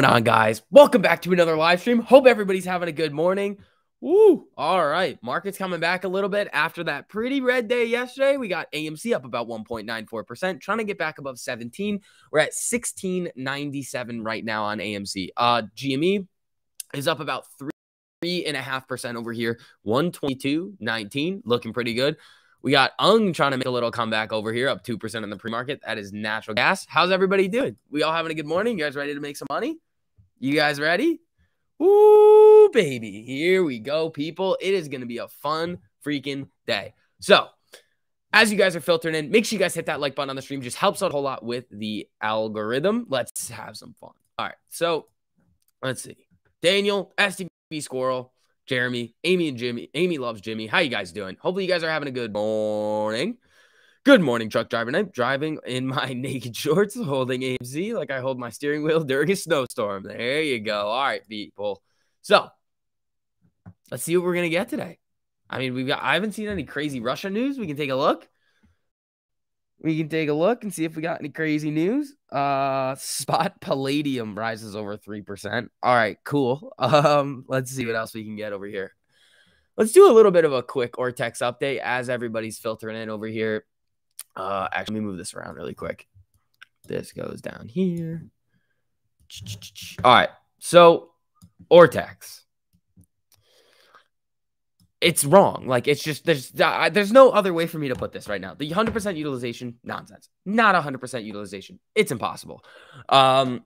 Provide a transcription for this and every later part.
going on, guys? Welcome back to another live stream. Hope everybody's having a good morning. Woo! All right, market's coming back a little bit after that pretty red day yesterday. We got AMC up about 1.94%, trying to get back above 17. We're at 1697 right now on AMC. Uh, GME is up about three three and a half percent over here, 122.19, looking pretty good. We got UNG trying to make a little comeback over here, up 2% in the pre-market. That is natural gas. How's everybody doing? We all having a good morning? You guys ready to make some money? You guys ready? Woo, baby. Here we go, people. It is going to be a fun freaking day. So, as you guys are filtering in, make sure you guys hit that like button on the stream. Just helps out a whole lot with the algorithm. Let's have some fun. All right. So, let's see. Daniel, STV Squirrel, Jeremy, Amy, and Jimmy. Amy loves Jimmy. How you guys doing? Hopefully, you guys are having a good morning. Good morning, truck driver. I'm driving in my naked shorts, holding AMC like I hold my steering wheel during a snowstorm. There you go. All right, people. So let's see what we're gonna get today. I mean, we've got. I haven't seen any crazy Russia news. We can take a look. We can take a look and see if we got any crazy news. Uh spot palladium rises over 3%. All right, cool. Um, let's see what else we can get over here. Let's do a little bit of a quick Ortex update as everybody's filtering in over here. Uh actually let me move this around really quick. This goes down here. All right. So Ortex it's wrong. Like it's just there's uh, there's no other way for me to put this right now. The 100% utilization nonsense. Not 100% utilization. It's impossible. Um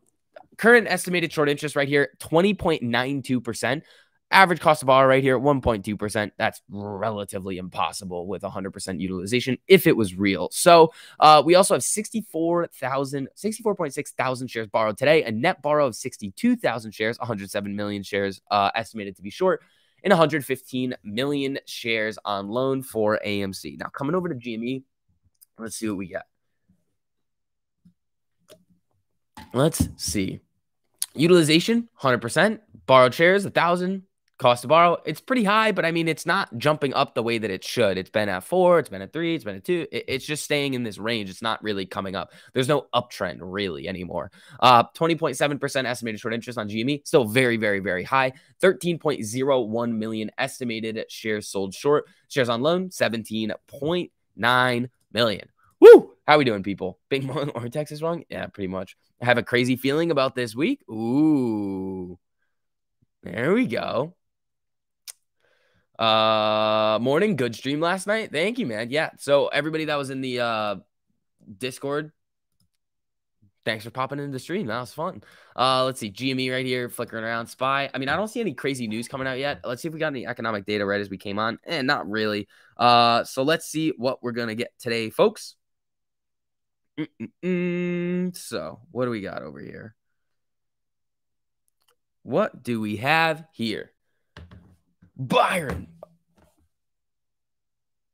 current estimated short interest right here 20.92%. Average cost of borrow right here 1.2%. That's relatively impossible with 100% utilization if it was real. So, uh, we also have 64,000 64.6 thousand shares borrowed today, a net borrow of 62,000 shares, 107 million shares uh, estimated to be short and 115 million shares on loan for AMC. Now, coming over to GME, let's see what we got. Let's see. Utilization, 100%. Borrowed shares, 1,000 cost to borrow it's pretty high but i mean it's not jumping up the way that it should it's been at four it's been at three it's been at two it's just staying in this range it's not really coming up there's no uptrend really anymore uh 20.7% estimated short interest on gme still very very very high 13.01 million estimated shares sold short shares on loan 17.9 million Woo! How we doing, people? Big Mon Ortex is wrong? Yeah, pretty much. I have a crazy feeling about this week. Ooh. There we go. Uh, morning, good stream last night. Thank you, man. Yeah. So everybody that was in the uh Discord, thanks for popping into the stream. That was fun. Uh, let's see, GME right here, flickering around. Spy. I mean, I don't see any crazy news coming out yet. Let's see if we got any economic data right as we came on. And eh, not really. Uh, so let's see what we're gonna get today, folks. Mm-mm-mm. So what do we got over here? What do we have here? Byron.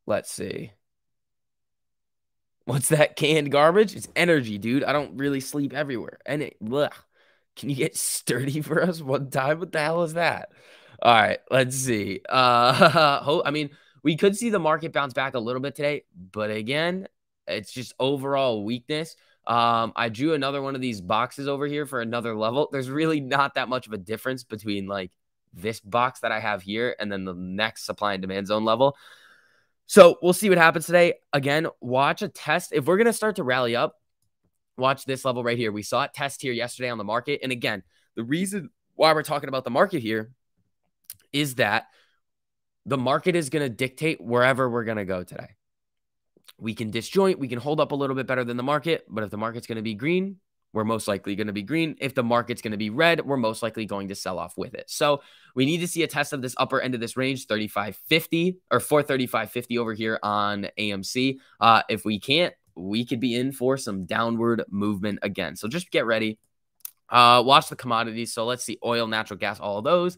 Let's see. What's that canned garbage? It's energy, dude. I don't really sleep everywhere. And it, blech. can you get sturdy for us one time? What the hell is that? All right, let's see. Uh, I mean, we could see the market bounce back a little bit today, but again, it's just overall weakness. Um, I drew another one of these boxes over here for another level. There's really not that much of a difference between like this box that I have here and then the next supply and demand zone level. So we'll see what happens today. Again, watch a test. If we're going to start to rally up, watch this level right here. We saw it test here yesterday on the market. And again, the reason why we're talking about the market here is that the market is going to dictate wherever we're going to go today. We can disjoint, we can hold up a little bit better than the market, but if the market's going to be green, we're most likely going to be green. If the market's going to be red, we're most likely going to sell off with it. So we need to see a test of this upper end of this range, 35.50 or 435.50 over here on AMC. Uh, if we can't, we could be in for some downward movement again. So just get ready. Uh, watch the commodities. So let's see oil, natural gas, all those.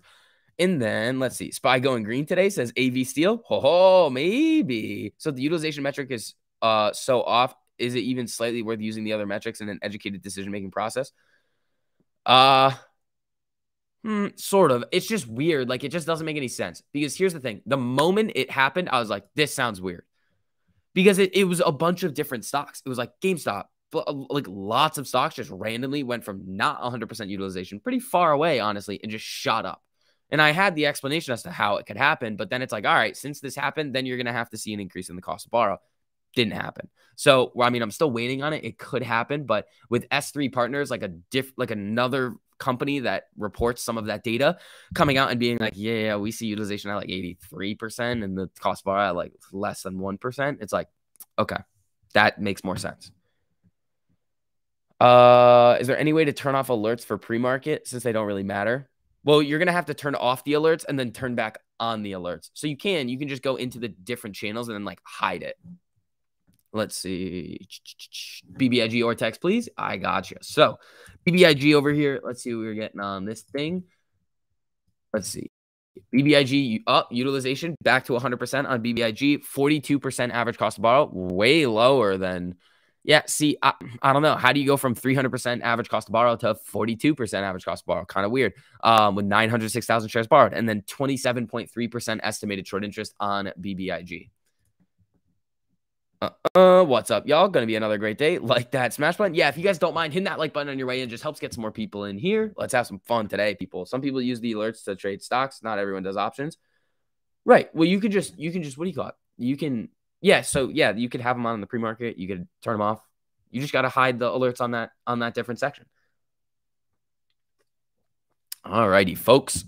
And then let's see. Spy going green today says AV steel. Ho Oh, maybe. So the utilization metric is uh so off is it even slightly worth using the other metrics in an educated decision making process? Uh hmm, sort of. It's just weird. Like it just doesn't make any sense. Because here's the thing: the moment it happened, I was like, this sounds weird. Because it, it was a bunch of different stocks. It was like GameStop, like lots of stocks just randomly went from not 100% utilization pretty far away, honestly, and just shot up. And I had the explanation as to how it could happen, but then it's like, all right, since this happened, then you're going to have to see an increase in the cost of borrow. Didn't happen. So, I mean, I'm still waiting on it. It could happen, but with S3 partners, like a diff, like another company that reports some of that data coming out and being like, yeah, yeah we see utilization at like 83% and the cost bar at like less than 1%. It's like, okay, that makes more sense. Uh, is there any way to turn off alerts for pre-market since they don't really matter? Well, you're gonna have to turn off the alerts and then turn back on the alerts. So you can, you can just go into the different channels and then like hide it. Let's see. BBIG Ortex, please. I got you. So BBIG over here. Let's see what we're getting on this thing. Let's see. BBIG up utilization back to 100% on BBIG, 42% average cost to borrow, way lower than yeah, see, I, I don't know. How do you go from 300% average cost to borrow to 42% average cost to borrow? Kind of weird. Um, with 906,000 shares borrowed and then 27.3% estimated short interest on BBIG. Uh, uh, what's up, y'all? Gonna be another great day. Like that smash button. Yeah, if you guys don't mind hitting that like button on your way in, just helps get some more people in here. Let's have some fun today, people. Some people use the alerts to trade stocks. Not everyone does options. Right. Well, you can just you can just what do you call it? You can yeah, so yeah, you could have them on in the pre-market. You could turn them off. You just got to hide the alerts on that on that different section. All righty, folks.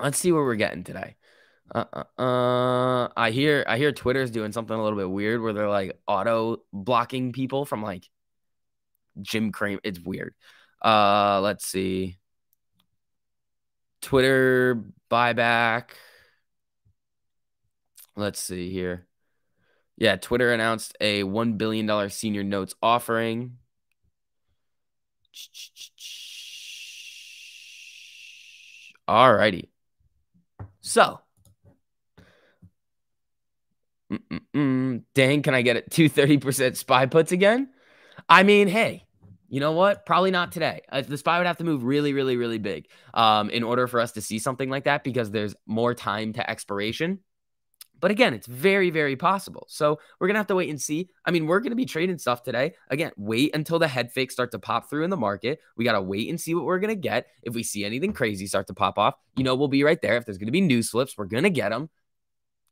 Let's see where we're getting today. Uh, uh, uh, I hear I hear Twitter's doing something a little bit weird where they're like auto blocking people from like Jim Cramer. It's weird. Uh, let's see. Twitter buyback. Let's see here. Yeah, Twitter announced a $1 billion senior notes offering. All righty. So, Mm-mm-mm. dang, can I get it? 230% SPY puts again? I mean, hey, you know what? Probably not today. Uh, the SPY would have to move really, really, really big um, in order for us to see something like that because there's more time to expiration. But again, it's very, very possible. So we're going to have to wait and see. I mean, we're going to be trading stuff today. Again, wait until the head fakes start to pop through in the market. We got to wait and see what we're going to get. If we see anything crazy start to pop off, you know, we'll be right there. If there's going to be news flips, we're going to get them.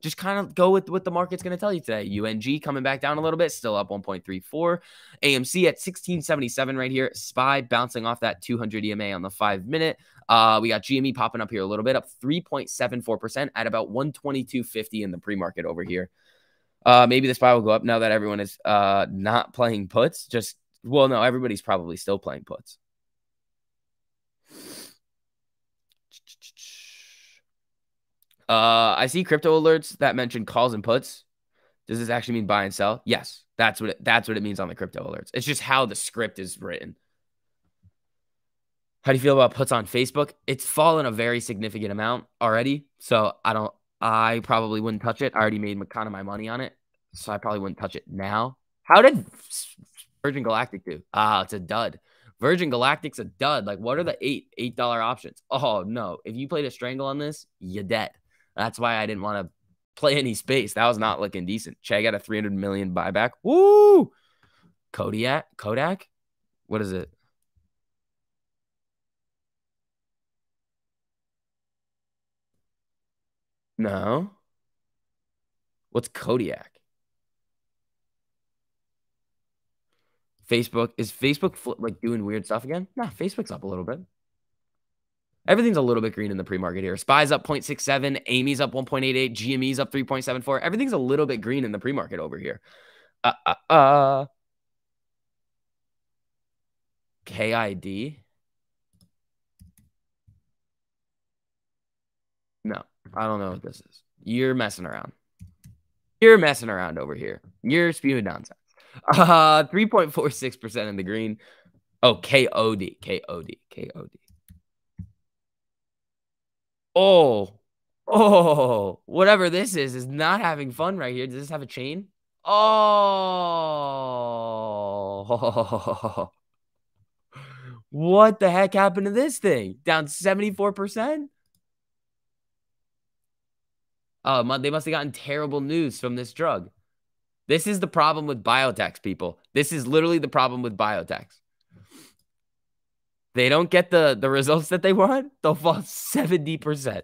Just kind of go with what the market's going to tell you today. UNG coming back down a little bit, still up 1.34. AMC at 1677 right here. SPY bouncing off that 200 EMA on the five minute. Uh, we got GME popping up here a little bit, up 3.74% at about 122.50 in the pre market over here. Uh, maybe the SPY will go up now that everyone is uh, not playing puts. Just, well, no, everybody's probably still playing puts. Uh, I see crypto alerts that mention calls and puts. Does this actually mean buy and sell? Yes, that's what it, that's what it means on the crypto alerts. It's just how the script is written. How do you feel about puts on Facebook? It's fallen a very significant amount already. So I don't, I probably wouldn't touch it. I already made kind of my money on it. So I probably wouldn't touch it now. How did Virgin Galactic do? Ah, it's a dud. Virgin Galactic's a dud. Like, what are the eight eight dollar options? Oh no! If you played a strangle on this, you're dead. That's why I didn't want to play any space. That was not looking decent. Che got a 300 million buyback. Woo! Kodiak, Kodak. What is it? No. What's Kodiak? Facebook is Facebook like doing weird stuff again? Nah, Facebook's up a little bit. Everything's a little bit green in the pre-market here. SPY's up 0.67, Amy's up 1.88, GME's up 3.74. Everything's a little bit green in the pre-market over here. Uh uh uh. KID. No, I don't know what this is. You're messing around. You're messing around over here. You're spewing nonsense. Uh, 3.46% in the green. Oh, KOD. KOD. KOD. Oh, oh, whatever this is, is not having fun right here. Does this have a chain? Oh, what the heck happened to this thing? Down 74%? Oh, they must have gotten terrible news from this drug. This is the problem with biotechs, people. This is literally the problem with biotechs. They don't get the the results that they want, they'll fall 70%.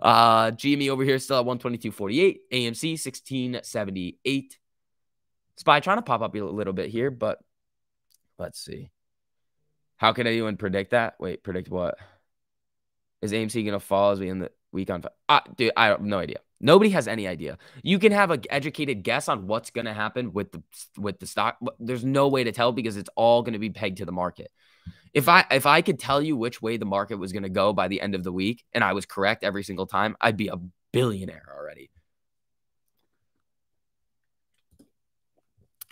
Uh GME over here still at 122.48, AMC 1678. Spy trying to pop up a little bit here, but let's see. How can anyone predict that? Wait, predict what? Is AMC gonna fall as we end the week on? Ah, dude, I have no idea. Nobody has any idea. You can have an educated guess on what's gonna happen with the with the stock. There's no way to tell because it's all gonna be pegged to the market. If I if I could tell you which way the market was gonna go by the end of the week and I was correct every single time, I'd be a billionaire already.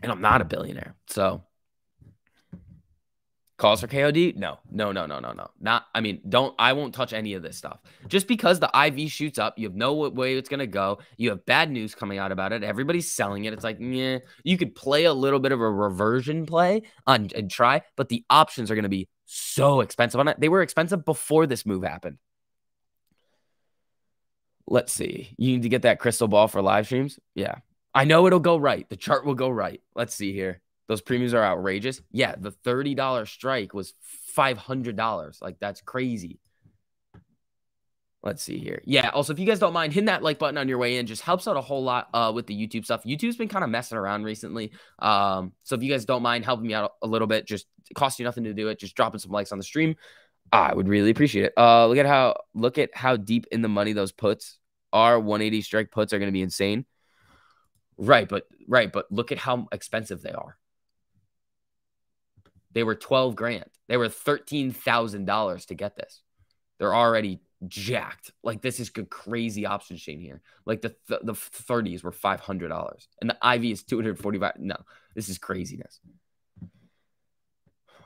And I'm not a billionaire, so Calls for KOD? No, no, no, no, no, no. Not, I mean, don't, I won't touch any of this stuff. Just because the IV shoots up, you have no way it's going to go. You have bad news coming out about it. Everybody's selling it. It's like, yeah, you could play a little bit of a reversion play on and try, but the options are going to be so expensive on it. They were expensive before this move happened. Let's see. You need to get that crystal ball for live streams. Yeah. I know it'll go right. The chart will go right. Let's see here. Those premiums are outrageous. Yeah, the $30 strike was $500. Like, that's crazy. Let's see here. Yeah. Also, if you guys don't mind, hitting that like button on your way in just helps out a whole lot uh, with the YouTube stuff. YouTube's been kind of messing around recently. Um, so if you guys don't mind helping me out a little bit, just cost you nothing to do it. Just dropping some likes on the stream. I would really appreciate it. Uh, look at how look at how deep in the money those puts are. 180 strike puts are going to be insane. Right, but right, but look at how expensive they are. They were 12 grand. They were $13,000 to get this. They're already jacked. Like this is a crazy option chain here. Like the th- the 30s were $500 and the IV is 245. No, this is craziness.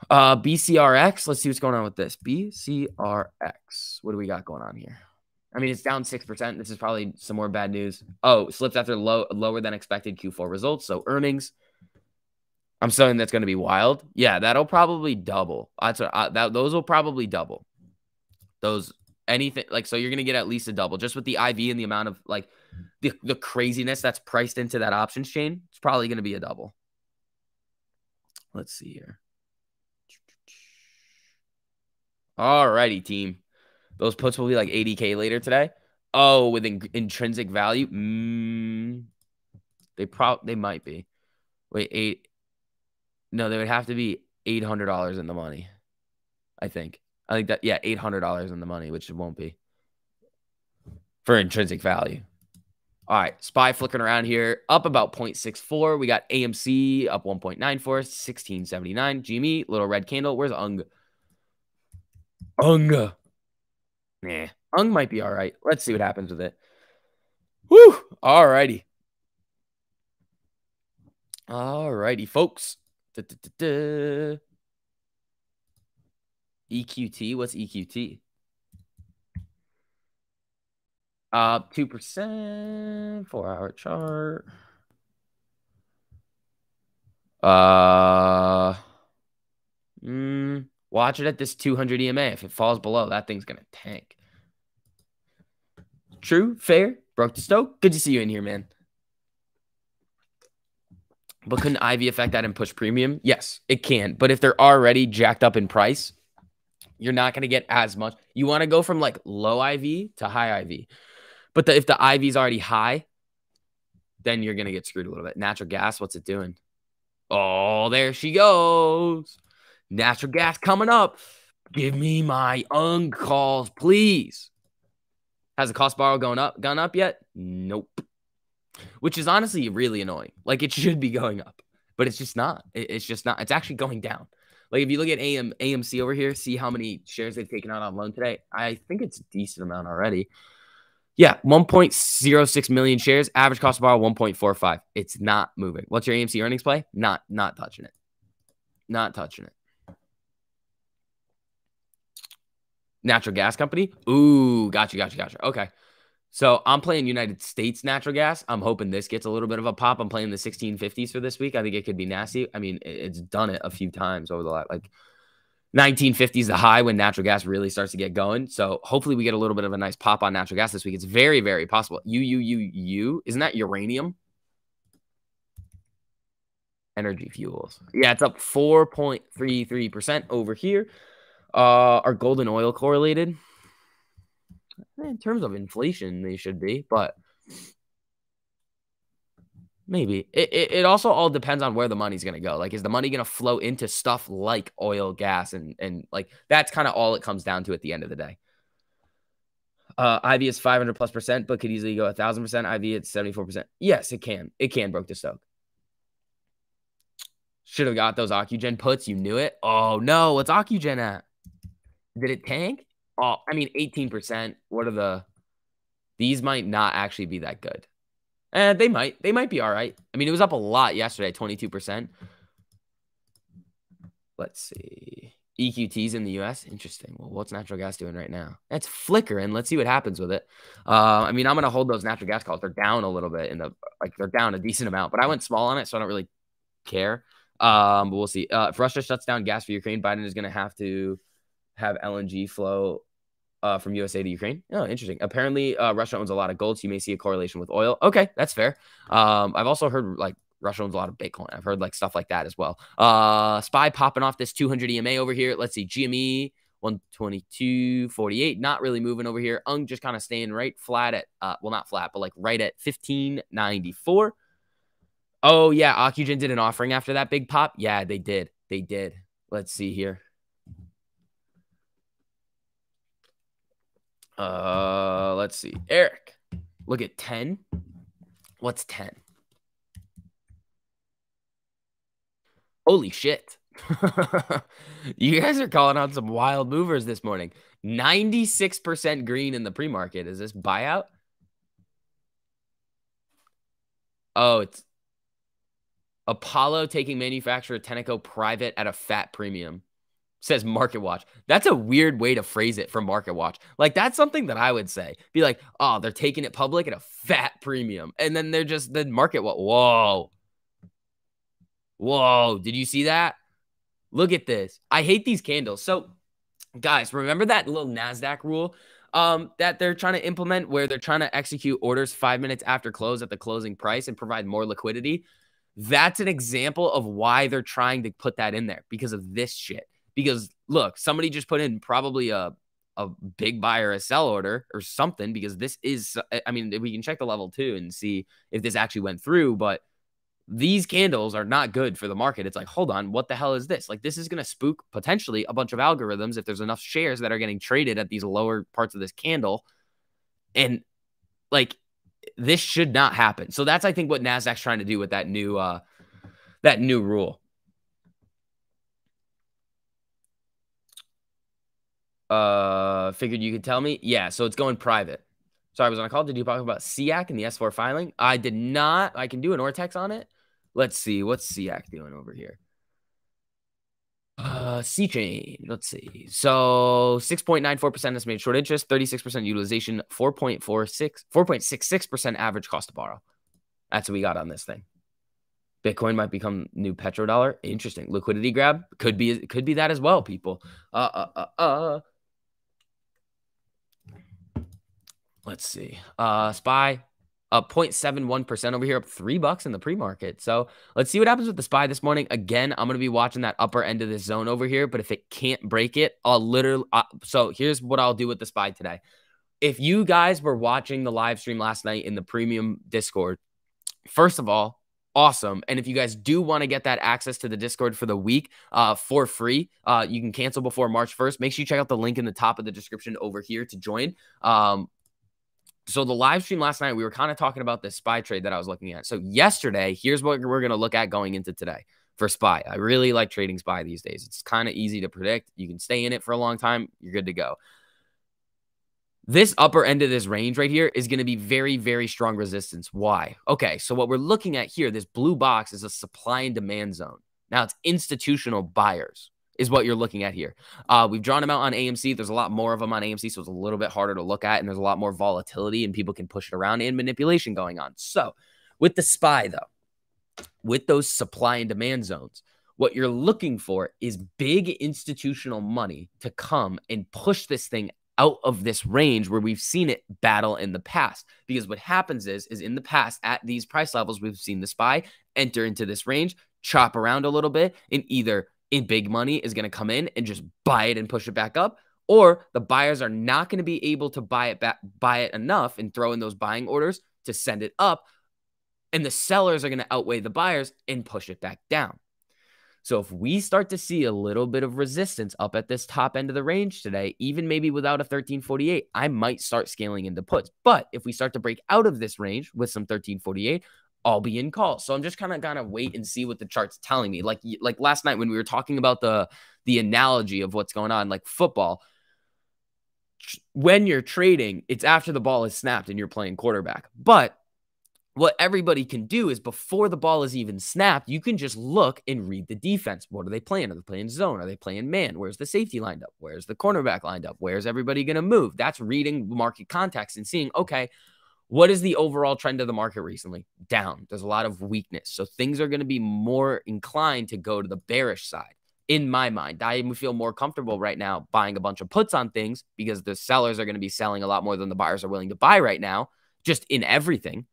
Uh BCRX, let's see what's going on with this. BCRX. What do we got going on here? I mean, it's down 6%. This is probably some more bad news. Oh, slipped after low lower than expected Q4 results, so earnings I'm saying that's going to be wild. Yeah, that'll probably double. That's what I, that those will probably double. Those anything like so you're going to get at least a double just with the IV and the amount of like the, the craziness that's priced into that options chain. It's probably going to be a double. Let's see here. All righty, team. Those puts will be like 80k later today. Oh, with in- intrinsic value, mm, they probably they might be. Wait, eight no, they would have to be eight hundred dollars in the money. I think. I think that yeah, eight hundred dollars in the money, which it won't be for intrinsic value. All right, SPY flicking around here, up about 0.64. We got AMC up 1.94, 1679. GME, little red candle. Where's UNG? UNG. Nah, UNG might be all right. Let's see what happens with it. Woo! All righty. All righty, folks. Da, da, da, EQT. What's EQT? Uh, 2%, four hour chart. Uh, mm, watch it at this 200 EMA. If it falls below, that thing's going to tank. True, fair. Broke the stoke. Good to see you in here, man. But couldn't IV affect that and push premium? Yes, it can. But if they're already jacked up in price, you're not going to get as much. You want to go from like low IV to high IV. But the, if the IV is already high, then you're going to get screwed a little bit. Natural gas, what's it doing? Oh, there she goes. Natural gas coming up. Give me my uncalls, please. Has the cost barrel going up gone up yet? Nope which is honestly really annoying. Like it should be going up, but it's just not. It's just not. It's actually going down. Like if you look at AM AMC over here, see how many shares they've taken out on loan today. I think it's a decent amount already. Yeah, 1.06 million shares. Average cost of borrow 1.45. It's not moving. What's your AMC earnings play? Not not touching it. Not touching it. Natural gas company. Ooh, gotcha, gotcha, gotcha. Okay. So I'm playing United States natural gas. I'm hoping this gets a little bit of a pop. I'm playing the 1650s for this week. I think it could be nasty. I mean, it's done it a few times over the last like 1950s the high when natural gas really starts to get going. So hopefully we get a little bit of a nice pop on natural gas this week. It's very very possible. UUUU isn't that uranium? Energy fuels. Yeah, it's up 4.33% over here. Uh, are golden oil correlated? In terms of inflation, they should be, but maybe it, it, it also all depends on where the money's going to go. Like, is the money going to flow into stuff like oil, gas, and and like that's kind of all it comes down to at the end of the day. Uh, is 500 plus percent, but could easily go a thousand percent. IV at 74 percent. Yes, it can. It can broke the Stoke. Should have got those Ocugen puts. You knew it. Oh no, what's Ocugen at? Did it tank? Oh, I mean, 18%. What are the these might not actually be that good. And eh, they might. They might be all right. I mean, it was up a lot yesterday, 22%. Let's see. EQTs in the US. Interesting. Well, what's natural gas doing right now? It's flickering. Let's see what happens with it. Uh, I mean, I'm gonna hold those natural gas calls. They're down a little bit in the like they're down a decent amount, but I went small on it, so I don't really care. Um, but we'll see. Uh, if Russia shuts down gas for Ukraine, Biden is gonna have to have LNG flow uh, from USA to Ukraine. Oh, interesting. Apparently, uh, Russia owns a lot of gold, so you may see a correlation with oil. Okay, that's fair. Um, I've also heard like Russia owns a lot of Bitcoin. I've heard like stuff like that as well. Uh, SPY popping off this 200 EMA over here. Let's see, GME 122.48, not really moving over here. UNG just kind of staying right flat at, uh, well, not flat, but like right at 1594. Oh, yeah. Ocugen did an offering after that big pop. Yeah, they did. They did. Let's see here. Uh, let's see. Eric, look at 10. What's 10? Holy shit. you guys are calling out some wild movers this morning. 96% green in the pre market. Is this buyout? Oh, it's Apollo taking manufacturer Tenneco private at a fat premium says Market Watch. That's a weird way to phrase it from Market Watch. Like that's something that I would say. Be like, oh, they're taking it public at a fat premium, and then they're just the Market Watch. Whoa, whoa! Did you see that? Look at this. I hate these candles. So, guys, remember that little Nasdaq rule um, that they're trying to implement, where they're trying to execute orders five minutes after close at the closing price and provide more liquidity. That's an example of why they're trying to put that in there because of this shit because look, somebody just put in probably a a big buy or a sell order or something because this is I mean we can check the level too and see if this actually went through but these candles are not good for the market. It's like, hold on, what the hell is this? Like, this is going to spook potentially a bunch of algorithms if there's enough shares that are getting traded at these lower parts of this candle. And like, this should not happen. So that's, I think, what Nasdaq's trying to do with that new, uh, that new rule. Uh, figured you could tell me. Yeah, so it's going private. Sorry, I was on a call. Did you talk about SEAC and the S4 filing? I did not. I can do an Ortex on it. Let's see. What's SEAC doing over here? Uh, SeaChange. Let's see. So 6.94% estimated short interest, 36% utilization, 4.46, 4.66% average cost to borrow. That's what we got on this thing. Bitcoin might become new petrodollar. Interesting. Liquidity grab could be could be that as well, people. Uh uh uh uh. Let's see. Uh SPY up 0.71% over here, up three bucks in the pre-market. So let's see what happens with the SPY this morning. Again, I'm going to be watching that upper end of this zone over here, but if it can't break it, I'll literally. Uh, so here's what I'll do with the SPY today. If you guys were watching the live stream last night in the premium Discord, first of all, awesome. And if you guys do want to get that access to the Discord for the week uh, for free, uh, you can cancel before March 1st. Make sure you check out the link in the top of the description over here to join. Um, so the live stream last night, we were kind of talking about this SPY trade that I was looking at. So yesterday, here's what we're going to look at going into today for SPY. I really like trading SPY these days. It's kind of easy to predict. You can stay in it for a long time. You're good to go. This upper end of this range right here is going to be very, very strong resistance. Why? Okay, so what we're looking at here, this blue box is a supply and demand zone. Now it's institutional buyers is what you're looking at here. Uh, we've drawn them out on AMC. There's a lot more of them on AMC, so it's a little bit harder to look at, and there's a lot more volatility, and people can push it around and manipulation going on. So, with the SPY though, with those supply and demand zones, what you're looking for is big institutional money to come and push this thing out of this range where we've seen it battle in the past. Because what happens is, is in the past at these price levels, we've seen the SPY enter into this range, chop around a little bit and either in big money is going to come in and just buy it and push it back up or the buyers are not going to be able to buy it back buy it enough and throw in those buying orders to send it up and the sellers are going to outweigh the buyers and push it back down. So if we start to see a little bit of resistance up at this top end of the range today, even maybe without a 1348, I might start scaling into puts. But if we start to break out of this range with some 1348, I'll be in call. So I'm just kind of gonna wait and see what the chart's telling me. Like like last night when we were talking about the the analogy of what's going on, like football. When you're trading, it's after the ball is snapped and you're playing quarterback. But what everybody can do is before the ball is even snapped, you can just look and read the defense. What are they playing? Are they playing zone? Are they playing man? Where's the safety lined up? Where's the cornerback lined up? Where's everybody going to move? That's reading market context and seeing, okay, what is the overall trend of the market recently? Down. There's a lot of weakness. So things are going to be more inclined to go to the bearish side. In my mind, I feel more comfortable right now buying a bunch of puts on things because the sellers are going to be selling a lot more than the buyers are willing to buy right now, just in everything.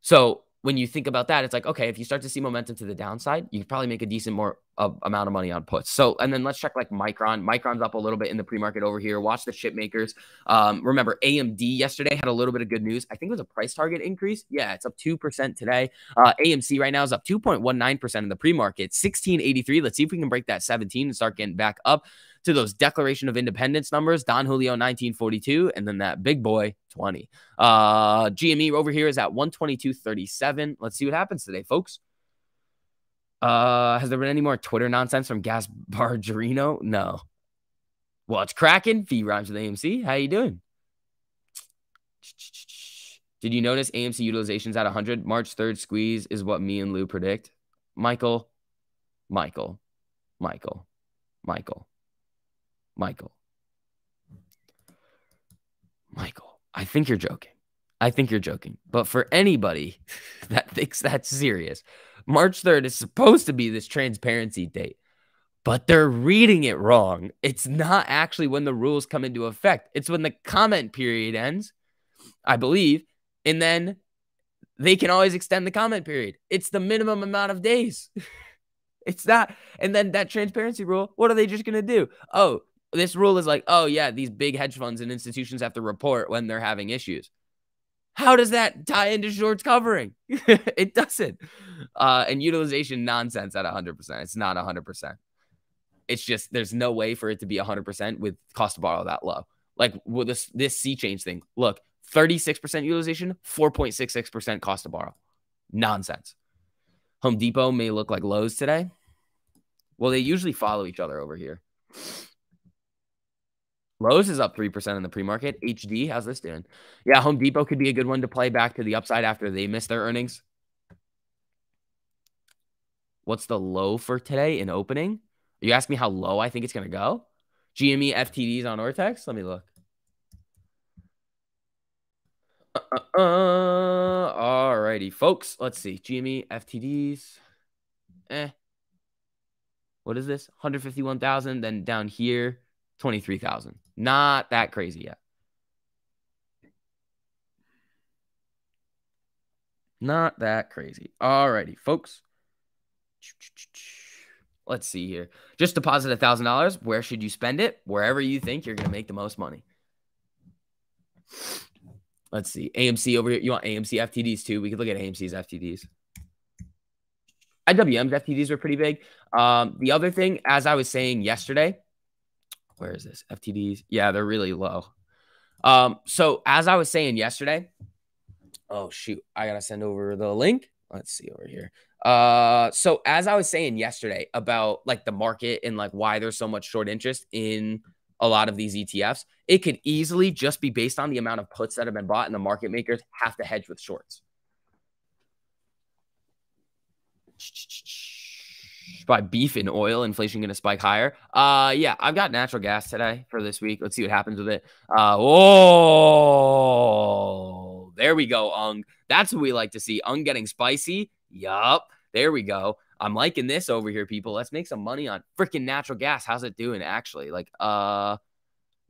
So when you think about that, it's like, okay, if you start to see momentum to the downside, you could probably make a decent more uh, amount of money on puts. So, and then let's check like Micron. Micron's up a little bit in the pre-market over here. Watch the chip makers. Um, remember, AMD yesterday had a little bit of good news. I think it was a price target increase. Yeah, it's up 2% today. Uh, AMC right now is up 2.19% in the pre-market, 1683. Let's see if we can break that 17 and start getting back up to those Declaration of Independence numbers, Don Julio 1942, and then that big boy 20. Uh, GME over here is at 122.37. Let's see what happens today, folks. Uh, has there been any more Twitter nonsense from Gas Bargerino? No. Well, it's cracking. V rhymes with AMC. How you doing? Did you notice AMC utilization's at 100? March 3rd squeeze is what me and Lou predict. Michael, Michael, Michael, Michael. Michael. Michael, I think you're joking. I think you're joking. But for anybody that thinks that's serious, March 3rd is supposed to be this transparency date, but they're reading it wrong. It's not actually when the rules come into effect, it's when the comment period ends, I believe. And then they can always extend the comment period. It's the minimum amount of days. it's not. And then that transparency rule, what are they just going to do? Oh, this rule is like, oh yeah, these big hedge funds and institutions have to report when they're having issues. How does that tie into shorts covering? it doesn't. Uh, and utilization nonsense at 100%. It's not 100%. It's just there's no way for it to be 100% with cost to borrow that low. Like with this this SeaChange thing. Look, 36% utilization, 4.66% cost to borrow. Nonsense. Home Depot may look like Lowe's today. Well, they usually follow each other over here. Lowe's is up 3% in the pre market. HD, how's this doing? Yeah, Home Depot could be a good one to play back to the upside after they miss their earnings. What's the low for today in opening? You ask me how low I think it's going to go? GME FTDs on Ortex? Let me look. Uh, uh, uh, all righty, folks. Let's see. GME FTDs. Eh. What is this? 151,000. Then down here, 23,000. Not that crazy yet. Not that crazy. Alrighty, folks. Let's see here. Just deposit a thousand dollars. Where should you spend it? Wherever you think you're gonna make the most money. Let's see. AMC over here. You want AMC FTDs too? We could look at AMC's FTDs. IWM's FTDs were pretty big. Um, the other thing, as I was saying yesterday, where is this? FTDs. Yeah, they're really low. Um, so as I was saying yesterday, oh shoot, I gotta send over the link. Let's see over here. Uh, so as I was saying yesterday about like the market and like why there's so much short interest in a lot of these ETFs, it could easily just be based on the amount of puts that have been bought, and the market makers have to hedge with shorts by beef and oil, inflation going to spike higher. Uh, yeah, I've got natural gas today for this week. Let's see what happens with it. Uh, oh, there we go, UNG. That's what we like to see. UNG getting spicy. Yup. There we go. I'm liking this over here, people. Let's make some money on freaking natural gas. How's it doing actually? Like, uh,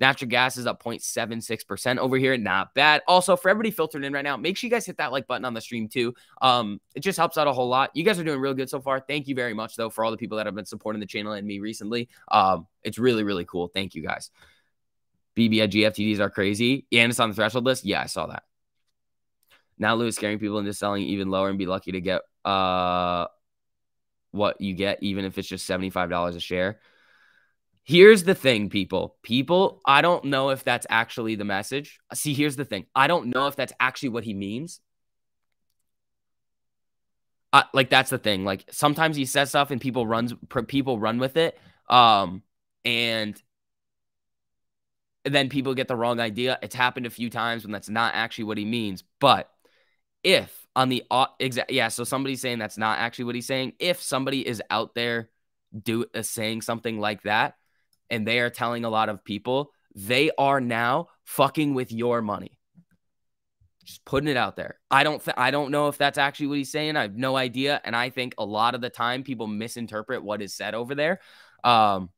Natural gas is up 0.76% over here. Not bad. Also, for everybody filtered in right now, make sure you guys hit that like button on the stream too. Um, it just helps out a whole lot. You guys are doing real good so far. Thank you very much, though, for all the people that have been supporting the channel and me recently. Um, it's really, really cool. Thank you guys. BB at GFTDs are crazy. And it's on the threshold list. Yeah, I saw that. Now Lewis scaring people into selling even lower and be lucky to get uh what you get, even if it's just $75 a share. Here's the thing, people. People, I don't know if that's actually the message. See, here's the thing. I don't know if that's actually what he means. Uh, like that's the thing. Like sometimes he says stuff and people runs people run with it. Um, and then people get the wrong idea. It's happened a few times when that's not actually what he means. But if on the exact yeah, so somebody's saying that's not actually what he's saying. If somebody is out there do uh, saying something like that, and they are telling a lot of people they are now fucking with your money. Just putting it out there. I don't th- I don't know if that's actually what he's saying. I have no idea and I think a lot of the time people misinterpret what is said over there. Um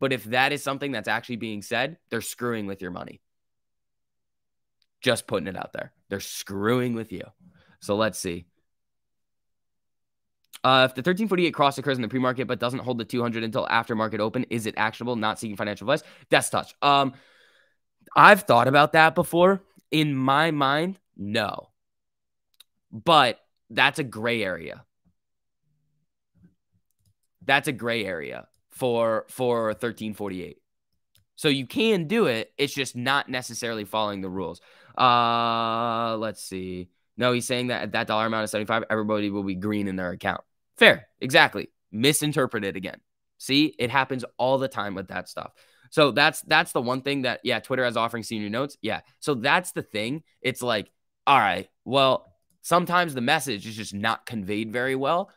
but if that is something that's actually being said, they're screwing with your money. Just putting it out there. They're screwing with you. So let's see. Uh, if the 1348 cross occurs in the pre-market but doesn't hold the 200 until after market open, is it actionable? Not seeking financial advice. That's touch. Um, I've thought about that before. In my mind, no. But that's a gray area. That's a gray area for for 1348. So you can do it. It's just not necessarily following the rules. Uh, let's see. No, he's saying that at that dollar amount of 75, everybody will be green in their account. Fair. Exactly. Misinterpreted again. See, it happens all the time with that stuff. So that's that's the one thing that yeah, Twitter has offering senior notes. Yeah. So that's the thing. It's like, all right, well, sometimes the message is just not conveyed very well.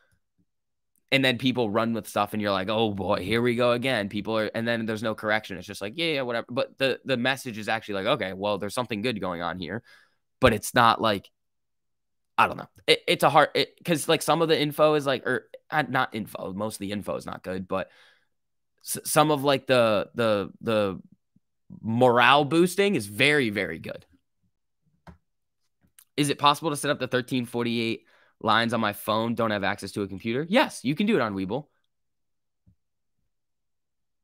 And then people run with stuff and you're like, "Oh boy, here we go again." People are and then there's no correction. It's just like, "Yeah, yeah, whatever." But the the message is actually like, "Okay, well, there's something good going on here." But it's not like I don't know. It, it's a hard because like some of the info is like or uh, not info. Most of the info is not good, but some of like the the the morale boosting is very very good. Is it possible to set up the 1348 lines on my phone? Don't have access to a computer. Yes, you can do it on Webull.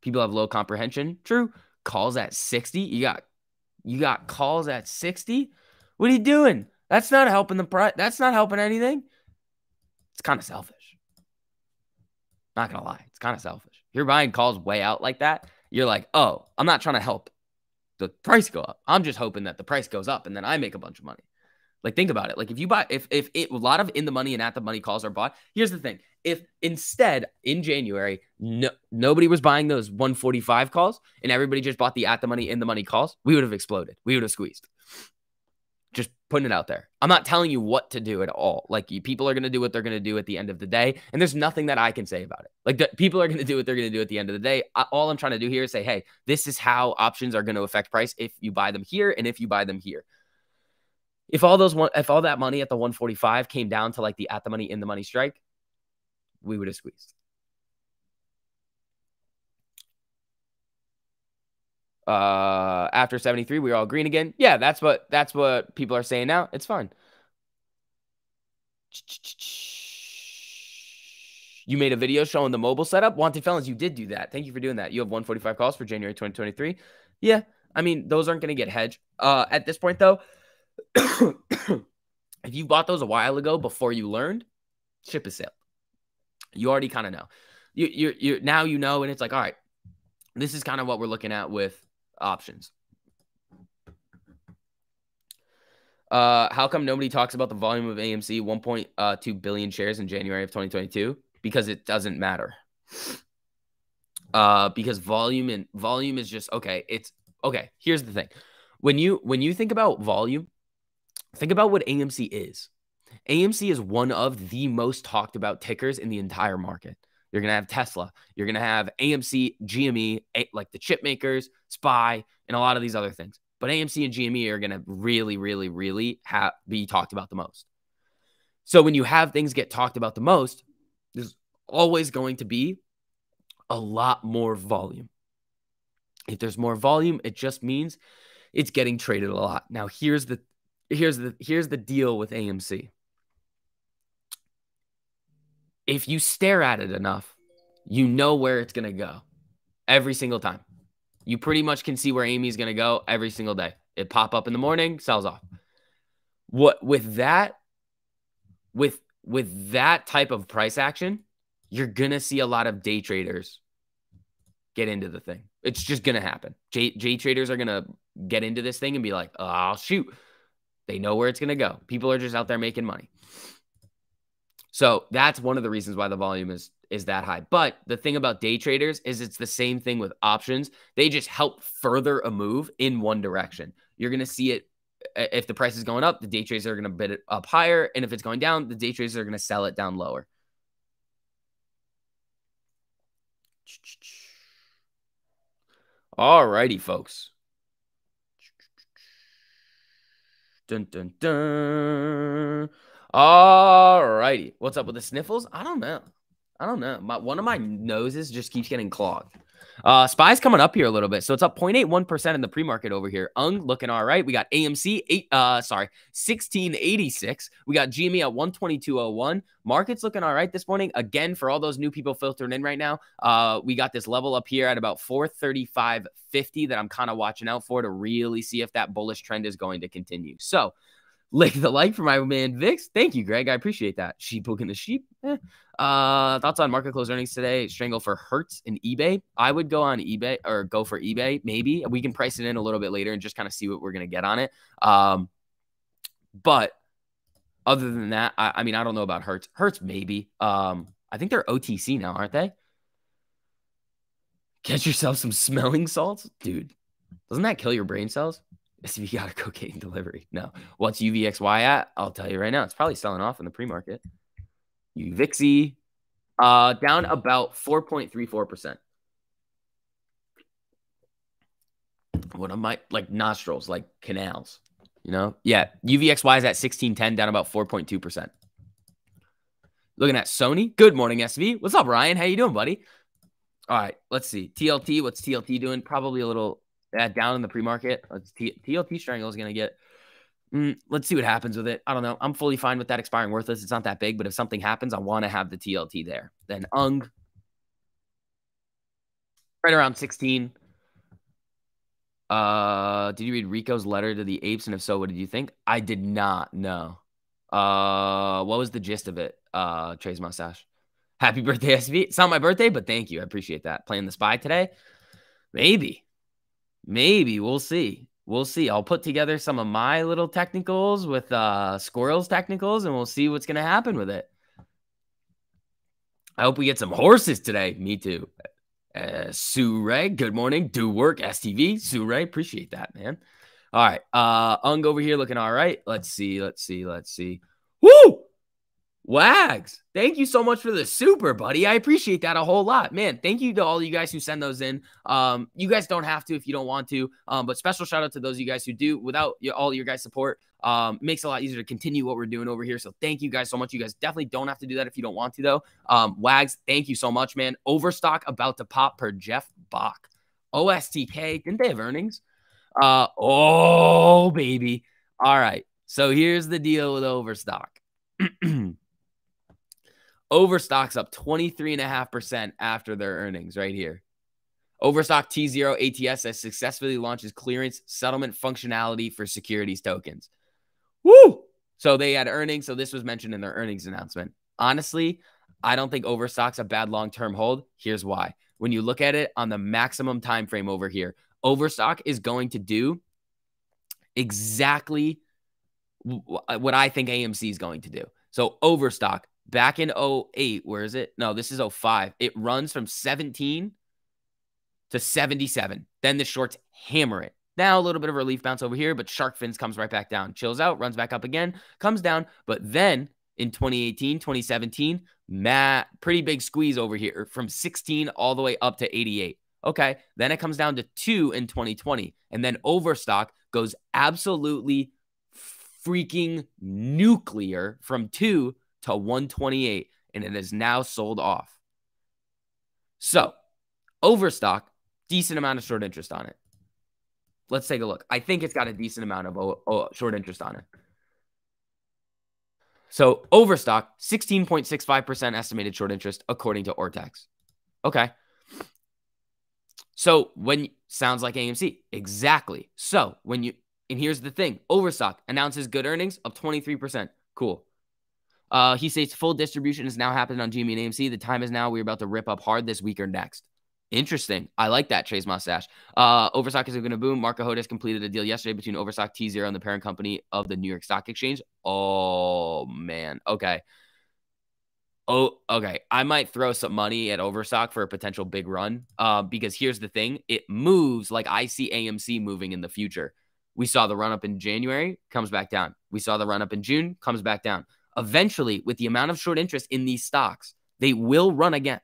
People have low comprehension. True. Calls at 60. You got you got calls at 60. What are you doing? That's not helping the price. That's not helping anything. It's kind of selfish. Not gonna lie, it's kind of selfish. If you're buying calls way out like that, you're like, oh, I'm not trying to help the price go up. I'm just hoping that the price goes up and then I make a bunch of money. Like, think about it. Like, if you buy, if if it, a lot of in the money and at the money calls are bought, here's the thing: if instead in January, no, nobody was buying those 145 calls and everybody just bought the at the money in the money calls, we would have exploded. We would have squeezed putting it out there. I'm not telling you what to do at all. Like people are going to do what they're going to do at the end of the day, and there's nothing that I can say about it. Like the, people are going to do what they're going to do at the end of the day. I, all I'm trying to do here is say, hey, this is how options are going to affect price if you buy them here and if you buy them here. If all those one, if all that money at the 145 came down to like the at the money in the money strike, we would have squeezed. Uh, after 73, we were all green again. Yeah, that's what that's what people are saying now. It's fine. You made a video showing the mobile setup. Wanted felons, you did do that. Thank you for doing that. You have 145 calls for January 2023. Yeah, I mean, those aren't going to get hedged. Uh, at this point, though, if you bought those a while ago before you learned, ship is sailed. You already kind of know. You, you're, you're now you know, and it's like, all right, this is kind of what we're looking at with options. Uh, how come nobody talks about the volume of AMC 1.2 uh, shares in January of 2022? Because it doesn't matter. Uh, because volume and volume is just okay. It's okay. Here's the thing: when you when you think about volume, think about what AMC is. AMC is one of the most talked about tickers in the entire market. You're going to have Tesla. You're going to have AMC, GME, like the chip makers, SPY, and a lot of these other things. But AMC and GME are going to really, really, really have, be talked about the most. So when you have things get talked about the most, there's always going to be a lot more volume. If there's more volume, it just means it's getting traded a lot. Now, here's the here's the here's the deal with AMC. If you stare at it enough, you know where it's going to go every single time. You pretty much can see where Amy's going to go every single day. It pop up in the morning, sells off. What with that with with that type of price action, you're going to see a lot of day traders get into the thing. It's just going to happen. J, J traders are going to get into this thing and be like, oh, shoot. They know where it's going to go. People are just out there making money. So that's one of the reasons why the volume is is that high. But the thing about day traders is it's the same thing with options. They just help further a move in one direction. You're going to see it uh, if the price is going up, the day traders are going to bid it up higher, and if it's going down, the day traders are going to sell it down lower. All righty, folks. Dun dun dun. All righty. What's up with the sniffles? I don't know. I don't know. My, one of my noses just keeps getting clogged. Uh, Spy's coming up here a little bit. So it's up 0.81% in the pre-market over here. UNG looking all right. We got AMC eight, uh, sorry, 1686. We got GME at 122.01. Market's looking all right this morning. Again, for all those new people filtering in right now, uh, we got this level up here at about 435.50 that I'm kind of watching out for to really see if that bullish trend is going to continue. So lick the like for my man Vix. Thank you, Greg. I appreciate that. Sheep looking the sheep. Eh. Uh, thoughts on market close earnings today? Strangle for Hertz and eBay. I would go on eBay or go for eBay. Maybe we can price it in a little bit later and just kind of see what we're gonna get on it. Um, but other than that, I, I mean, I don't know about Hertz. Hertz maybe. Um, I think they're OTC now, aren't they? Get yourself some smelling salts, dude. Doesn't that kill your brain cells? A cocaine delivery. No. What's UVXY at? I'll tell you right now. It's probably selling off in the pre-market. UVixy, uh, down about 4.34%. One of my like nostrils, like canals, you know? Yeah. UVXY is at 1610, down about 4.2%. Looking at Sony. Good morning, SV. What's up, Ryan? How you doing, buddy? All right, let's see. TLT, what's TLT doing? Probably a little uh, down in the pre-market. TLT Strangle is going to get. Mm, let's see what happens with it. I don't know. I'm fully fine with that expiring worthless. It's not that big, but if something happens, I want to have the TLT there. Then UNG, right around 16. Uh, did you read Rico's letter to the apes? And if so, what did you think? I did not. know. Uh, what was the gist of it? Uh, Trey's mustache. Happy birthday, SV. It's not my birthday, but thank you. I appreciate that. Playing the spy today? Maybe. Maybe we'll see. We'll see. I'll put together some of my little technicals with uh squirrels technicals and we'll see what's going to happen with it. I hope we get some horses today. Me too. Uh, Sue Ray, good morning. Do work, STV. Sue Ray, appreciate that, man. All right. Uh, UNG over here looking all right. Let's see. Let's see. Let's see. Woo! Wags, thank you so much for the super, buddy. I appreciate that a whole lot, man. Thank you to all you guys who send those in. Um, you guys don't have to if you don't want to, um, but special shout out to those of you guys who do. Without all your guys' support, um, makes it a lot easier to continue what we're doing over here. So thank you guys so much. You guys definitely don't have to do that if you don't want to, though. Um, Wags, thank you so much, man. Overstock about to pop per Jeff Bach. OSTK, didn't they have earnings? Uh, oh baby. All right. So here's the deal with Overstock. Overstock's up 23.5% after their earnings right here. Overstock T0 ATS has successfully launches clearance settlement functionality for securities tokens. Woo! So they had earnings. So this was mentioned in their earnings announcement. Honestly, I don't think Overstock's a bad long-term hold. Here's why. When you look at it on the maximum time frame over here, Overstock is going to do exactly what I think AMC is going to do. So Overstock back in 08, where is it? No, this is 05. It runs from 17 to 77. Then the shorts hammer it. Now a little bit of relief bounce over here, but shark fins comes right back down, chills out, runs back up again, comes down. But then in 2018, 2017, Matt, pretty big squeeze over here er, from 16 all the way up to 88. Okay. Then it comes down to two in 2020. And then Overstock goes absolutely freaking nuclear from two to 128 and it is now sold off. So, Overstock decent amount of short interest on it. Let's take a look. I think it's got a decent amount of oh, oh, short interest on it. So Overstock, 16.65% estimated short interest according to Ortex. Okay. So when sounds like AMC, exactly. So when you and here's the thing, Overstock announces good earnings of 23%. Cool. Uh, he states full distribution is now happening on GME and AMC. The time is now. We're about to rip up hard this week or next. Interesting. I like that, Chase Mustache. Uh, Overstock is going to boom. Marco Hodes completed a deal yesterday between Overstock T Zero and the parent company of the New York Stock Exchange. Oh, man. Okay. Oh, okay. I might throw some money at Overstock for a potential big run uh, because here's the thing it moves like I see AMC moving in the future. We saw the run up in January, comes back down. We saw the run up in June, comes back down. Eventually, with the amount of short interest in these stocks, they will run again.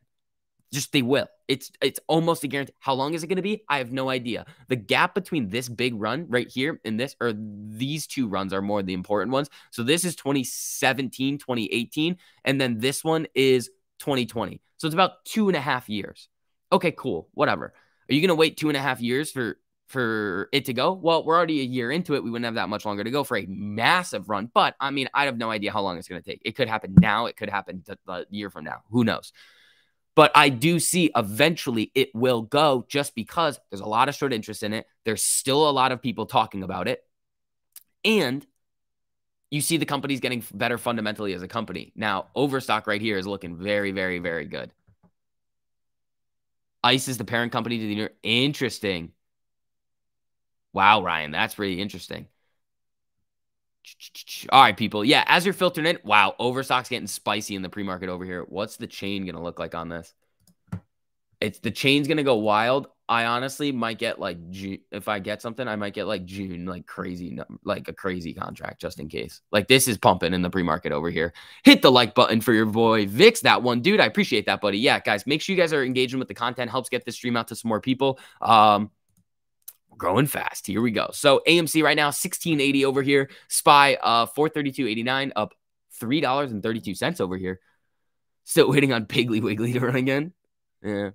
Just they will. It's it's almost a guarantee. How long is it going to be? I have no idea. The gap between this big run right here and this or these two runs are more the important ones. So this is 2017, 2018, and then this one is 2020. So it's about two and a half years. Okay, cool. Whatever. Are you going to wait two and a half years for for it to go? Well, we're already a year into it. We wouldn't have that much longer to go for a massive run. But I mean, I have no idea how long it's going to take. It could happen now. It could happen a year from now. Who knows? But I do see eventually it will go just because there's a lot of short interest in it. There's still a lot of people talking about it. And you see the company's getting better fundamentally as a company. Now, Overstock right here is looking very, very, very good. ICE is the parent company to the interesting. Wow, Ryan, that's pretty interesting. All right, people. Yeah, as you're filtering in, wow, Overstock's getting spicy in the pre-market over here. What's the chain gonna look like on this? It's the chain's gonna go wild. I honestly might get like. If I get something, I might get like June, like crazy, like a crazy contract just in case. Like this is pumping in the pre-market over here. Hit the like button for your boy Vix. That one, dude. I appreciate that, buddy. Yeah, guys, make sure you guys are engaging with the content. Helps get this stream out to some more people. Um, growing fast. Here we go. So AMC right now, 1680 over here. SPY, uh, 432.89, up $3.32 over here. Still waiting on Piggly Wiggly to run again. Yeah.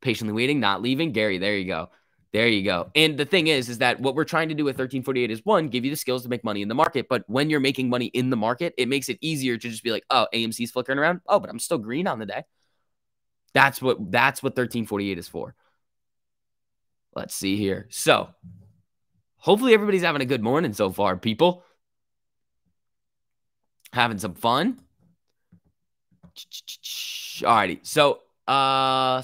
Patiently waiting, not leaving. Gary, there you go. There you go. And the thing is, is that what we're trying to do with 1348 is one, give you the skills to make money in the market. But when you're making money in the market, it makes it easier to just be like, oh, AMC's flickering around. Oh, but I'm still green on the day. That's what that's what 1348 is for. Let's see here. So, hopefully, everybody's having a good morning so far, people. Having some fun. Alrighty. So, uh,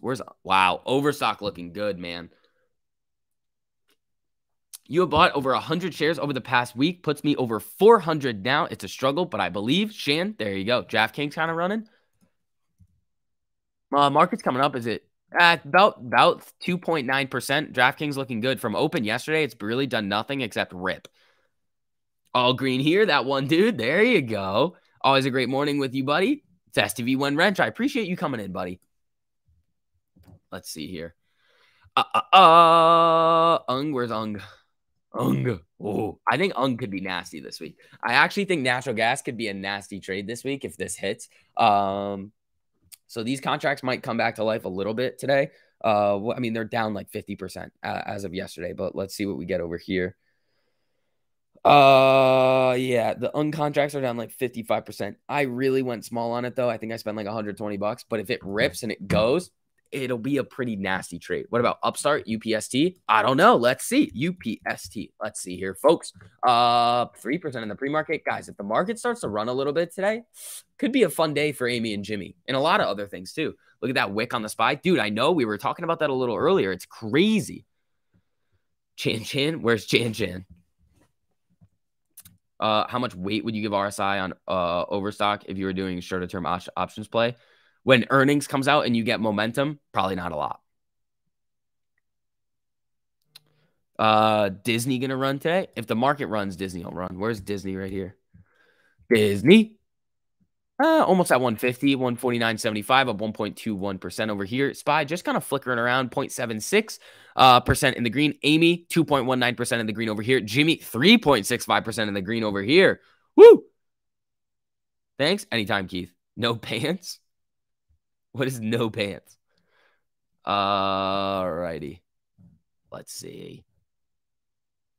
where's wow, Overstock looking good, man. You have bought over 100 shares over the past week, puts me over 400 now. It's a struggle, but I believe. Shan, there you go. DraftKings kind of running. Uh, market's coming up. Is it at about about 2.9%. DraftKings looking good. From open yesterday, it's really done nothing except rip. All green here, that one dude. There you go. Always a great morning with you, buddy. It's STV One Wrench. I appreciate you coming in, buddy. Let's see here. Uh, uh, uh, UNG, where's UNG? UNG. Oh, I think UNG could be nasty this week. I actually think natural gas could be a nasty trade this week if this hits. Um, so these contracts might come back to life a little bit today. Uh, I mean, they're down like 50% uh, as of yesterday, but let's see what we get over here. Uh, yeah, the UNG contracts are down like 55%. I really went small on it though. I think I spent like 120 bucks, but if it rips and it goes, it'll be a pretty nasty trade. What about Upstart, UPST? I don't know. Let's see. UPST. Let's see here, folks. Uh, 3% in the pre-market. Guys, if the market starts to run a little bit today, could be a fun day for Amy and Jimmy and a lot of other things too. Look at that wick on the spy. Dude, I know we were talking about that a little earlier. It's crazy. Chan Chan, where's Chan Chan? Uh, how much weight would you give RSI on uh overstock if you were doing shorter term op- options play? When earnings comes out and you get momentum, probably not a lot. Uh, Disney gonna run today? If the market runs, Disney will run. Where's Disney right here? Disney. Uh, almost at 150, 149.75, up 1.21% over here. SPY just kind of flickering around 0.76 uh, percent in the green. Amy, 2.19% in the green over here. Jimmy, 3.65% in the green over here. Woo! Thanks. Anytime, Keith. No pants. What is no pants? All righty. Let's see.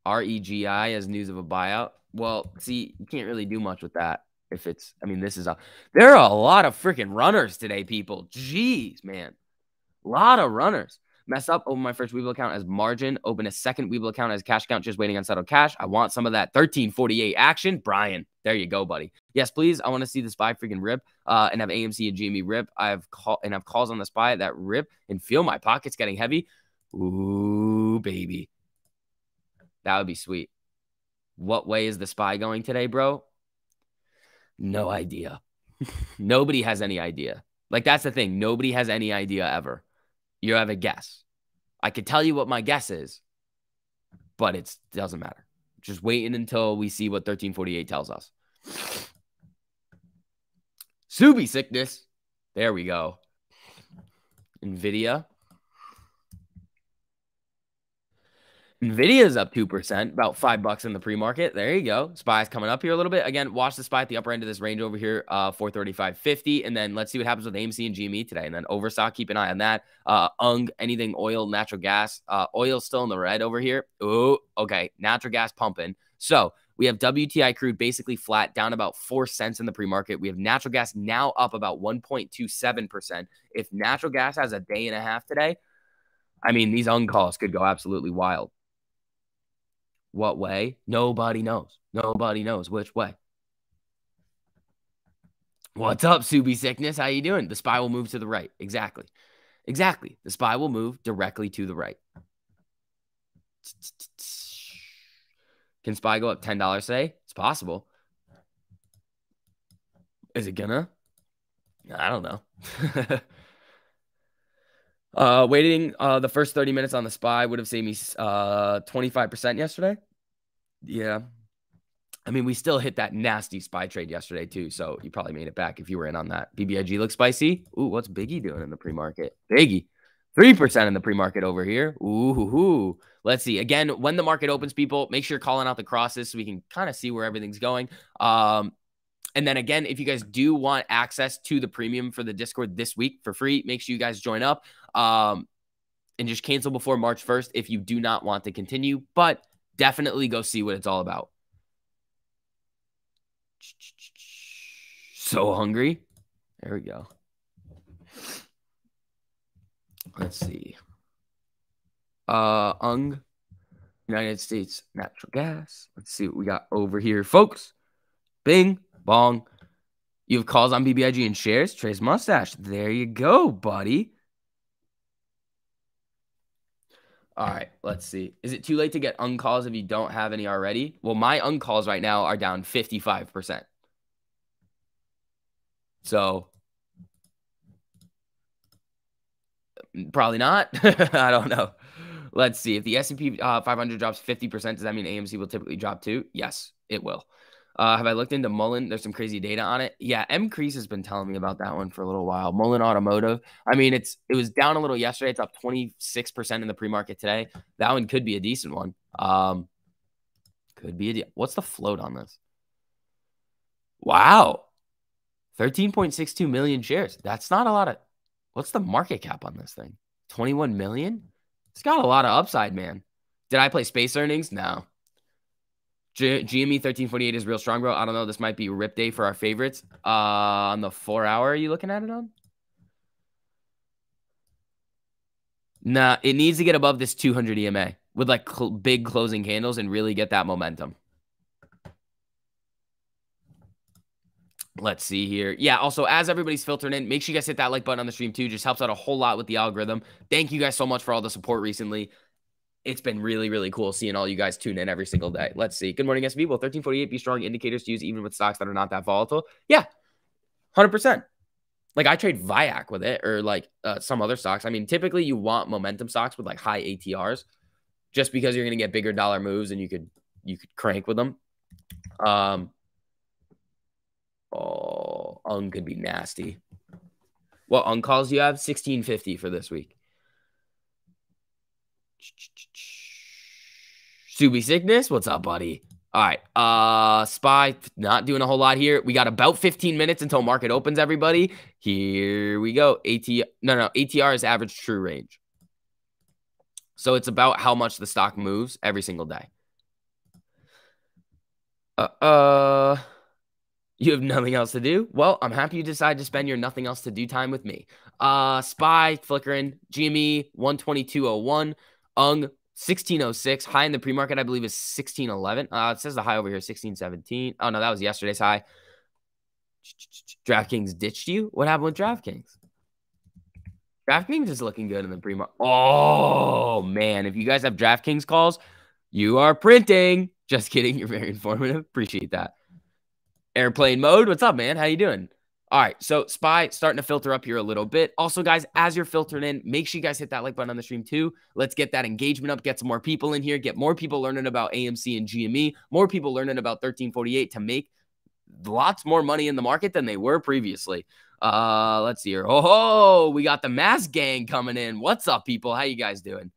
REGI as news of a buyout. Well, see, you can't really do much with that if it's, I mean, this is a, there are a lot of freaking runners today, people. Jeez, man. A lot of runners. Mess up, open my first Webull account as margin, open a second Webull account as cash account, just waiting on settled cash. I want some of that 1348 action. Brian, there you go, buddy. Yes, please. I want to see the spy freaking rip uh, and have AMC and GME rip. I have call and have calls on the spy that rip and feel my pockets getting heavy. Ooh, baby. That would be sweet. What way is the spy going today, bro? No idea. Nobody has any idea. Like, that's the thing. Nobody has any idea ever. You have a guess. I could tell you what my guess is, but it doesn't matter. Just waiting until we see what 1348 tells us. Subi sickness. There we go. NVIDIA Nvidia is up 2%, about five bucks in the pre-market. There you go. SPY's coming up here a little bit. Again, watch the SPY at the upper end of this range over here, uh, 435.50. And then let's see what happens with AMC and GME today. And then overstock, keep an eye on that. Uh, UNG, anything oil, natural gas. Uh, oil still in the red over here. Oh, okay. Natural gas pumping. So we have WTI crude basically flat, down about four cents in the pre-market. We have natural gas now up about 1.27%. If natural gas has a day and a half today, I mean, these UNG calls could go absolutely wild. What way? Nobody knows. Nobody knows which way. What's up, Subi Sickness? How you doing? The spy will move to the right. Exactly. Exactly. The spy will move directly to the right. Can spy go up $10 today? It's possible. Is it gonna? I don't know. uh waiting uh the first 30 minutes on the spy would have saved me uh 25% yesterday. Yeah. I mean, we still hit that nasty spy trade yesterday, too. So you probably made it back if you were in on that. BBIG looks spicy. Ooh, what's Biggie doing in the pre market? Biggie. 3% in the pre market over here. Ooh, let's see. Again, when the market opens, people, make sure you're calling out the crosses so we can kind of see where everything's going. Um, and then again, if you guys do want access to the premium for the Discord this week for free, make sure you guys join up. Um, and just cancel before March 1st if you do not want to continue. But definitely go see what it's all about. So hungry. There we go. Let's see. Uh, UNG, United States Natural Gas. Let's see what we got over here, folks. Bing, bong. You have calls on BBIG and shares. Trace mustache. There you go, buddy. All right, let's see. Is it too late to get UNG calls if you don't have any already? Well, my UNG calls right now are down 55%. So probably not. I don't know. Let's see. If the S&P uh, 500 drops 50%, does that mean AMC will typically drop too? Yes, it will. Uh, have I looked into Mullen? There's some crazy data on it. Yeah, M Crease has been telling me about that one for a little while. Mullen Automotive. I mean, it's it was down a little yesterday. It's up 26% in the pre-market today. That one could be a decent one. Um, could be a de- what's the float on this? Wow. 13.62 million shares. That's not a lot of what's the market cap on this thing? 21 million? It's got a lot of upside, man. Did I play space earnings? No. G- GME 1348 is real strong, bro. I don't know. This might be rip day for our favorites. Uh, on the four hour, are you looking at it on? Nah, it needs to get above this 200 EMA with like cl- big closing candles and really get that momentum. Let's see here. Yeah, also, as everybody's filtering in, make sure you guys hit that like button on the stream too. Just helps out a whole lot with the algorithm. Thank you guys so much for all the support recently it's been really, really cool seeing all you guys tune in every single day. Let's see. Good morning, SB. Will 1348 be strong indicators to use even with stocks that are not that volatile? Yeah, 100%. Like I trade Viac with it or like uh, some other stocks. I mean, typically you want momentum stocks with like high ATRs just because you're going to get bigger dollar moves and you could you could crank with them. Um Oh, UNG could be nasty. What UNG calls you have? 1650 for this week. Subi Sickness, what's up, buddy? All right. Uh SPY not doing a whole lot here. We got about 15 minutes until market opens, everybody. Here we go. AT no no ATR is average true range. So it's about how much the stock moves every single day. Uh, uh you have nothing else to do? Well, I'm happy you decided to spend your nothing else to do time with me. Uh SPY flickering, GME 12201, UNG 1606, high in the pre-market I believe is 1611. Uh it says the high over here 1617. Oh no, that was yesterday's high. DraftKings ditched you? What happened with DraftKings? DraftKings is looking good in the pre-market. Oh man, if you guys have DraftKings calls, you are printing. Just kidding. You're very informative. Appreciate that. Airplane mode. What's up, man? How you doing? All right, so Spy starting to filter up here a little bit. Also, guys, as you're filtering in, make sure you guys hit that like button on the stream too. Let's get that engagement up, get some more people in here, get more people learning about AMC and GME, more people learning about 1348 to make lots more money in the market than they were previously. Uh, let's see here. Oh, we got the mask gang coming in. What's up, people? How you guys doing?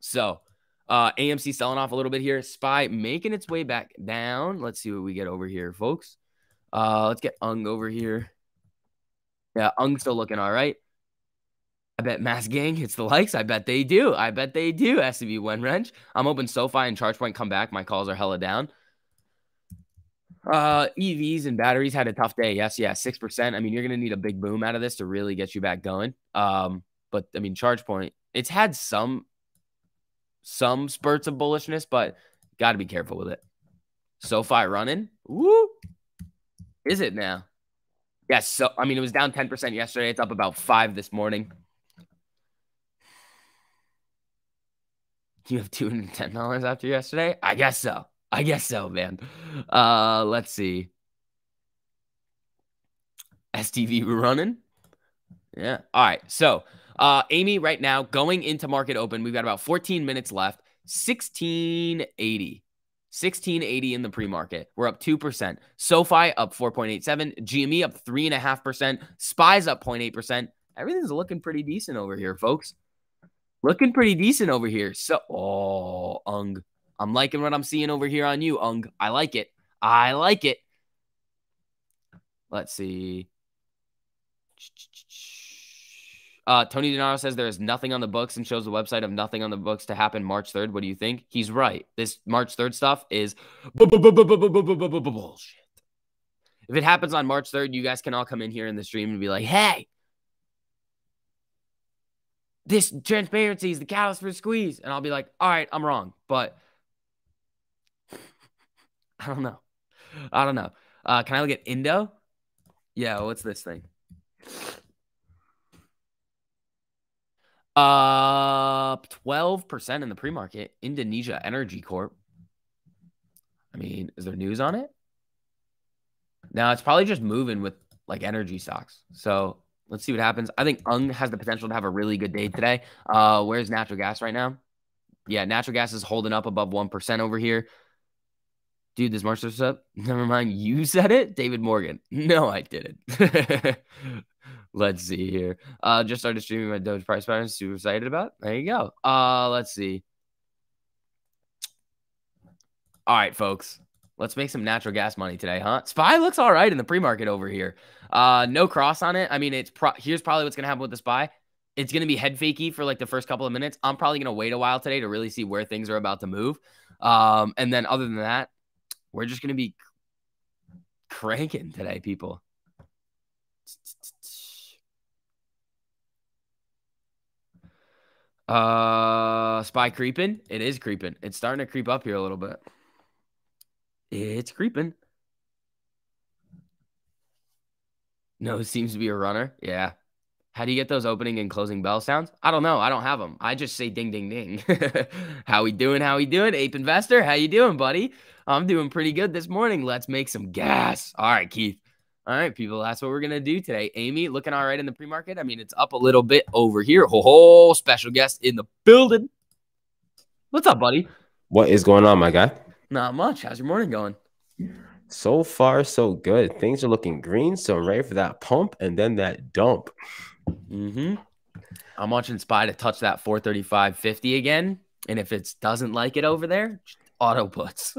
So, uh, AMC selling off a little bit here. Spy making its way back down. Let's see what we get over here, folks. Uh, let's get UNG over here. Yeah, UNG still looking all right. I bet Mass Gang hits the likes. I bet they do. I bet they do. SCB Wen Wrench. I'm hoping SoFi and ChargePoint come back. My calls are hella down. Uh, EVs and batteries had a tough day. Yes, yeah, six percent. I mean, you're gonna need a big boom out of this to really get you back going. Um, but I mean, ChargePoint, it's had some some spurts of bullishness, but got to be careful with it. SoFi running. Woo! Is it now? Yes. So I mean, it was down ten percent yesterday. It's up about five this morning. You have two hundred ten dollars after yesterday. I guess so. I guess so, man. Uh, let's see. STV running. Yeah. All right. So, uh, Amy, right now going into market open, we've got about 14 minutes left. 1680. 1680 in the pre-market. We're up 2%. SoFi up 4.87. GME up 3.5%. SPY's up 0.8%. Everything's looking pretty decent over here, folks. Looking pretty decent over here. So, oh, UNG. I'm liking what I'm seeing over here on you, UNG. I like it. I like it. Let's see. Uh, Tony Donato says there is nothing on the books and shows the website of nothing on the books to happen March 3rd. What do you think? He's right. This March 3rd stuff is bullshit. If it happens on March 3rd, you guys can all come in here in the stream and be like, hey, this transparency is the catalyst for squeeze. And I'll be like, all right, I'm wrong. But I don't know. I don't know. Uh, can I look at Indo? Yeah, what's this thing? Uh, 12% in the pre-market. Indonesia Energy Corp. I mean, is there news on it? Now it's probably just moving with like energy stocks. So let's see what happens. I think UNG has the potential to have a really good day today. Uh, where's natural gas right now? Yeah, natural gas is holding up above 1% over here. Dude, this March up. Never mind. You said it, David Morgan. No, I didn't. let's see here. Uh, just started streaming my Doge price pattern. Super excited about. There you go. Uh, let's see. All right, folks. Let's make some natural gas money today, huh? Spy looks all right in the pre-market over here. Uh, no cross on it. I mean, it's pro- here's probably what's gonna happen with the spy. It's gonna be head fakey for like the first couple of minutes. I'm probably gonna wait a while today to really see where things are about to move. Um, and then other than that, we're just gonna be cranking today, people. Uh, spy creeping. It is creeping. It's starting to creep up here a little bit. It's creeping. No, it seems to be a runner. Yeah. How do you get those opening and closing bell sounds? I don't know. I don't have them. I just say ding, ding, ding. how we doing? How we doing? Ape investor, how you doing, buddy? I'm doing pretty good this morning. Let's make some gas. All right, Keith. All right, people, that's what we're going to do today. Amy, looking all right in the pre market. I mean, it's up a little bit over here. Ho ho, special guest in the building. What's up, buddy? What is going on, my guy? Not much. How's your morning going? So far, so good. Things are looking green, so I'm ready for that pump and then that dump. Mm-hmm. I'm watching Spy to touch that 435.50 again. And if it doesn't like it over there, auto puts.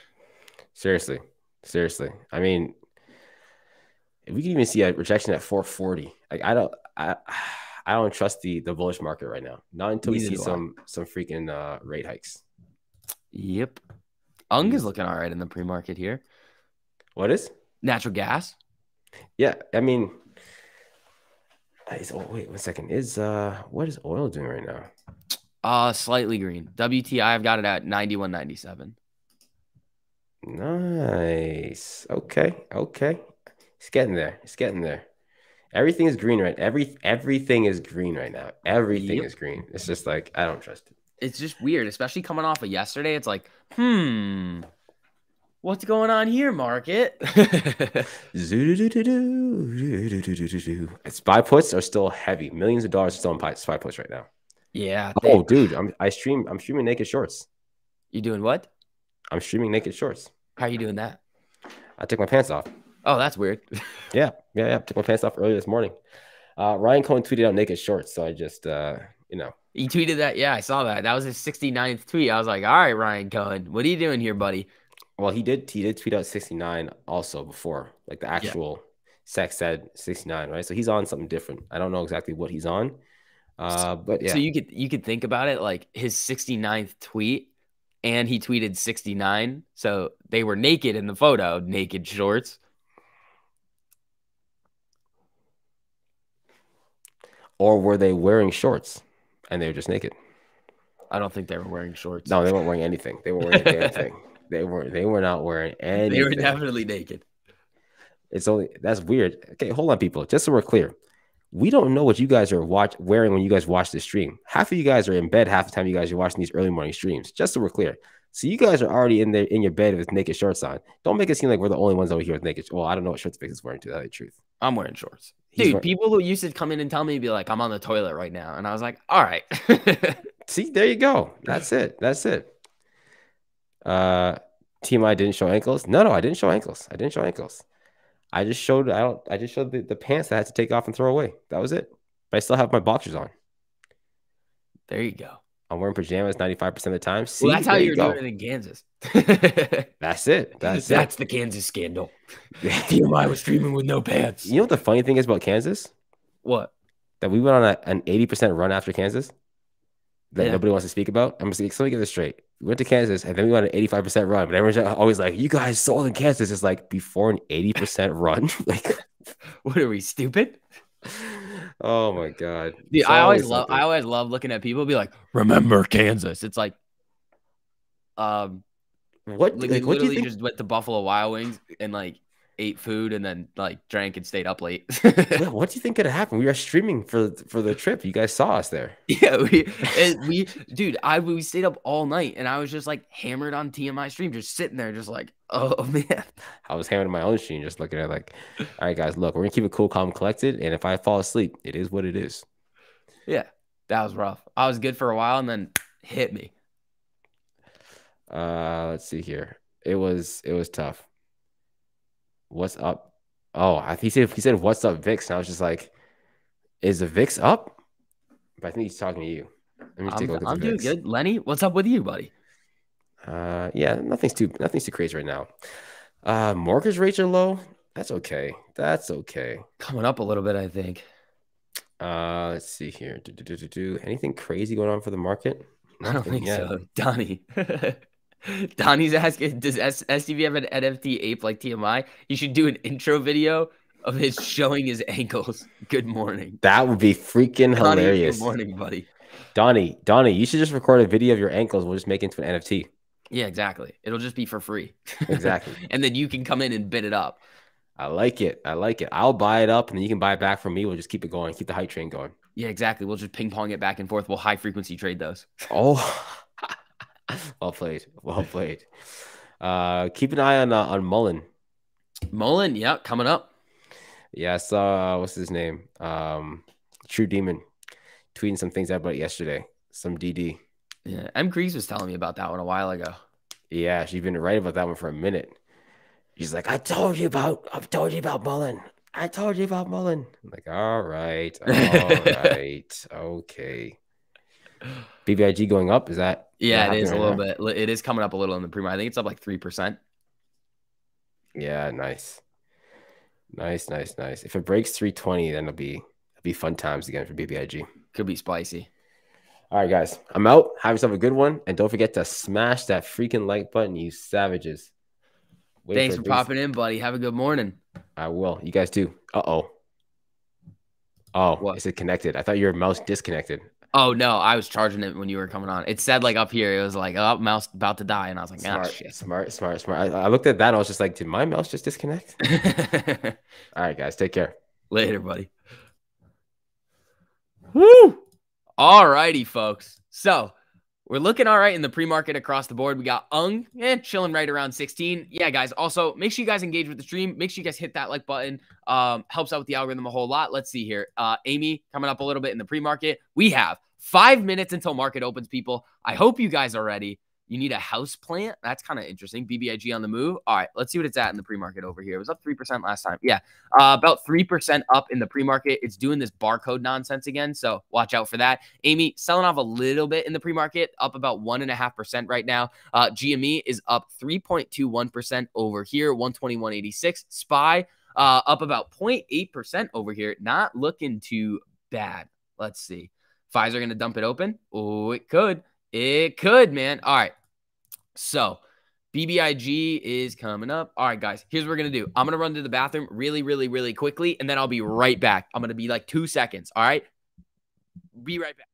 Seriously, seriously. I mean, we can even see a rejection at 440, like I don't, I, I don't trust the the bullish market right now. Not until we see do I. some some freaking uh, rate hikes. yep. UNG is looking all right in the pre market here. What is? Natural gas. Yeah, I mean, is, oh, wait one second. Is uh, what is oil doing right now? Uh slightly green. WTI I've got it at 91.97. Nice. Okay. Okay. It's getting there. It's getting there. Everything is green right. Every everything is green right now. Everything yep. is green. It's just like I don't trust it. It's just weird, especially coming off of yesterday. It's like, hmm, what's going on here, market? spy puts are still heavy. Millions of dollars still in spy puts right now. Yeah. Thanks. Oh, dude, I'm I stream. I'm streaming naked shorts. You doing what? I'm streaming naked shorts. How are you doing that? I took my pants off. Oh, that's weird. Yeah, yeah, yeah. Took my pants off earlier this morning. Uh, Ryan Cohen tweeted out naked shorts, so I just, uh, you know, he tweeted that. Yeah, I saw that. That was his 69th tweet. I was like, all right, Ryan Cohen, what are you doing here, buddy? well, he did. He did tweet out 69 also before, like the actual sex said 69, right? So he's on something different. I don't know exactly what he's on, uh, but yeah, So you could you could think about it like his 69th tweet, and he tweeted 69. So they were naked in the photo, naked shorts. Or were they wearing shorts and they were just naked? I don't think they were wearing shorts. No, they weren't wearing anything. They weren't wearing a damn thing. They were. They were not wearing anything. they were definitely naked. It's only that's weird. Okay, hold on, people. Just so we're clear, we don't know what you guys are watch wearing when you guys watch the stream. Half of you guys are in bed. Half the time you guys are watching these early morning streams. Just so we're clear. So you guys are already in there in your bed with naked shorts on. Don't make it seem like we're the only ones over here with naked. Well, I don't know what shorts Vic is wearing to tell you the truth. I'm wearing shorts. Dude, wear- people who used to come in and tell me, be like, I'm on the toilet right now. And I was like, all right. See, there you go. That's it. That's it. Uh, Team I didn't show ankles. No, no, I didn't show ankles. I didn't show ankles. I just showed. I don't. I just showed the, the pants that I had to take off and throw away. That was it. But I still have my boxers on. there you go. I'm wearing pajamas 95% of the time. See, well, that's how you're you doing it in Kansas. That's it. That's, That's the Kansas scandal. it. TMI was streaming with no pants. you know what the funny thing is about Kansas? What? That we went on a, an 80% run after Kansas that Yeah. nobody wants to speak about. I'm just let me get this straight. We went to Kansas and then we went on an 85% run, but everyone's always like, "You guys sold in Kansas." It's like before an 80% run. like, What are we stupid? Oh my god, Dude, I always love. I always love looking at people be like, remember Kansas. It's like um what like, like, what do you literally think? just went to Buffalo Wild Wings and like ate food and then like drank and stayed up late. what, what do you think could have happened? We were streaming for for the trip. You guys saw us there. yeah, we, we dude, I we stayed up all night and I was just like hammered on TMI stream, just sitting there, just like, oh man. I was hammering my own stream, just looking at it like, all right, guys, look, we're gonna keep it cool, calm, collected, and if I fall asleep, it is what it is. Yeah, that was rough. I was good for a while and then hit me. Uh, let's see here. It was it was tough. What's up? Oh, I he said he said what's up, Vix, and I was just like, is the Vix up? But I think he's talking to you. Let me just take I'm, a look at I'm doing good. Lenny, what's up with you, buddy? Uh, yeah, nothing's too nothing's too crazy right now. Uh, mortgage rates are low. That's okay. That's okay. Coming up a little bit, I think. Uh, let's see here. Do, do, do, do, do. Anything crazy going on for the market? I don't think yet. so. Donnie. Donnie's asking, does S- STV have an NFT ape like TMI? You should do an intro video of his showing his ankles. Good morning. That would be freaking Donnie, hilarious. Good morning, buddy. Donnie, Donnie, you should just record a video of your ankles. We'll just make it into an NFT. Yeah, exactly. It'll just be for free. Exactly. and then you can come in and bid it up. I like it. I like it. I'll buy it up and then you can buy it back from me. We'll just keep it going. Keep the hype train going. Yeah, exactly. We'll just ping pong it back and forth. We'll high frequency trade those. Oh, well played. Well played. Uh, keep an eye on uh, on Mullen. Mullen, yeah, coming up. Yeah, I saw what's his name? Um, True Demon tweeting some things out about yesterday. Some DD. Yeah, M. Crease was telling me about that one a while ago. Yeah, she's been right about that one for a minute. She's like, I told you about, I've told you about Mullen. I told you about Mullen. I'm like, all right, all right, okay. BBIG going up. Is that? Yeah, it is a little now? bit. It is coming up a little in the premium. I think it's up like three percent. Yeah, nice, nice, nice, nice. If it breaks 320, then it'll be it'll be fun times again for BBIG. Could be spicy. All right, guys, I'm out. Have yourself a good one, and don't forget to smash that freaking like button, you savages. Wait Thanks for, for popping in, buddy. Have a good morning. I will. You guys too. Uh oh. Oh, what? is it connected? I thought your mouse disconnected. Oh no, I was charging it when you were coming on. It said like up here, it was like, "Oh, mouse about to die," and I was like, "Smart, ah, shit. smart, smart, smart." I, I, looked at that, and I was just like, "Did my mouse just disconnect?" All right, guys, take care. Later, buddy. Woo! All righty, folks. So we're looking all right in the pre-market across the board. We got UNG eh, chilling right around 16. Yeah, guys. Also, make sure you guys engage with the stream. Make sure you guys hit that like button. Um, helps out with the algorithm a whole lot. Let's see here. Uh, Amy coming up a little bit in the pre-market. We have five minutes until market opens, people. I hope you guys are ready. You need a house plant. That's kind of interesting. BBIG on the move. All right, let's see what it's at in the pre-market over here. It was up 3% last time. Yeah, uh, about 3% up in the pre-market. It's doing this barcode nonsense again, so watch out for that. Amy, selling off a little bit in the pre-market, up about 1.5% right now. Uh, GME is up 3.21% over here, 121.86. SPY uh, up about 0.8% over here. Not looking too bad. Let's see. Pfizer going to dump it open? Oh, it could. It could, man. All right. So BBIG is coming up. All right, guys, here's what we're going to do. I'm going to run to the bathroom really, really, really quickly, and then I'll be right back. I'm going to be like two seconds. All right. Be right back.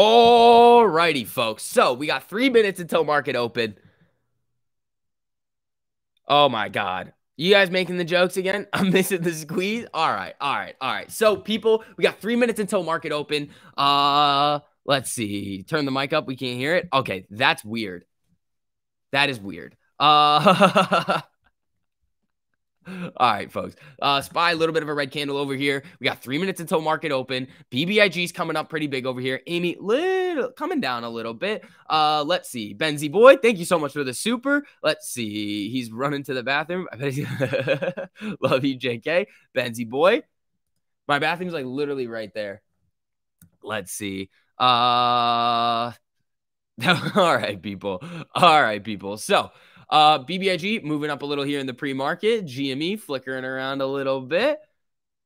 All righty, folks. So we got three minutes until market open. Oh my God. You guys making the jokes again? I'm missing the squeeze. All right, all right, all right. So, people, we got three minutes until market open. Uh, let's see. Turn the mic up. We can't hear it. Okay, that's weird. That is weird. Uh All right, folks. Uh, Spy, a little bit of a red candle over here. We got three minutes until market open. BBIG's coming up pretty big over here. Amy, little coming down a little bit. Uh, let's see. Benzie boy, thank you so much for the super. Let's see. He's running to the bathroom. Love you, JK. Benzie boy. My bathroom's like literally right there. Let's see. Uh, all right, people. All right, people. So, uh, BBIG moving up a little here in the pre-market. GME flickering around a little bit.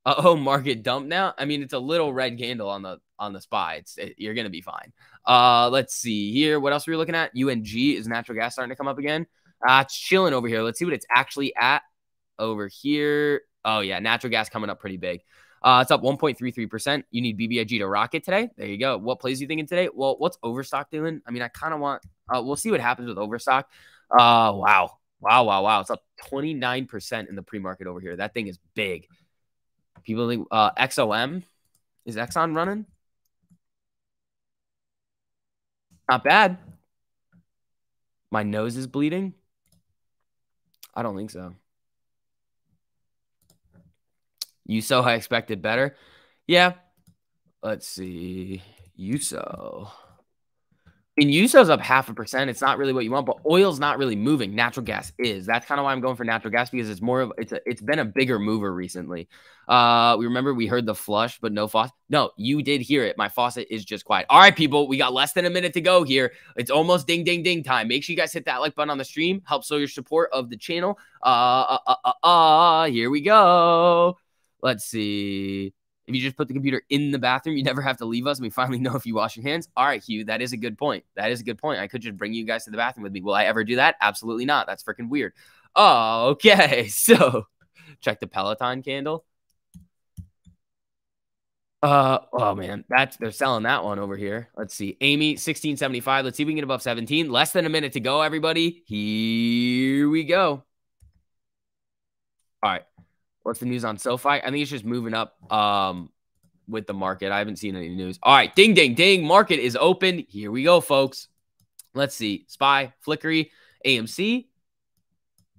Uh, oh, market dump now. I mean, it's a little red candle on the on the spy. It's it, you're gonna be fine. Uh, let's see here. What else are we looking at? UNG is natural gas starting to come up again. Uh, it's chilling over here. Let's see what it's actually at over here. Oh yeah, natural gas coming up pretty big. Uh, it's up 1.33%. You need BBIG to rock it today. There you go. What plays you thinking today? Well, what's Overstock doing? I mean, I kind of want. Uh, we'll see what happens with Overstock. Uh, wow. Wow, wow, wow. It's up 29% in the pre-market over here. That thing is big. People think uh XOM is Exxon running? Not bad. My nose is bleeding. I don't think so. USO I expected better. Yeah. Let's see. USO. Mean, USO's up half a percent. It's not really what you want, but oil's not really moving. Natural gas is. That's kind of why I'm going for natural gas because it's more of it's a, it's been a bigger mover recently. Uh, we remember we heard the flush, but no faucet. No, you did hear it. My faucet is just quiet. All right, people, we got less than a minute to go here. It's almost ding ding ding time. Make sure you guys hit that like button on the stream. Help show your support of the channel. Uh, uh, uh, uh, uh here we go. Let's see. If you just put the computer in the bathroom, you never have to leave us. And we finally know if you wash your hands. All right, Hugh, that is a good point. That is a good point. I could just bring you guys to the bathroom with me. Will I ever do that? Absolutely not. That's freaking weird. Oh, okay. So check the Peloton candle. Uh oh man, that's they're selling that one over here. Let's see. Amy 1675. Let's see if we can get above 17. Less than a minute to go, everybody. Here we go. All right. What's the news on SoFi? I think it's just moving up um with the market. I haven't seen any news. All right, ding ding ding. Market is open. Here we go, folks. Let's see. Spy, Flickery, AMC,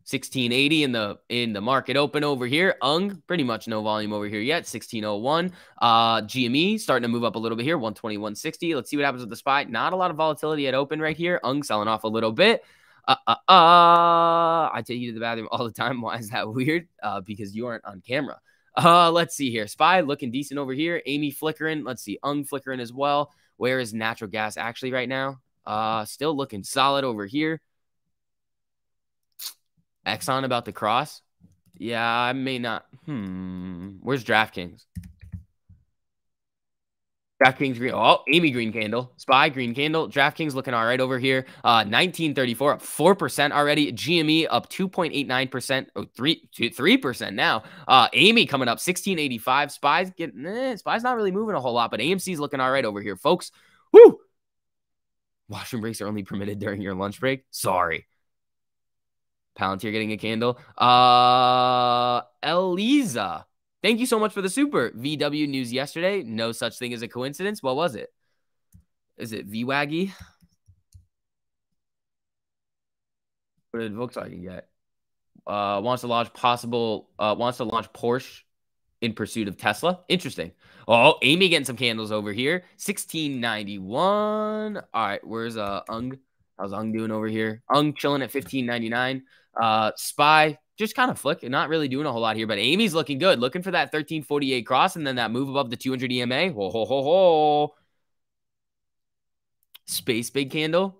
1680 in the in the market open over here. UNG, pretty much no volume over here yet. 1601. Uh GME starting to move up a little bit here. 121.60. Let's see what happens with the SPY. Not a lot of volatility at open right here. UNG selling off a little bit. Uh, uh, uh, I take you to the bathroom all the time. Why is that weird? Uh, because you aren't on camera. Uh, let's see here. Spy looking decent over here. Amy flickering. Let's see. UNG flickering as well. Where is natural gas actually right now? Uh, still looking solid over here. Exxon about the cross? Yeah, I may not. Hmm. Where's DraftKings? DraftKings green. Oh, Amy green candle. Spy green candle. DraftKings looking all right over here. Uh, 1934 up 4% already. GME up 2.89%. Oh, 3 3% now. Uh, Amy coming up 1685. Spy's getting eh, Spy's not really moving a whole lot, but AMC's looking all right over here, folks. Woo! Washroom breaks are only permitted during your lunch break. Sorry. Palantir getting a candle. Uh, Eliza. Thank you so much for the super. VW news yesterday. No such thing as a coincidence. What was it? Is it VWaggy? What did Volkswagen get? Uh, wants to launch possible. Uh, wants to launch Porsche in pursuit of Tesla. Interesting. Oh, Amy getting some candles over here. 1691. All right, where's uh Ung? How's Ung doing over here? Ung chilling at 1599. Uh, Spy just kind of flick, not really doing a whole lot here, but Amy's looking good, looking for that 1348 cross and then that move above the 200 EMA. Ho, ho, ho, ho. Space big candle.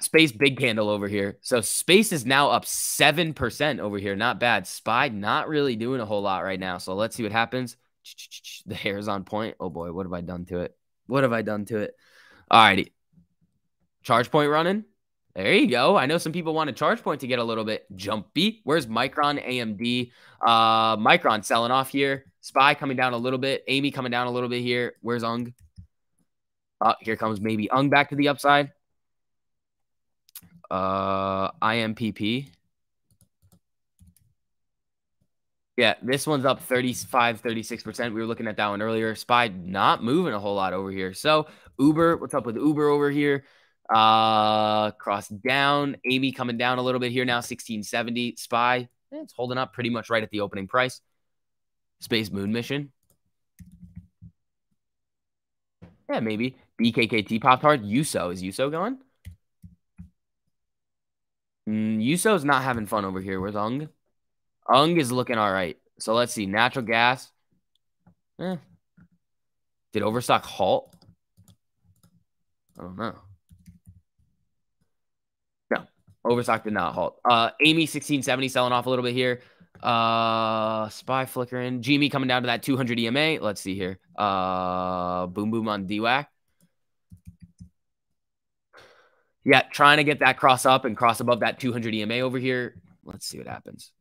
Space big candle over here. So space is now up 7% over here. Not bad. Spy not really doing a whole lot right now. So let's see what happens. The hair's on point. Oh boy, what have I done to it? What have I done to it? All righty. ChargePoint running. There you go. I know some people want a ChargePoint to get a little bit jumpy. Where's Micron AMD? Uh, Micron selling off here. Spy coming down a little bit. Amy coming down a little bit here. Where's Ung? Uh, here comes maybe Ung back to the upside. Uh, IMPP. Yeah, this one's up 35, 36%. We were looking at that one earlier. Spy not moving a whole lot over here. So, Uber, what's up with Uber over here? Uh, cross down. Amy coming down a little bit here now, 1670. Spy, eh, it's holding up pretty much right at the opening price. Space Moon Mission. Yeah, maybe. BKKT popped hard. USO. Is USO going? Mm, USO's not having fun over here. Where's Ung? Ung is looking all right. So let's see. Natural gas. Eh. Did Overstock halt? I don't know. Overstock did not halt. Uh, Amy 1670 selling off a little bit here. Uh, Spy flickering. Jimmy coming down to that 200 EMA. Let's see here. Uh, boom boom on DWAC. Yeah, trying to get that cross up and cross above that 200 EMA over here. Let's see what happens.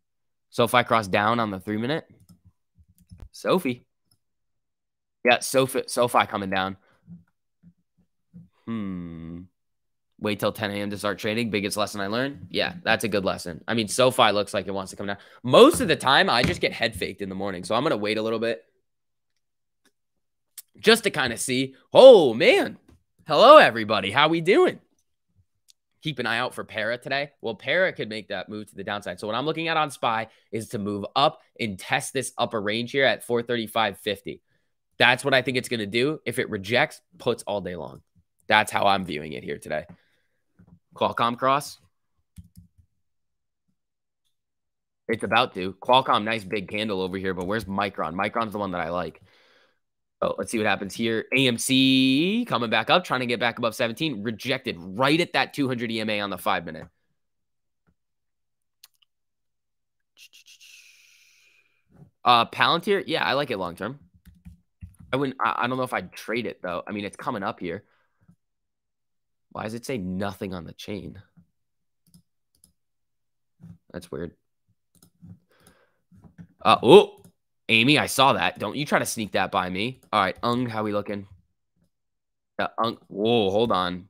So if I cross down on the three minute, SoFi. Yeah, Sophie, SoFi coming down. Hmm. Wait till 10 a.m. to start trading. Biggest lesson I learned. Yeah, that's a good lesson. I mean, SoFi looks like it wants to come down. Most of the time, I just get head faked in the morning. So I'm going to wait a little bit just to kind of see. Oh, man. Hello, everybody. How we doing? keep an eye out for Para today. Well, Para could make that move to the downside. So what I'm looking at on SPY is to move up and test this upper range here at 435.50. That's what I think it's going to do. If it rejects, puts all day long. That's how I'm viewing it here today. Qualcomm cross. It's about to. Qualcomm, nice big candle over here, but where's Micron? Micron's the one that I like. Oh, let's see what happens here. AMC coming back up, trying to get back above 17. Rejected right at that 200 EMA on the five minute. Uh, Palantir, yeah, I like it long term. I wouldn't. I, I don't know if I'd trade it though. I mean, it's coming up here. Why does it say nothing on the chain? That's weird. Uh, oh, Amy, I saw that. Don't you try to sneak that by me. All right, Ung, how we looking? Uh, Ung, whoa, hold on.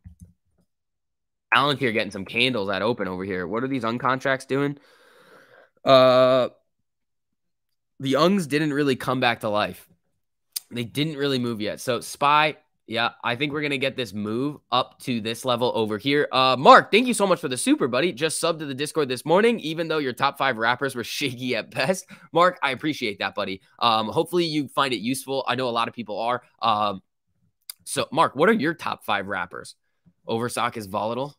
Alan here getting some candles at open over here. What are these Ung contracts doing? Uh, the Ungs didn't really come back to life. They didn't really move yet. So Spy, yeah, I think we're gonna get this move up to this level over here. Uh, Mark, thank you so much for the super, buddy. Just subbed to the Discord this morning, even though your top five rappers were shaky at best. Mark, I appreciate that, buddy. Um, hopefully you find it useful. I know a lot of people are. Um, so Mark, what are your top five rappers? Overstock is volatile.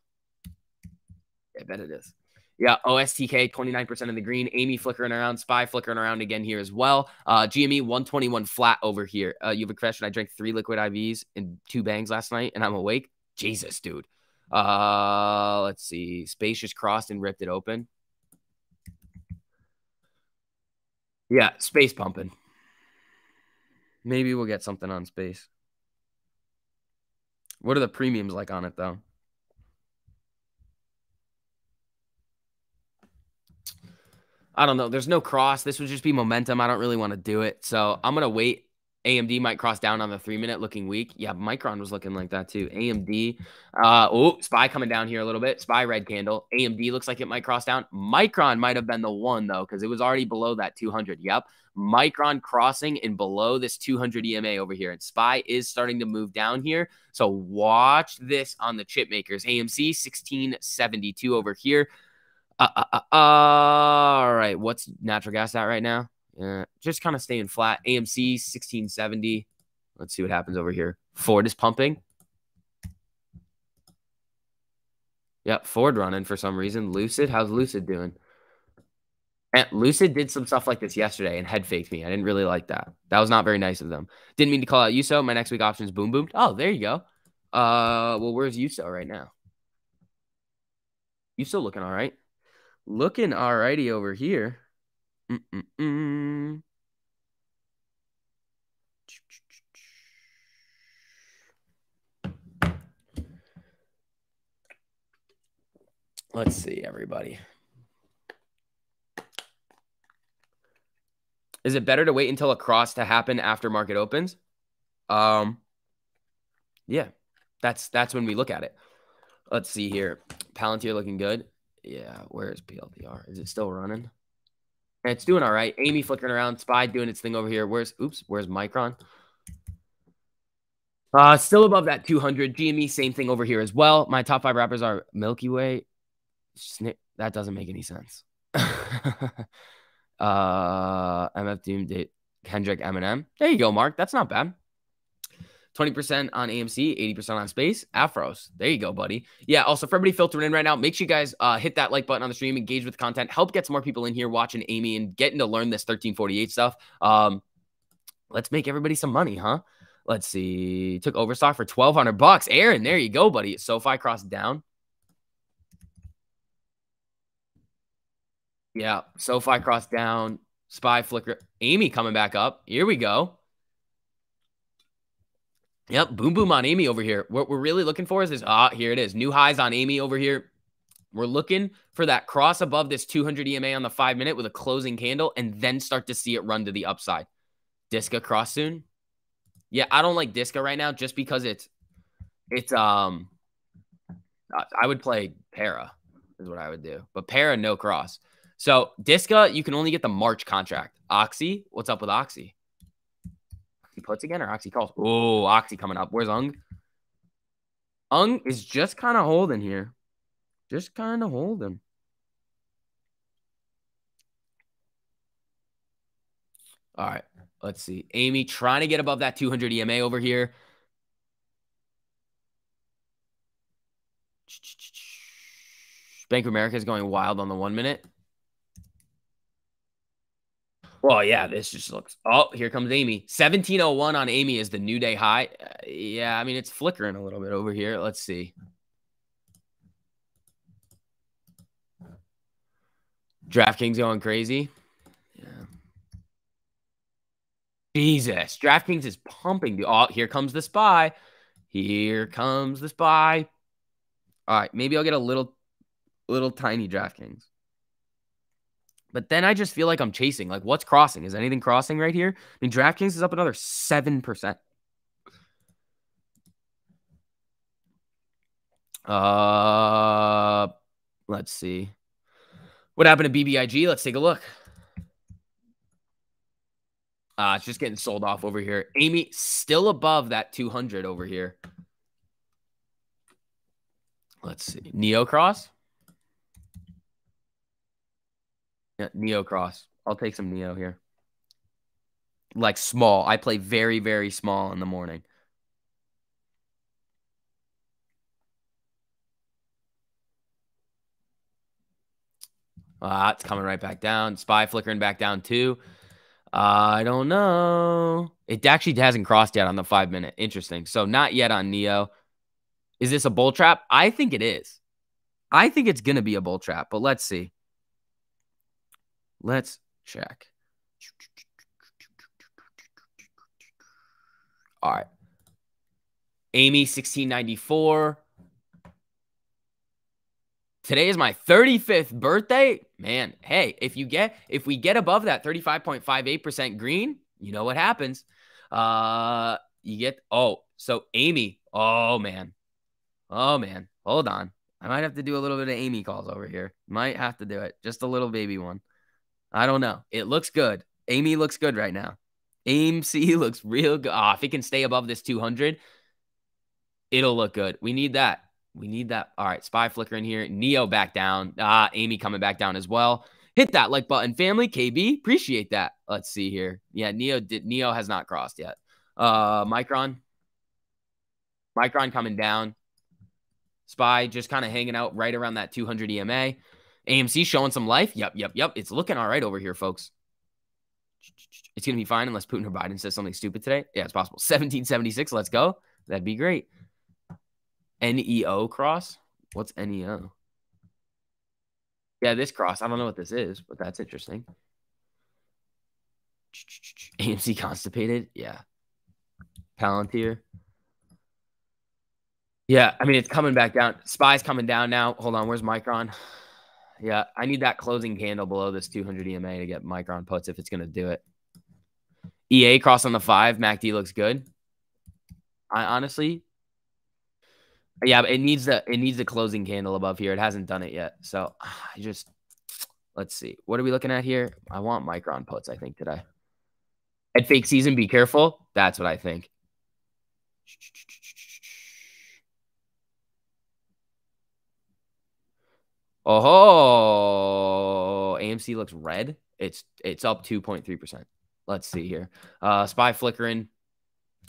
I bet it is. Yeah, OSTK 29% of the green. Amy flickering around. Spy flickering around again here as well. Uh, GME 121 flat over here. Uh, you have a question. I drank three liquid IVs and two bangs last night and I'm awake. Jesus, dude. Uh, let's see. Space just crossed and ripped it open. Yeah, space pumping. Maybe we'll get something on space. What are the premiums like on it though? I don't know. There's no cross. This would just be momentum. I don't really want to do it. So I'm going to wait. AMD might cross down on the three minute looking weak. Yeah, Micron was looking like that too. AMD. Uh, oh, SPY coming down here a little bit. SPY red candle. AMD looks like it might cross down. Micron might have been the one though, because it was already below that 200. Yep. Micron crossing and below this 200 EMA over here. And SPY is starting to move down here. So watch this on the chip makers. AMC 1672 over here. Uh, uh, uh, all right. What's natural gas at right now? Yeah, just kind of staying flat. AMC 1670. Let's see what happens over here. Ford is pumping. Yep, Ford running for some reason. Lucid, how's Lucid doing? And Lucid did some stuff like this yesterday and head faked me. I didn't really like that. That was not very nice of them. Didn't mean to call out USO. My next week options boom boomed. Oh, there you go. Uh, well, where's USO right now? You still looking all right? Looking alrighty over here. Mm-mm-mm. Let's see, everybody. Is it better to wait until a cross to happen after market opens? Um, yeah, that's that's when we look at it. Let's see here. Palantir looking good. Yeah, where is PLTR? Is it still running? It's doing all right. Amy flickering around, Spy doing its thing over here. Where's oops? Where's Micron? Uh, still above that 200. GME, same thing over here as well. My top five rappers are Milky Way. Sni that doesn't make any sense. uh, MF Doom, Kendrick, Eminem. There you go, Mark. That's not bad. 20% on AMC, 80% on space. Afros. There you go, buddy. Yeah. Also, for everybody filtering in right now, make sure you guys uh, hit that like button on the stream, engage with content, help get some more people in here watching Amy and getting to learn this 1348 stuff. Um, let's make everybody some money, huh? Let's see. Took overstock for 1200 bucks. Aaron, there you go, buddy. SoFi crossed down. Yeah. SoFi crossed down. Spy flicker. Amy coming back up. Here we go. Yep, boom boom on Amy over here. What we're really looking for is this. Ah, here it is. New highs on Amy over here. We're looking for that cross above this 200 EMA on the five minute with a closing candle and then start to see it run to the upside. Disca cross soon. Yeah, I don't like Disca right now just because it's it's um I would play Para is what I would do. But Para no cross. So Disca, you can only get the March contract. Oxy, what's up with Oxy? Oxy puts again or Oxy calls? Oh, Oxy coming up. Where's Ung? Ung is just kind of holding here. Just kind of holding. All right. Let's see. Amy trying to get above that 200 EMA over here. Bank of America is going wild on the one minute. Well, yeah, this just looks. Oh, here comes Amy. 1701 on Amy is the new day high. Uh, yeah, I mean, it's flickering a little bit over here. Let's see. DraftKings going crazy. Yeah. Jesus, DraftKings is pumping. Oh, here comes the spy. Here comes the spy. All right, maybe I'll get a little, little tiny DraftKings. But then I just feel like I'm chasing. Like, what's crossing? Is anything crossing right here? I mean, DraftKings is up another 7%. Uh, let's see. What happened to BBIG? Let's take a look. Uh, it's just getting sold off over here. Amy still above that 200 over here. Let's see. NIO cross. Yeah, NIO cross. I'll take some NIO here. Like small. I play very, very small in the morning. Uh, it's coming right back down. Spy flickering back down too. I don't know. It actually hasn't crossed yet on the five minute. Interesting. So not yet on NIO. Is this a bull trap? I think it is. I think it's going to be a bull trap, but let's see. Let's check. All right. Amy 1694. Today is my 35th birthday. Man, hey, if you get if we get above that 35.58% green, you know what happens. Uh you get oh, so Amy. Oh man. Oh man. Hold on. I might have to do a little bit of Amy calls over here. Might have to do it. Just a little baby one. I don't know. It looks good. Amy looks good right now. AMC looks real good. Oh, if it can stay above this 200, it'll look good. We need that. We need that. All right, Spy flicker in here. NIO back down. Ah, Amy coming back down as well. Hit that like button, family. KB, appreciate that. Let's see here. Yeah, NIO did. NIO has not crossed yet. Uh, Micron. Micron coming down. Spy just kind of hanging out right around that 200 EMA. AMC showing some life. Yep, yep, yep. It's looking all right over here, folks. It's going to be fine unless Putin or Biden says something stupid today. Yeah, it's possible. 1776. Let's go. That'd be great. NEO cross? What's NEO? Yeah, this cross. I don't know what this is, but that's interesting. AMC constipated. Yeah. Palantir. Yeah, I mean it's coming back down. Spy's coming down now. Hold on, where's Micron? Yeah, I need that closing candle below this 200 EMA to get Micron puts if it's going to do it. EA cross on the five. MACD looks good. I honestly, yeah, it needs the it needs the closing candle above here. It hasn't done it yet. So I just let's see. What are we looking at here? I want Micron puts, I think, today. At fake season, be careful. That's what I think. Oh, AMC looks red. It's it's up 2.3%. Let's see here. Uh spy flickering.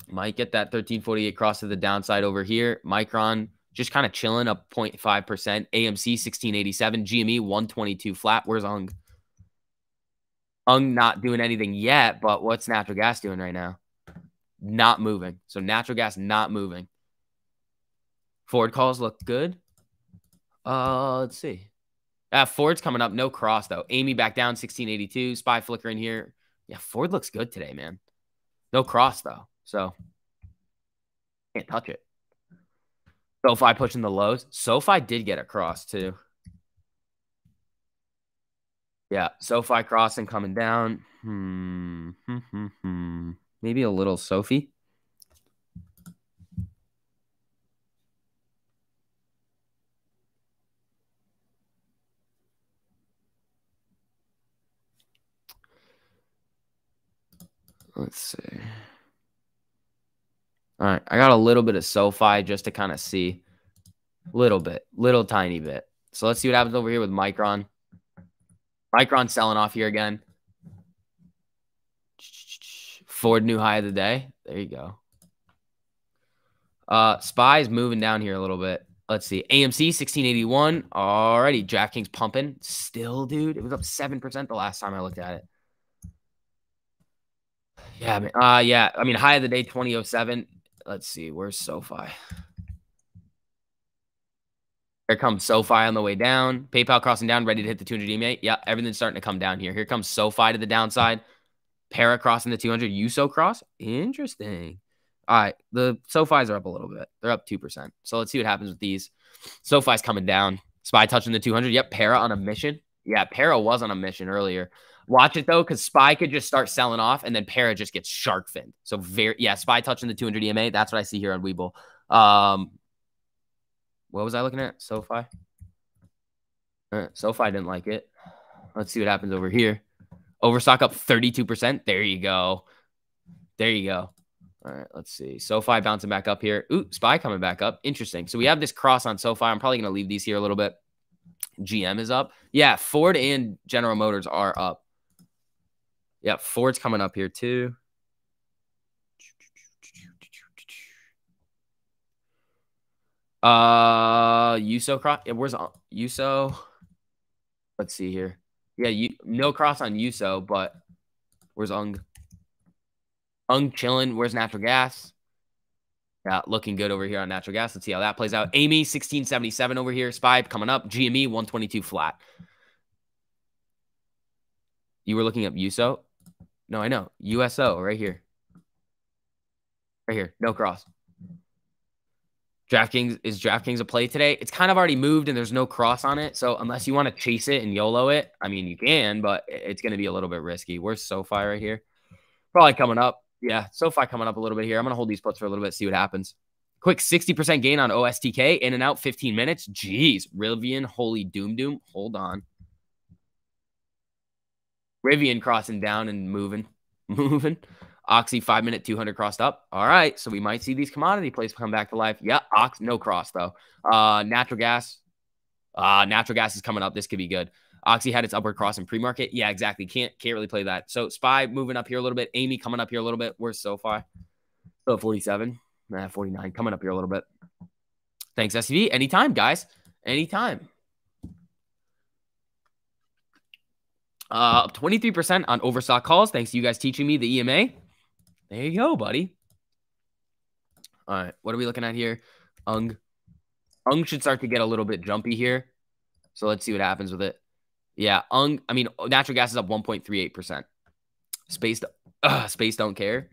Might get that 1348 cross to the downside over here. Micron just kind of chilling up 0.5%. AMC 1687. GME 122 flat. Where's Ung? Ung not doing anything yet, but what's natural gas doing right now? Not moving. So natural gas not moving. Ford calls look good. Uh, let's see. Uh, Ford's coming up. No cross though. Amy back down 1682. Spy flicker in here. Yeah, Ford looks good today, man. No cross though. So can't touch it. SoFi pushing the lows. SoFi did get across too. Yeah, SoFi crossing coming down. Hmm. hmm, hmm, hmm. Maybe a little SoFi. Let's see. All right. I got a little bit of SoFi just to kind of see. Little bit. Little tiny bit. So let's see what happens over here with Micron. Micron selling off here again. Ford new high of the day. There you go. Uh Spy is moving down here a little bit. Let's see. AMC 1681. Alrighty. DraftKings pumping. Still, dude. It was up 7% the last time I looked at it. Yeah, man. Uh yeah. I mean, high of the day 2007 let's see, where's SoFi? Here comes SoFi on the way down. PayPal crossing down, ready to hit the 200 EMA. Yeah, everything's starting to come down here. Here comes SoFi to the downside. Para crossing the 200. USO cross. Interesting. All right. The SoFi's are up a little bit. They're up 2%. So let's see what happens with these. SoFi's coming down. Spy touching the 200. Yep. Para on a mission. Yeah. Para was on a mission earlier. Watch it though, because Spy could just start selling off and then Para just gets shark finned. So very yeah, Spy touching the 200 EMA. That's what I see here on Webull. Um, what was I looking at? SoFi. Uh, SoFi didn't like it. Let's see what happens over here. Overstock up 32%. There you go. There you go. All right, let's see. SoFi bouncing back up here. Ooh, SPY coming back up. Interesting. So we have this cross on SoFi. I'm probably going to leave these here a little bit. GM is up. Yeah, Ford and General Motors are up. Yeah, Ford's coming up here too. Uh, USO cross. Where's USO? Let's see here. Yeah, you no cross on USO, but where's Ung? Ung chilling. Where's natural gas? Yeah, looking good over here on natural gas. Let's see how that plays out. Amy, 1677 over here. Spy coming up. GME, 122 flat. You were looking up USO? No, I know. USO right here. Right here. No cross. DraftKings is DraftKings a play today? It's kind of already moved and there's no cross on it. So unless you want to chase it and YOLO it, I mean you can, but it's going to be a little bit risky. Where's SoFi right here? Probably coming up. Yeah, SoFi coming up a little bit here. I'm gonna hold these puts for a little bit, see what happens. Quick 60% gain on OSTK, in and out 15 minutes. Jeez, Rivian, holy doom doom. Hold on. Rivian crossing down and moving, moving. Oxy five minute 200 crossed up. All right. So we might see these commodity plays come back to life. Yeah. Ox, no cross though. Uh, natural gas. Uh, natural gas is coming up. This could be good. Oxy had its upward cross in pre-market. Yeah, exactly. Can't can't really play that. So Spy moving up here a little bit. Amy coming up here a little bit. Where's SoFi? So 47. Nah, 49. Coming up here a little bit. Thanks, SCV. Anytime, guys. Anytime. Uh, 23% on overstock calls. Thanks to you guys teaching me the EMA. There you go, buddy. All right. What are we looking at here? Ung. Ung should start to get a little bit jumpy here. So let's see what happens with it. Yeah. Ung, I mean, natural gas is up 1.38%. Space, uh, space don't care.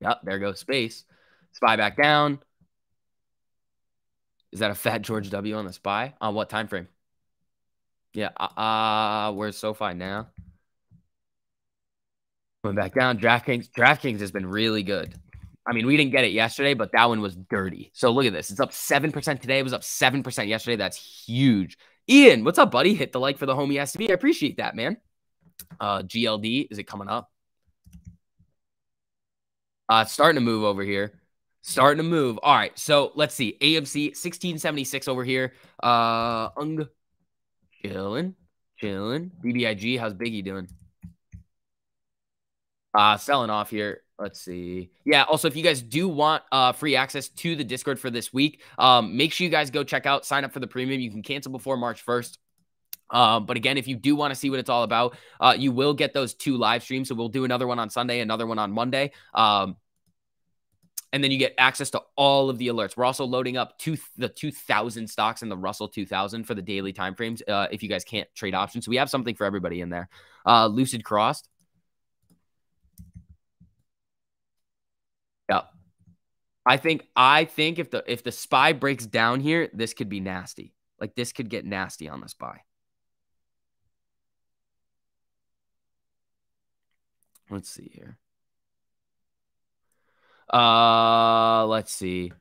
Yep. There goes space. Spy back down. Is that a fat George W on the spy? On what time frame? Yeah. Uh, uh where's SoFi now? Going back down. DraftKings. DraftKings has been really good. I mean, we didn't get it yesterday, but that one was dirty. So look at this. It's up 7% today. It was up 7% yesterday. That's huge. Ian, what's up, buddy? Hit the like for the homie SB. I appreciate that, man. Uh, GLD, is it coming up? Uh, starting to move over here. Starting to move. All right. So let's see. AMC 1676 over here. Uh, Ung Chilling, chilling. BBIG, how's Biggie doing? Uh, selling off here. Let's see. Yeah. Also, if you guys do want uh, free access to the Discord for this week, um, make sure you guys go check out, sign up for the premium. You can cancel before March 1st. Um, but again, if you do want to see what it's all about, uh, you will get those two live streams. So we'll do another one on Sunday, another one on Monday. Um, and then you get access to all of the alerts. We're also loading up to the 2000 stocks in the Russell 2000 for the daily timeframes. Uh, if you guys can't trade options, so we have something for everybody in there. Uh, Lucid crossed. Yeah, I think I think if the if the spy breaks down here, this could be nasty. Like this could get nasty on the spy. Let's see here. Uh, let's see.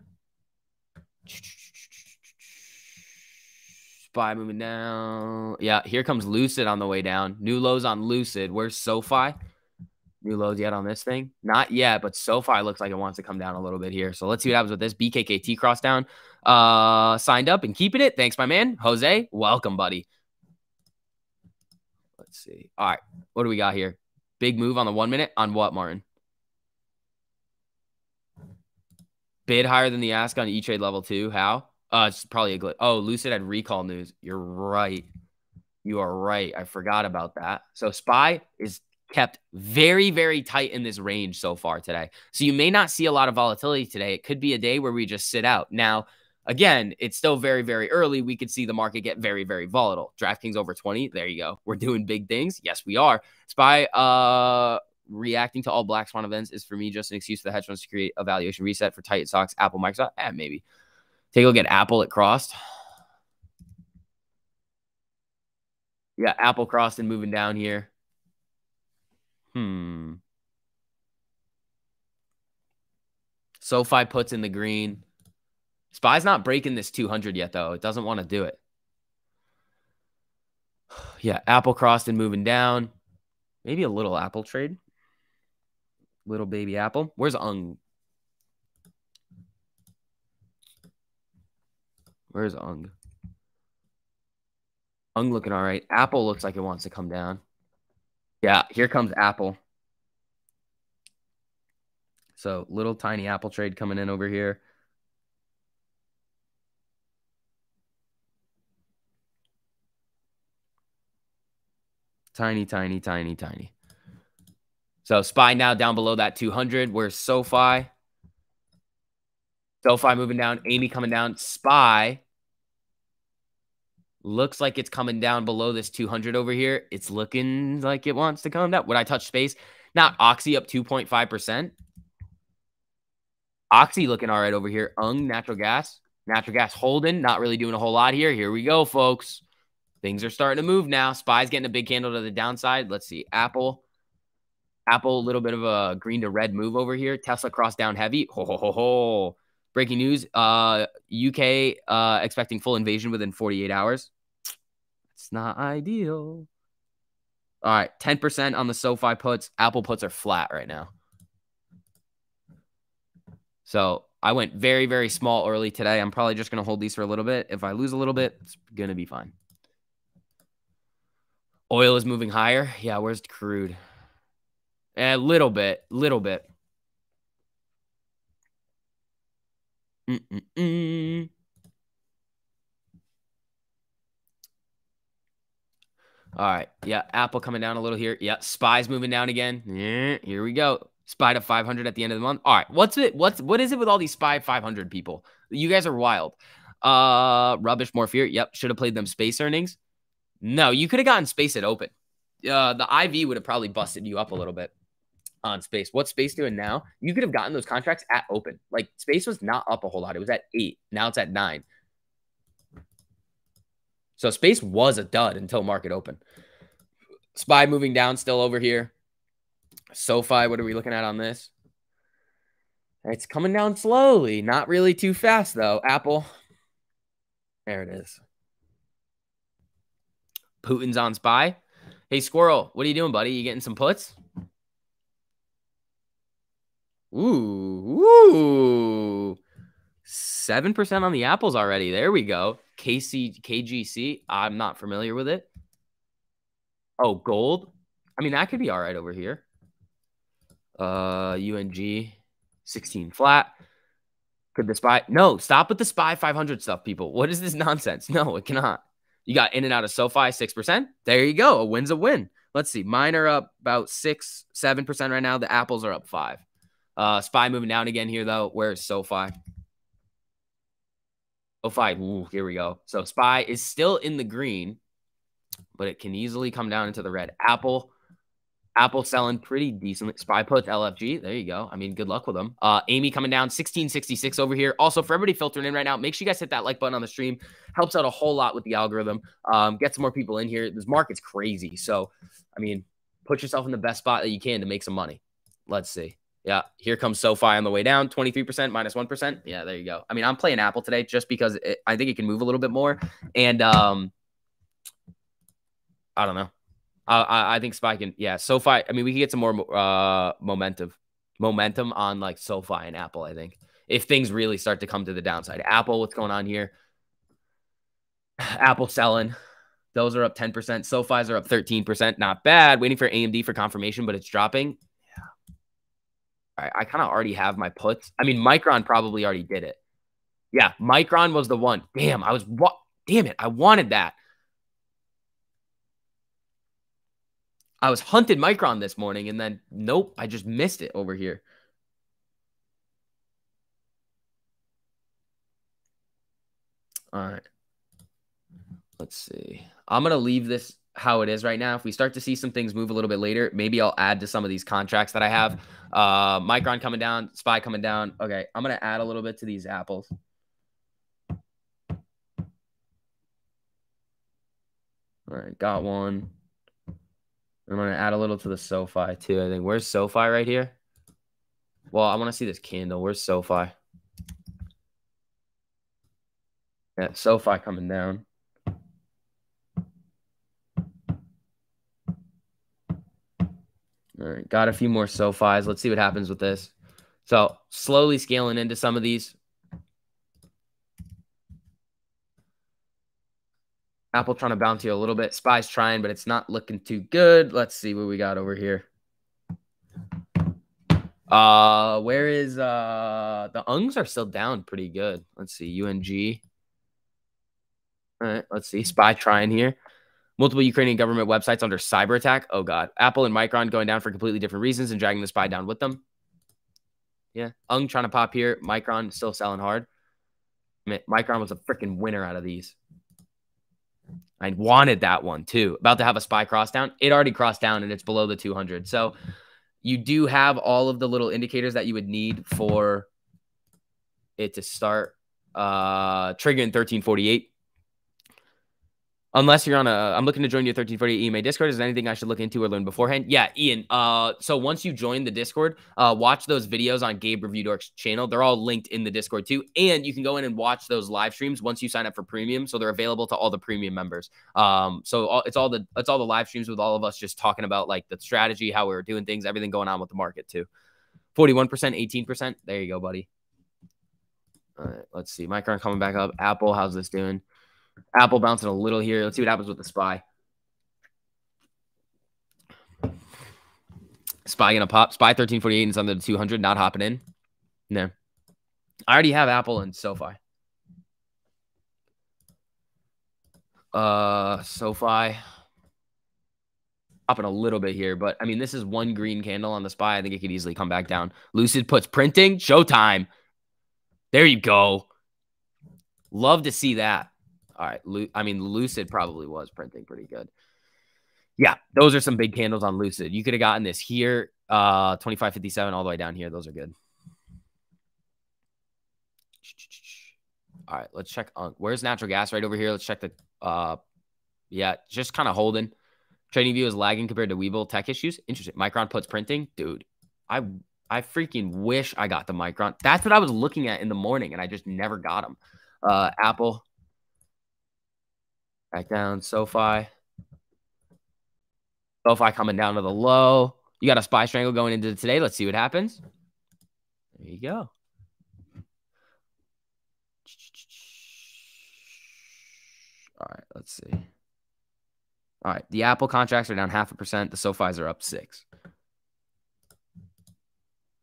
Spy moving down. Yeah, here comes Lucid on the way down. New lows on Lucid. Where's SoFi? New lows yet on this thing? Not yet, but SoFi looks like it wants to come down a little bit here. So let's see what happens with this. BKKT cross down. Uh, signed up and keeping it. Thanks, my man. Jose, welcome, buddy. Let's see. All right. What do we got here? Big move on the one minute. On what, Martin? Bid higher than the ask on E Trade level two. How? Uh, it's probably a glitch. Oh, Lucid had recall news. You're right. You are right. I forgot about that. So SPY is kept very, very tight in this range so far today. So you may not see a lot of volatility today. It could be a day where we just sit out. Now, Again, it's still very, very early. We could see the market get very, very volatile. DraftKings over 20. There you go. We're doing big things. Yes, we are. SPY uh reacting to all black swan events is for me just an excuse for the hedge funds to create a valuation reset for tight stocks, Apple, Microsoft. Eh, maybe. Take a look at Apple. It crossed. Yeah, Apple crossed and moving down here. Hmm. SoFi puts in the green. Spy's not breaking this 200 yet, though. It doesn't want to do it. Yeah, Apple crossed and moving down. Maybe a little Apple trade. Little baby Apple. Where's Ung? Where's Ung? Ung looking all right. Apple looks like it wants to come down. Yeah, here comes Apple. So little tiny Apple trade coming in over here. Tiny, tiny, tiny, tiny. So SPY now down below that 200. Where's SoFi? SoFi moving down. Amy coming down. SPY looks like it's coming down below this 200 over here. It's looking like it wants to come down. Would I touch space? Now, Oxy up 2.5%. Oxy looking all right over here. Ung, natural gas. Natural gas holding. Not really doing a whole lot here. Here we go, folks. Things are starting to move now. Spy's getting a big candle to the downside. Let's see. Apple. Apple, a little bit of a green to red move over here. Tesla cross down heavy. Ho, ho, ho, ho. Breaking news uh, UK uh, expecting full invasion within 48 hours. It's not ideal. All right. 10% on the SoFi puts. Apple puts are flat right now. So I went very, very small early today. I'm probably just going to hold these for a little bit. If I lose a little bit, it's going to be fine. Oil is moving higher. Yeah, where's crude? A little bit, little bit. Mm-mm-mm. All right. Yeah. Apple coming down a little here. Yeah. Spy's moving down again. Yeah. Here we go. Spy to 500 at the end of the month. All right. What's it? What's what is it with all these Spy 500 people? You guys are wild. Uh, rubbish. More fear. Yep. Should have played them space earnings. No, you could have gotten space at open. Uh, the IV would have probably busted you up a little bit on space. What's space doing now? You could have gotten those contracts at open. Like space was not up a whole lot. It was at eight. Now it's at nine. So space was a dud until market open. Spy moving down still over here. SoFi, what are we looking at on this? It's coming down slowly, not really too fast though. Apple, there it is. Putin's on Spy. Hey, Squirrel, what are you doing, buddy? You getting some puts? Ooh, ooh. 7% on the apples already. There we go. KC KGC. I'm not familiar with it. Oh, gold. I mean, that could be all right over here. Uh UNG 16 flat. Could the spy no stop with the spy 500 stuff, people. What is this nonsense? No, it cannot. You got in and out of SoFi 6%. There you go. A win's a win. Let's see. Mine are up about six, seven percent right now. The apples are up five. Uh spy moving down again here though. Where's SoFi? SoFi. Ooh, here we go. So spy is still in the green, but it can easily come down into the red. Apple Apple selling pretty decently. Spy puts LFG. There you go. I mean, good luck with them. Uh, AIME coming down 1666 over here. Also, for everybody filtering in right now, make sure you guys hit that like button on the stream. Helps out a whole lot with the algorithm. Um, get some more people in here. This market's crazy. So, I mean, put yourself in the best spot that you can to make some money. Let's see. Yeah, here comes SoFi on the way down, 23%, minus 1. Yeah, there you go. I mean, I'm playing Apple today just because it, I think it can move a little bit more. And um, I don't know. I, I think SPY can, yeah, SoFi. I mean, we can get some more uh, momentum, momentum on like SoFi and Apple. I think if things really start to come to the downside, Apple, what's going on here? Apple selling, those are up 10%. SoFi's are up 13%. Not bad. Waiting for AMD for confirmation, but it's dropping. I kind of already have my puts. I mean, Micron probably already did it. Yeah. Micron was the one. Damn. I was what? Damn it. I wanted that. I was hunted Micron this morning, and then nope, I just missed it over here. All right. Let's see. I'm going to leave this how it is right now. If we start to see some things move a little bit later, maybe I'll add to some of these contracts that I have. Uh, Micron coming down, Spy coming down. Okay, I'm gonna add a little bit to these apples. All right, got one. I'm gonna add a little to the SoFi too. I think where's SoFi right here? Well, I want to see this candle. Where's SoFi? Yeah, SoFi coming down. All right, got a few more SoFis. Let's see what happens with this. So slowly scaling into some of these. Apple trying to bounce you a little bit. Spy's trying, but it's not looking too good. Let's see what we got over here. Uh, where is uh the UNGs are still down pretty good. Let's see, UNG. All right, let's see. Spy trying here. Multiple Ukrainian government websites under cyber attack. Oh god. Apple and Micron going down for completely different reasons and dragging the spy down with them. Yeah. Ung trying to pop here. Micron still selling hard. Micron was a freaking winner out of these. I wanted that one too. About to have a spy cross down. It already crossed down and it's below the 200. So you do have all of the little indicators that you would need for it to start uh triggering 1348 Unless you're on a, I'm looking to join your 1340 EMA Discord. Is there anything I should look into or learn beforehand? Yeah, Ian. Uh, so once you join the Discord, uh, watch those videos on Gabe Review Dork's channel. They're all linked in the Discord too, and you can go in and watch those live streams once you sign up for premium. So they're available to all the premium members. Um, so all, it's all the it's all the live streams with all of us just talking about like the strategy, how we are doing things, everything going on with the market too. 41%, 18%. There you go, buddy. All right, let's see. Micron coming back up. Apple, how's this doing? Apple bouncing a little here. Let's see what happens with the SPY. SPY gonna pop. SPY 1348 and under the 200, not hopping in. No. I already have Apple and SoFi. Uh, SoFi. Hopping a little bit here, but I mean, this is one green candle on the SPY. I think it could easily come back down. Lucid puts printing. Showtime. There you go. Love to see that. All right. I mean, Lucid probably was printing pretty good. Yeah, those are some big candles on Lucid. You could have gotten this here, uh, 2557 all the way down here. Those are good. All right, let's check on where's natural gas right over here. Let's check the uh yeah, just kind of holding. TradingView is lagging compared to Webull tech issues. Interesting. Micron puts printing. Dude, I I freaking wish I got the Micron. That's what I was looking at in the morning, and I just never got them. Uh, Apple, Back down, SoFi. SoFi coming down to the low. You got a spy strangle going into today. Let's see what happens. There you go. All right, let's see. All right, the Apple contracts are down half a percent. The SoFis are up six. Let's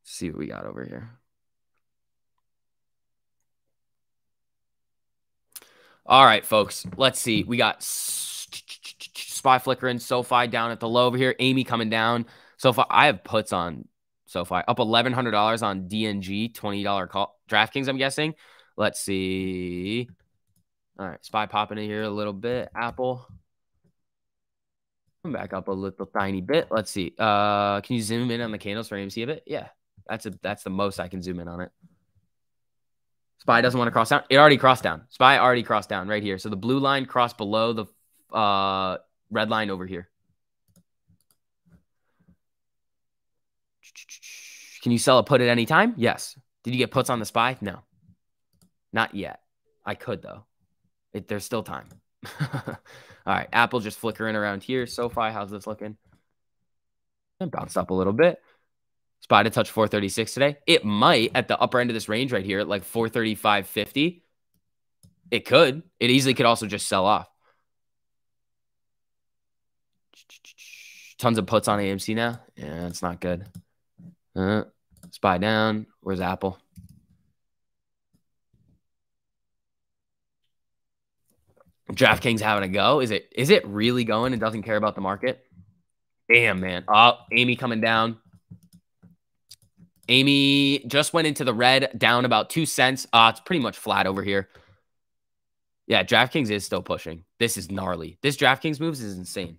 see what we got over here. All right, folks. Let's see. We got Spy flickering, SoFi down at the low over here. Amy coming down. SoFi. I have puts on SoFi up eleven hundred dollars on DNG, twenty dollar call DraftKings. I'm guessing. Let's see. All right, Spy popping in here a little bit. Apple. Come back up a little tiny bit. Let's see. Uh, can you zoom in on the candles for AMC a bit? Yeah, that's a that's the most I can zoom in on it. Spy doesn't want to cross down. It already crossed down. Spy already crossed down right here. So the blue line crossed below the uh, red line over here. Can you sell a put at any time? Yes. Did you get puts on the spy? No. Not yet. I could though. It, there's still time. All right. Apple just flickering around here. SoFi, how's this looking? And bounced up a little bit. Spy to touch 436 today. It might at the upper end of this range right here, at like 435.50. It could. It easily could also just sell off. Tons of puts on AMC now. Yeah, it's not good. Uh, spy down. Where's Apple? DraftKings having a go. Is it is it really going and doesn't care about the market? Damn, man. Oh, Amy coming down. Amy just went into the red, down about two cents. Uh, it's pretty much flat over here. Yeah, DraftKings is still pushing. This is gnarly. This DraftKings moves is insane.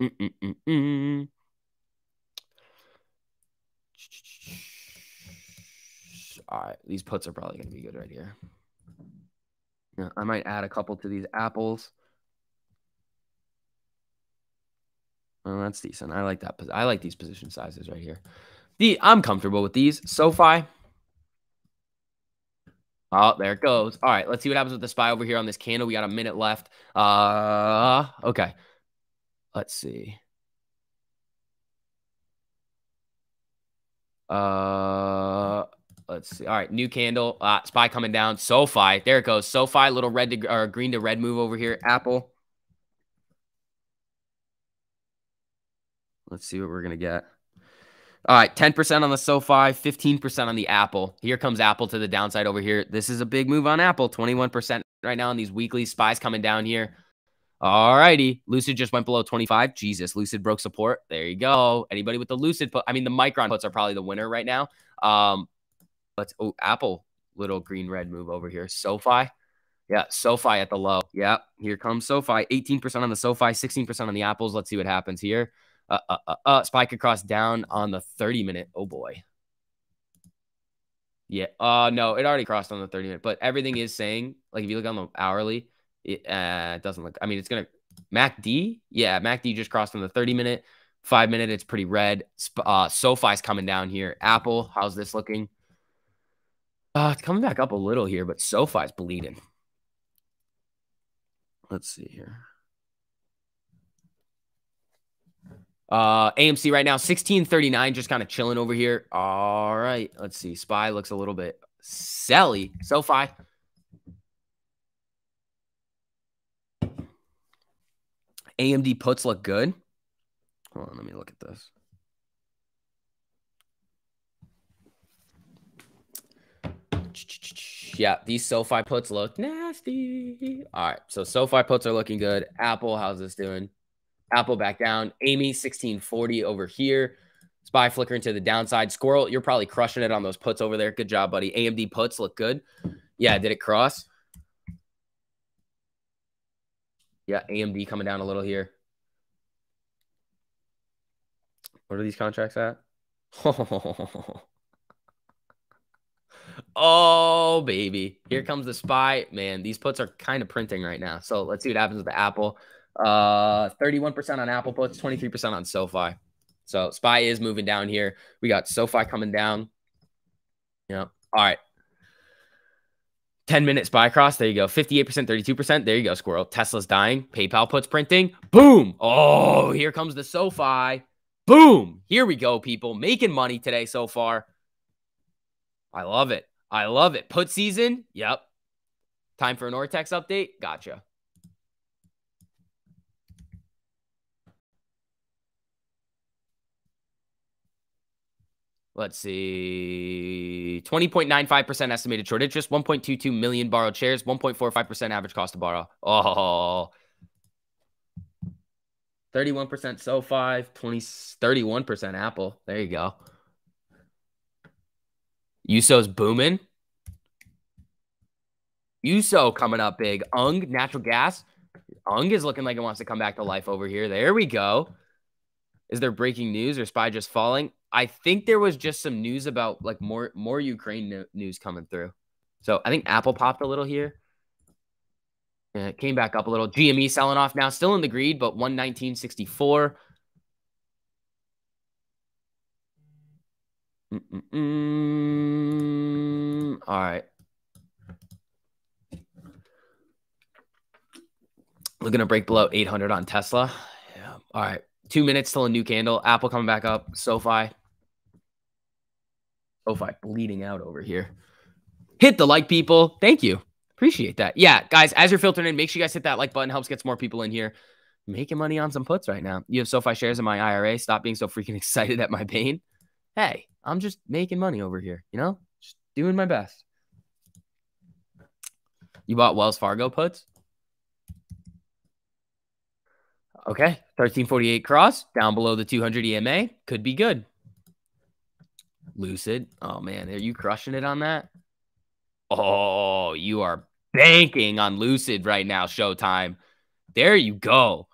Mm-mm-mm-mm. All right, these puts are probably going to be good right here. Yeah, I might add a couple to these apples. Oh, that's decent. I like that. I like these position sizes right here. The I'm comfortable with these. SoFi. Oh, there it goes. All right, let's see what happens with the spy over here on this candle. We got a minute left. Uh, okay. Let's see. Uh, let's see. All right, new candle. Uh, spy coming down. SoFi. There it goes. SoFi, little red to or green to red move over here. Apple. Let's see what we're gonna get. All right, 10% on the SoFi, 15% on the Apple. Here comes Apple to the downside over here. This is a big move on Apple, 21% right now on these weekly spies coming down here. All righty. Lucid just went below 25. Jesus, Lucid broke support. There you go. Anybody with the Lucid put, I mean, the Micron puts are probably the winner right now. Um, let's, oh, Apple, little green red move over here. SoFi. Yeah, SoFi at the low. Yeah, here comes SoFi. 18% on the SoFi, 16% on the Apples. Let's see what happens here. Uh, uh, uh, uh, spike across down on the 30 minute. Oh boy. Yeah. Uh, no, it already crossed on the 30 minute, but everything is saying, like, if you look on the hourly, it, uh, doesn't look. I mean, it's gonna MACD. Yeah, MACD just crossed on the 30 minute. Five minute, it's pretty red. Uh, SoFi's coming down here. Apple, how's this looking? Uh, it's coming back up a little here, but SoFi's bleeding. Let's see here. Uh, AMC right now, 1639, just kind of chilling over here. All right. Let's see. SPY looks a little bit selly. SoFi. AMD puts look good. Hold on, let me look at this. Yeah, these SoFi puts look nasty. All right, so SoFi puts are looking good. Apple, how's this doing? Apple back down. Amy, 1640 over here. Spy flickering to the downside. Squirrel, you're probably crushing it on those puts over there. Good job, buddy. AMD puts look good. Yeah, did it cross? Yeah, AMD coming down a little here. What are these contracts at? oh, baby. Here comes the spy. Man, these puts are kind of printing right now. So let's see what happens with the Apple. Uh, 31% on Apple puts, 23% on SoFi. So SPY is moving down here. We got SoFi coming down. Yeah. All right. 10 minute SPY cross. There you go. 58%, 32%. There you go, Squirrel. Tesla's dying. PayPal puts printing. Boom. Oh, here comes the SoFi. Boom. Here we go, people. Making money today so far. I love it. I love it. Put season. Yep. Time for an Ortex update. Gotcha. Let's see. 20.95% estimated short interest, 1.22 million borrowed shares, 1.45% average cost to borrow. Oh. 31% SoFi, 20, 31% Apple. There you go. USO's booming. USO coming up big. UNG, natural gas. UNG is looking like it wants to come back to life over here. There we go. Is there breaking news or SPY just falling? I think there was just some news about like more more Ukraine news coming through. So I think Apple popped a little here. Yeah, it came back up a little. GME selling off now, still in the greed, but 119.64. Mm-mm-mm. All right. Looking to break below 800 on Tesla. Yeah. All right. Two minutes till a new candle. Apple coming back up. SoFi. SoFi bleeding out over here. Hit the like, people. Thank you. Appreciate that. Yeah, guys, as you're filtering in, make sure you guys hit that like button. Helps get more people in here. Making money on some puts right now. You have SoFi shares in my IRA. Stop being so freaking excited at my pain. Hey, I'm just making money over here, you know? Just doing my best. You bought Wells Fargo puts? Okay, 1348 cross down below the 200 EMA could be good. Lucid, oh man, are you crushing it on that? Oh, you are banking on Lucid right now, Showtime. There you go.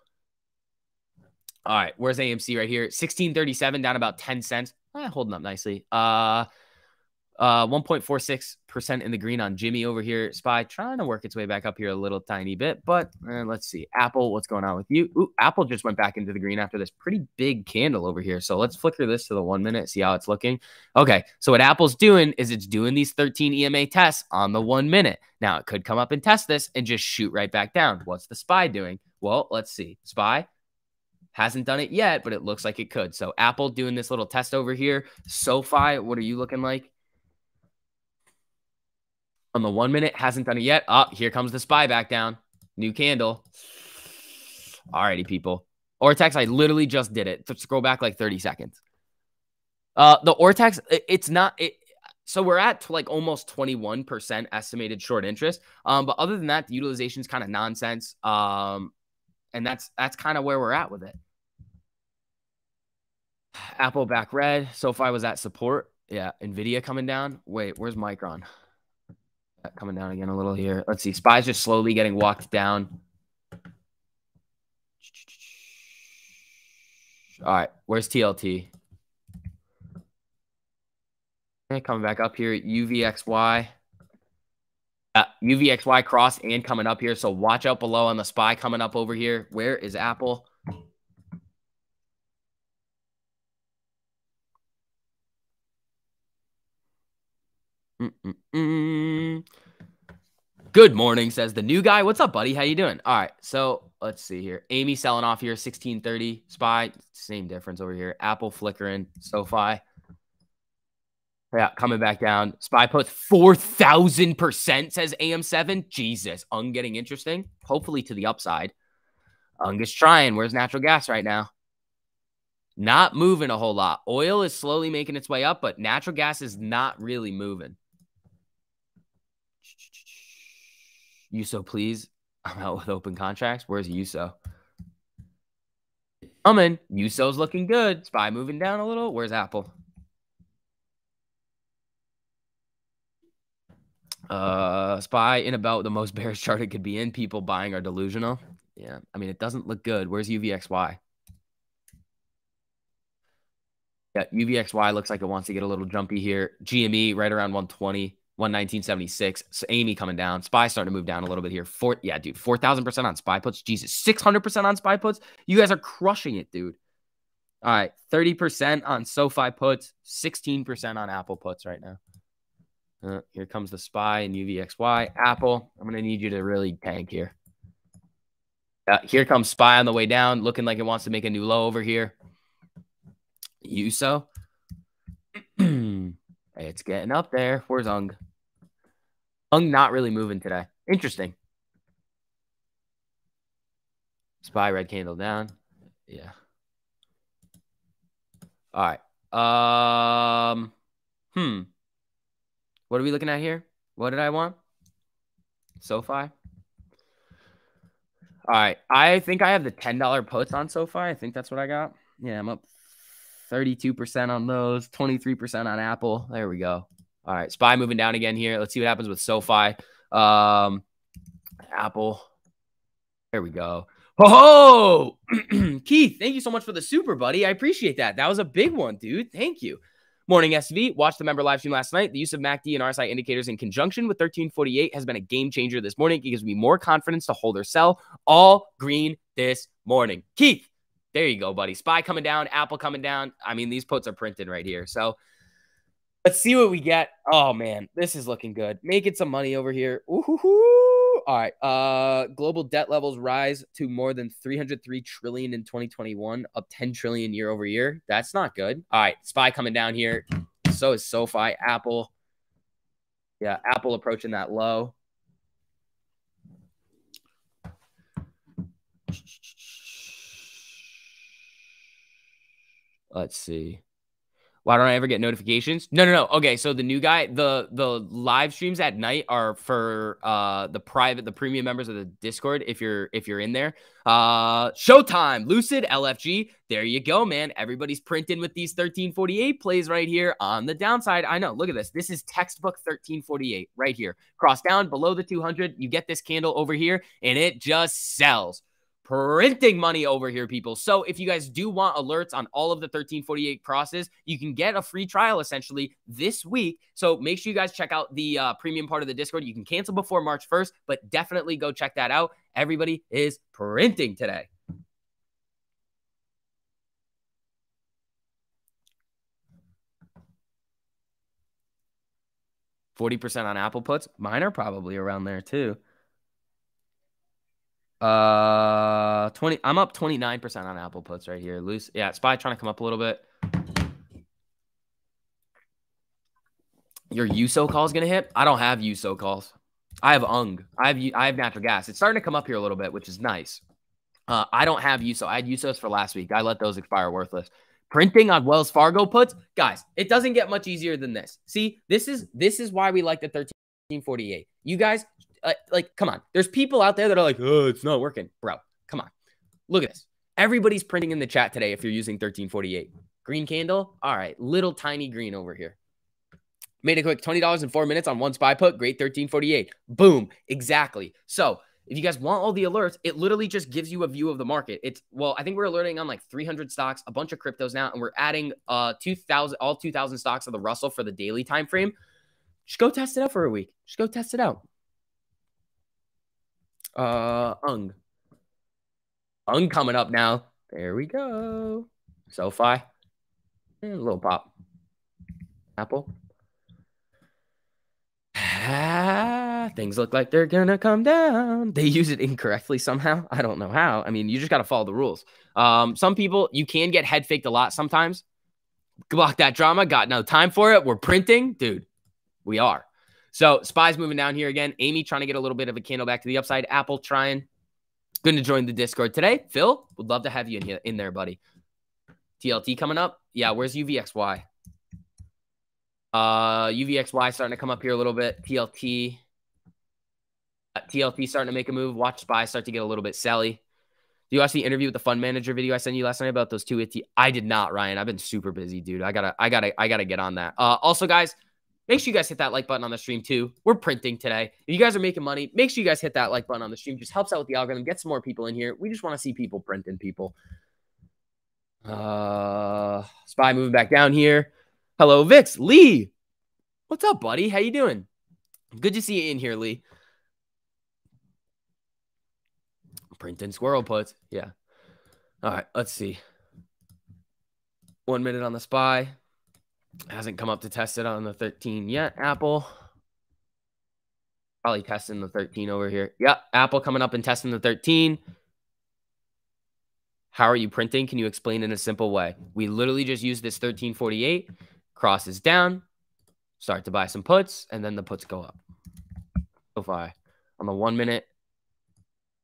All right, where's AMC right here? 1637 down about 10 cents. Eh, holding up nicely. Uh uh 1.46% in the green on Jimmy over here. Spy trying to work its way back up here a little tiny bit, but eh, let's see. Apple, what's going on with you? Ooh, Apple just went back into the green after this pretty big candle over here. So let's flicker this to the one minute, see how it's looking. Okay, so what Apple's doing is it's doing these 13 EMA tests on the one minute. Now it could come up and test this and just shoot right back down. What's the Spy doing? Well, let's see. Spy Hasn't done it yet, but it looks like it could. So Apple doing this little test over here. SoFi, what are you looking like? On the one minute, hasn't done it yet. Up oh, here comes the spy back down. New candle. Alrighty, people. Ortex, I literally just did it. So scroll back like 30 seconds. Uh, the Ortex, it's not it. So we're at like almost 21% estimated short interest. Um, but other than that, the utilization is kind of nonsense. Um, and that's that's kind of where we're at with it. Apple back red. SoFi was at support. Yeah, Nvidia coming down. Wait, where's Micron? Coming down again a little here. Let's see. Spy's just slowly getting walked down. All right, where's TLT? Okay, coming back up here. UVXY. Uh, UVXY cross and coming up here. So watch out below on the spy coming up over here. Where is Apple? Mm-mm-mm. Good morning, says the new guy. What's up, buddy? How you doing? All right, so let's see here. Amy selling off here, 1630. Spy, same difference over here. Apple flickering. SoFi. Yeah, coming back down. Spy puts 4,000%, says AM7. Jesus. Ung getting interesting. Hopefully to the upside. Ung is trying. Where's natural gas right now? Not moving a whole lot. Oil is slowly making its way up, but natural gas is not really moving. USO, please. I'm out with open contracts. Where's USO? Coming. USO's looking good. Spy moving down a little. Where's Apple? Uh, spy in about the most bearish chart it could be in. People buying are delusional. Yeah, I mean it doesn't look good. Where's UVXY? Yeah, UVXY looks like it wants to get a little jumpy here. GME right around 120, 119.76. So Amy coming down. Spy starting to move down a little bit here. Four, yeah, dude, 4,000% on spy puts. Jesus, 600% on spy puts. You guys are crushing it, dude. All right, 30% on SoFi puts, 16% on Apple puts right now. Uh, here comes the spy and UVXY. Apple, I'm going to need you to really tank here. Uh, here comes spy on the way down, looking like it wants to make a new low over here. USO. it's getting up there. Where's Ung? Ung not really moving today. Interesting. Spy red candle down. Yeah. All right. Um. Hmm. What are we looking at here? What did I want? SoFi. All right. I think I have the $10 puts on SoFi. I think that's what I got. Yeah, I'm up 32% on those, 23% on Apple. There we go. All right. SPY moving down again here. Let's see what happens with SoFi. Um, Apple. There we go. Oh, Keith, thank you so much for the super, buddy. I appreciate that. That was a big one, dude. Thank you. Morning SV. Watched the member live stream last night. The use of MACD and RSI indicators in conjunction with 1348 has been a game changer this morning. It gives me more confidence to hold or sell. All green this morning. Keith, there you go, buddy. Spy coming down, Apple coming down. I mean, these puts are printed right here. So let's see what we get. Oh man, this is looking good. Making some money over here. Ooh, all right. Uh, global debt levels rise to more than 303 trillion in 2021, up 10 trillion year over year. That's not good. All right. Spy coming down here. So is SoFi, Apple. Yeah, Apple approaching that low. Let's see. Why don't I ever get notifications? No, no, no. Okay, so the new guy, the the live streams at night are for uh the private, the premium members of the Discord. If you're if you're in there, uh, Showtime, Lucid, LFG. There you go, man. Everybody's printing with these 1348 plays right here on the downside. I know. Look at this. This is textbook 1348 right here. Cross down below the 200. You get this candle over here, and it just sells printing money over here, people. So if you guys do want alerts on all of the 1348 crosses, you can get a free trial essentially this week. So make sure you guys check out the uh, premium part of the Discord. You can cancel before March 1st, but definitely go check that out. Everybody is printing today. Forty percent on Apple puts. Mine are probably around there too. Uh, 20. I'm up 29% on Apple puts right here. Loose. Yeah, SPY trying to come up a little bit. Your USO call is to hit. I don't have USO calls. I have UNG. I have I have natural gas. It's starting to come up here a little bit, which is nice. Uh, I don't have USO. I had USOs for last week. I let those expire worthless. Printing on Wells Fargo puts, guys, it doesn't get much easier than this. See, this is this is why we like the 1348. You guys uh, like, come on. There's people out there that are like, oh, it's not working. Bro, come on. Look at this. Everybody's printing in the chat today if you're using 1348. Green candle. All right. Little tiny green over here. Made a quick $20 in four minutes on one SPY put. Great 1348. Boom. Exactly. So if you guys want all the alerts, it literally just gives you a view of the market. It's well, I think we're alerting on like 300 stocks, a bunch of cryptos now, and we're adding uh 2000 all 2000 stocks of the Russell for the daily time frame. Just go test it out for a week. Just go test it out. Uh, Ung. Ung coming up now. There we go. SoFi. And a little pop. Apple. Ah, things look like they're gonna come down. They use it incorrectly somehow. I don't know how. I mean, you just gotta follow the rules. Um, some people you can get head faked a lot sometimes. Block that drama. Got no time for it. We're printing, dude. We are. So spies moving down here again. Amy trying to get a little bit of a candle back to the upside. Apple trying. Going to join the Discord today. Phil, would love to have you in here in there, buddy. TLT coming up. Yeah, where's UVXY? Uh, UVXY starting to come up here a little bit. TLT. Uh, TLT starting to make a move. Watch SPY start to get a little bit selly. Do you watch the interview with the fund manager video I sent you last night about those two? IT? I did not, Ryan. I've been super busy, dude. I gotta, I gotta, I gotta get on that. Uh, also, guys, Make sure you guys hit that like button on the stream too. We're printing today. If you guys are making money, make sure you guys hit that like button on the stream. Just helps out with the algorithm, get some more people in here. We just want to see people printing people. Uh Spy moving back down here. Hello, Vix. Lee. What's up, buddy? How you doing? Good to see you in here, Lee. Printing squirrel puts. Yeah. All right, let's see. One minute on the spy. Hasn't come up to test it on the 13 yet. Apple. Probably testing the 13 over here. Yep. Apple coming up and testing the 13. How are you printing? Can you explain in a simple way? We literally just use this 1348, crosses down, start to buy some puts, and then the puts go up. So far on the one minute,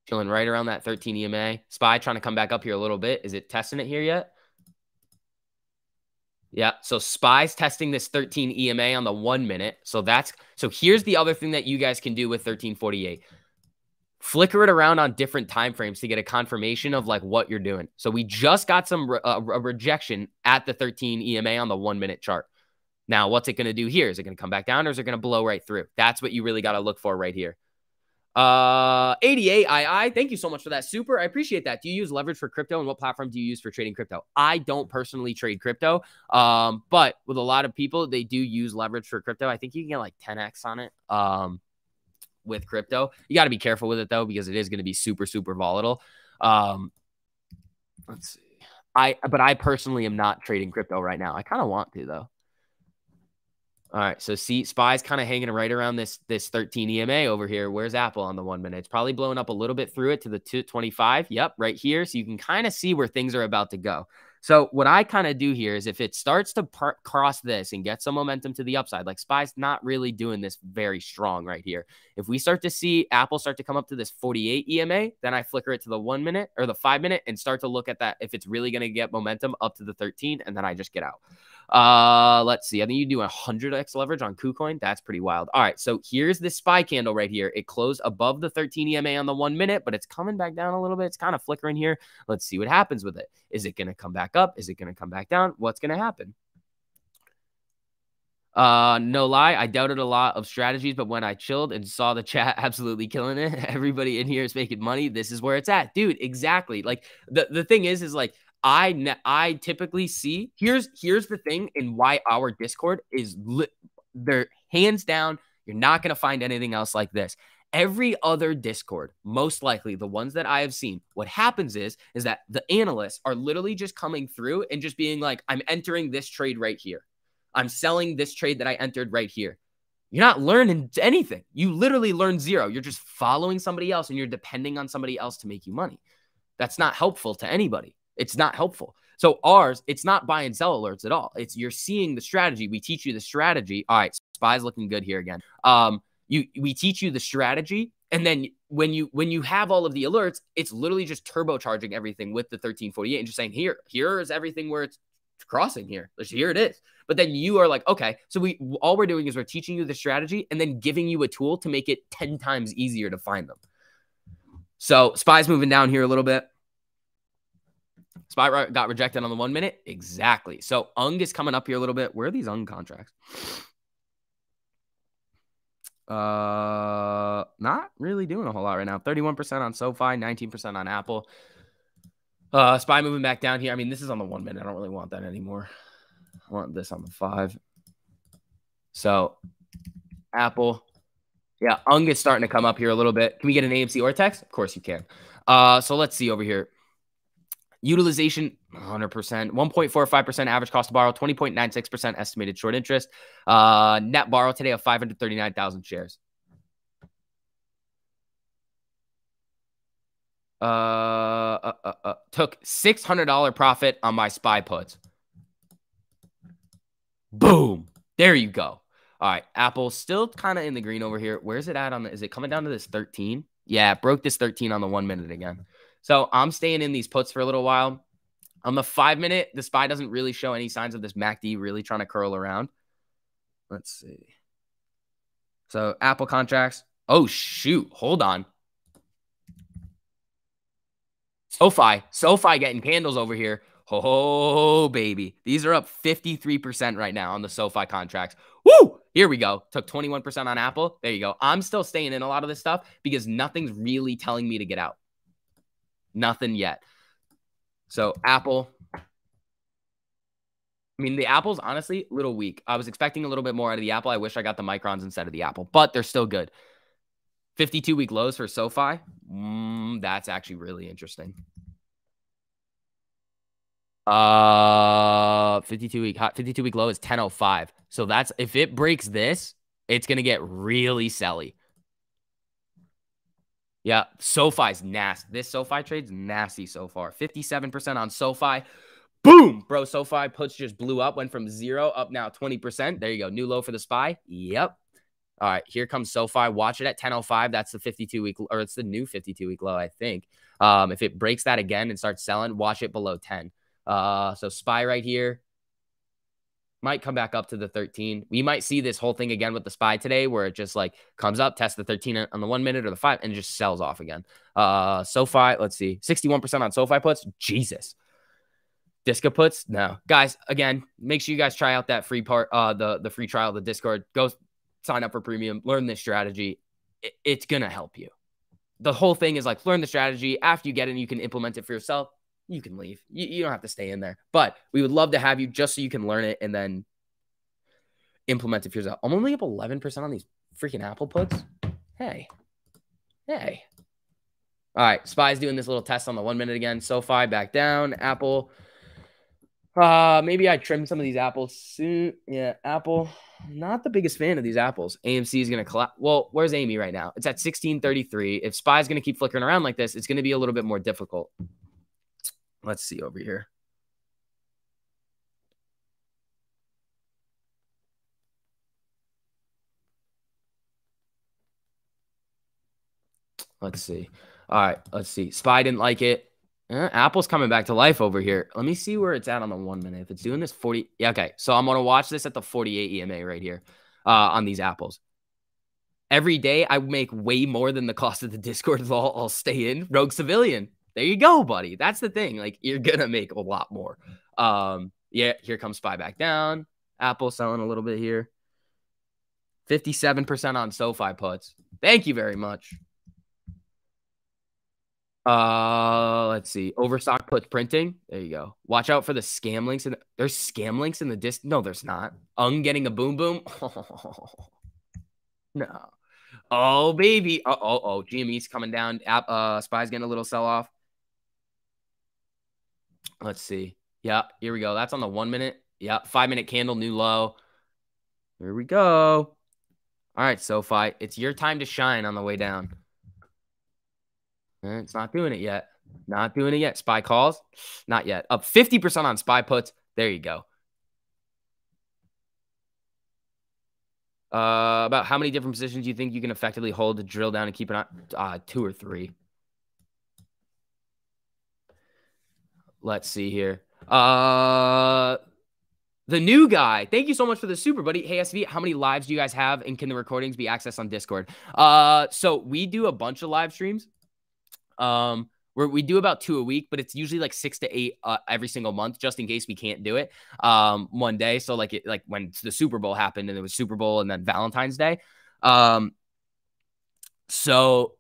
chilling right around that 13 EMA. SPY trying to come back up here a little bit. Is it testing it here yet? Yeah. So SPY's testing this 13 EMA on the one minute. So that's so here's the other thing that you guys can do with 1348. Flicker it around on different time frames to get a confirmation of like what you're doing. So we just got some re- uh, rejection at the 13 EMA on the one minute chart. Now, what's it going to do here? Is it going to come back down or is it going to blow right through? That's what you really got to look for right here. Uh, 88 II, thank you so much for that. Super, I appreciate that. Do you use leverage for crypto, and what platform do you use for trading crypto? I don't personally trade crypto, um, but with a lot of people, they do use leverage for crypto. I think you can get like 10x on it. Um, with crypto, you got to be careful with it though because it is going to be super, super volatile. Um, let's see. I, but I personally am not trading crypto right now. I kind of want to though. All right, so see, Spy's kind of hanging right around this this 13 EMA over here. Where's Apple on the one minute? It's probably blowing up a little bit through it to the 225. Yep, right here. So you can kind of see where things are about to go. So what I kind of do here is if it starts to cross this and get some momentum to the upside, like Spy's not really doing this very strong right here. If we start to see Apple start to come up to this 48 EMA, then I flicker it to the one minute or the five minute and start to look at that if it's really going to get momentum up to the 13, and then I just get out. Uh, let's see. I think you do a 100x leverage on KuCoin. That's pretty wild. All right. So here's the SPY candle right here. It closed above the 13 EMA on the one minute, but it's coming back down a little bit. It's kind of flickering here. Let's see what happens with it. Is it going to come back up? Is it going to come back down? What's going to happen? Uh, no lie, I doubted a lot of strategies, but when I chilled and saw the chat absolutely killing it, everybody in here is making money. This is where it's at, dude. Exactly. Like the the thing is, is like I I typically see here's here's the thing and why our Discord is lit. They're hands down. You're not gonna find anything else like this. Every other Discord, most likely the ones that I have seen, what happens is is that the analysts are literally just coming through and just being like, I'm entering this trade right here. I'm selling this trade that I entered right here. You're not learning anything. You literally learn zero. You're just following somebody else and you're depending on somebody else to make you money. That's not helpful to anybody. It's not helpful. So ours, it's not buy and sell alerts at all. It's you're seeing the strategy. We teach you the strategy. All right, SPY's looking good here again. Um, you we teach you the strategy, and then when you when you have all of the alerts, it's literally just turbocharging everything with the 1348 and just saying here, here is everything where it's crossing here. Here it is. But then you are like, okay, so we all we're doing is we're teaching you the strategy and then giving you a tool to make it 10 times easier to find them. So SPY's moving down here a little bit. SPY got rejected on the one minute. Exactly. So UNG is coming up here a little bit. Where are these UNG contracts? Uh, not really doing a whole lot right now. 31% on SoFi, 19% on Apple. Uh, SPY moving back down here. I mean, this is on the one minute. I don't really want that anymore. I want this on the five. So, Apple. Yeah, UNG is starting to come up here a little bit. Can we get an AMC Ortex? Of course you can. Uh, so let's see over here. Utilization 100%, 1.45% average cost to borrow, 20.96% estimated short interest. Uh, net borrow today of 539,000 shares. Uh, uh, uh, uh, took $600 profit on my SPY puts. Boom. There you go. All right. Apple still kind of in the green over here. Where's it at on the, is it coming down to this 13? Yeah, broke this 13 on the one minute again. So I'm staying in these puts for a little while. On the five minute, the SPY doesn't really show any signs of this MACD really trying to curl around. Let's see. So Apple contracts. Oh, shoot. Hold on. SoFi, SoFi getting candles over here. Oh, baby. These are up 53% right now on the SoFi contracts. Woo! Here we go. Took 21% on Apple. There you go. I'm still staying in a lot of this stuff because nothing's really telling me to get out. Nothing yet. So, Apple. I mean, the Apple's honestly a little weak. I was expecting a little bit more out of the Apple. I wish I got the microns instead of the Apple, but they're still good. 52 week lows for SoFi. Mm, that's actually really interesting. Uh, 52 week 52 week low is 1005. So that's if it breaks this, it's gonna get really selly. Yeah, SoFi's nasty. This SoFi trade's nasty so far. 57% on SoFi. Boom, bro. SoFi puts just blew up, went from zero up now 20%. There you go. New low for the SPY. Yep. All right, here comes SoFi. Watch it at 10:05. That's the 52 week, or it's the new 52 week low, I think. Um, if it breaks that again and starts selling, watch it below 10. Uh, so SPY right here might come back up to the 13. We might see this whole thing again with the SPY today, where it just like comes up, tests the 13 on the one minute or the five, and just sells off again. Uh, SoFi, let's see, 61% on SoFi puts. Jesus. Disco puts no guys again make sure you guys try out that free part uh the the free trial the discord go sign up for premium, learn this strategy. It's going to help you. The whole thing is like learn the strategy. After you get it, you can implement it for yourself. You can leave. You, you don't have to stay in there. But we would love to have you just so you can learn it and then implement it for yourself. I'm only up 11% on these freaking Apple puts. Hey, hey. All right, SPY's doing this little test on the one minute again. SoFi back down. Apple uh, maybe I trim some of these apples soon. Yeah, Apple. Not the biggest fan of these apples. AMC is to collapse. Well, where's Amy right now? It's at 1633. If Spy's to keep flickering around like this, it's to be a little bit more difficult. Let's see over here. Let's see. All right, let's see. SPY didn't like it. Uh, Apple's coming back to life over here. Let me see where it's at on the one minute. If it's doing this 40, yeah, okay. So I'm gonna watch this at the 48 EMA right here uh, on these apples. Every day I make way more than the cost of the Discord law. I'll stay in Rogue Civilian. There you go, buddy. That's the thing. Like you're gonna make a lot more. Um, yeah, here comes Spy back down. Apple selling a little bit here. 57% on SoFi puts. Thank you very much. Uh, let's see. Overstock puts printing. There you go. Watch out for the scam links. And the, there's scam links in the disc. No, there's not. Ung getting a boom boom. no. Oh baby. Oh oh oh. GME's coming down. App. Uh, Spy's getting a little sell off. Let's see. Yeah, here we go. That's on the one minute. Yeah, five minute candle, new low. Here we go. All right, SoFi, it's your time to shine on the way down. Eh, it's not doing it yet. Not doing it yet. Spy calls, not yet. Up 50% on spy puts. There you go. Uh, about how many different positions do you think you can effectively hold to drill down and keep it on? Uh, two or three. Let's see here. Uh, the new guy. Thank you so much for the super, buddy. Hey, SV, how many lives do you guys have? And can the recordings be accessed on Discord? Uh, so we do a bunch of live streams. Um, where we do about two a week, but it's usually like six to eight uh, every single month, just in case we can't do it um, one day. So like it, like when the Super Bowl happened and it was Super Bowl and then Valentine's Day. Um, so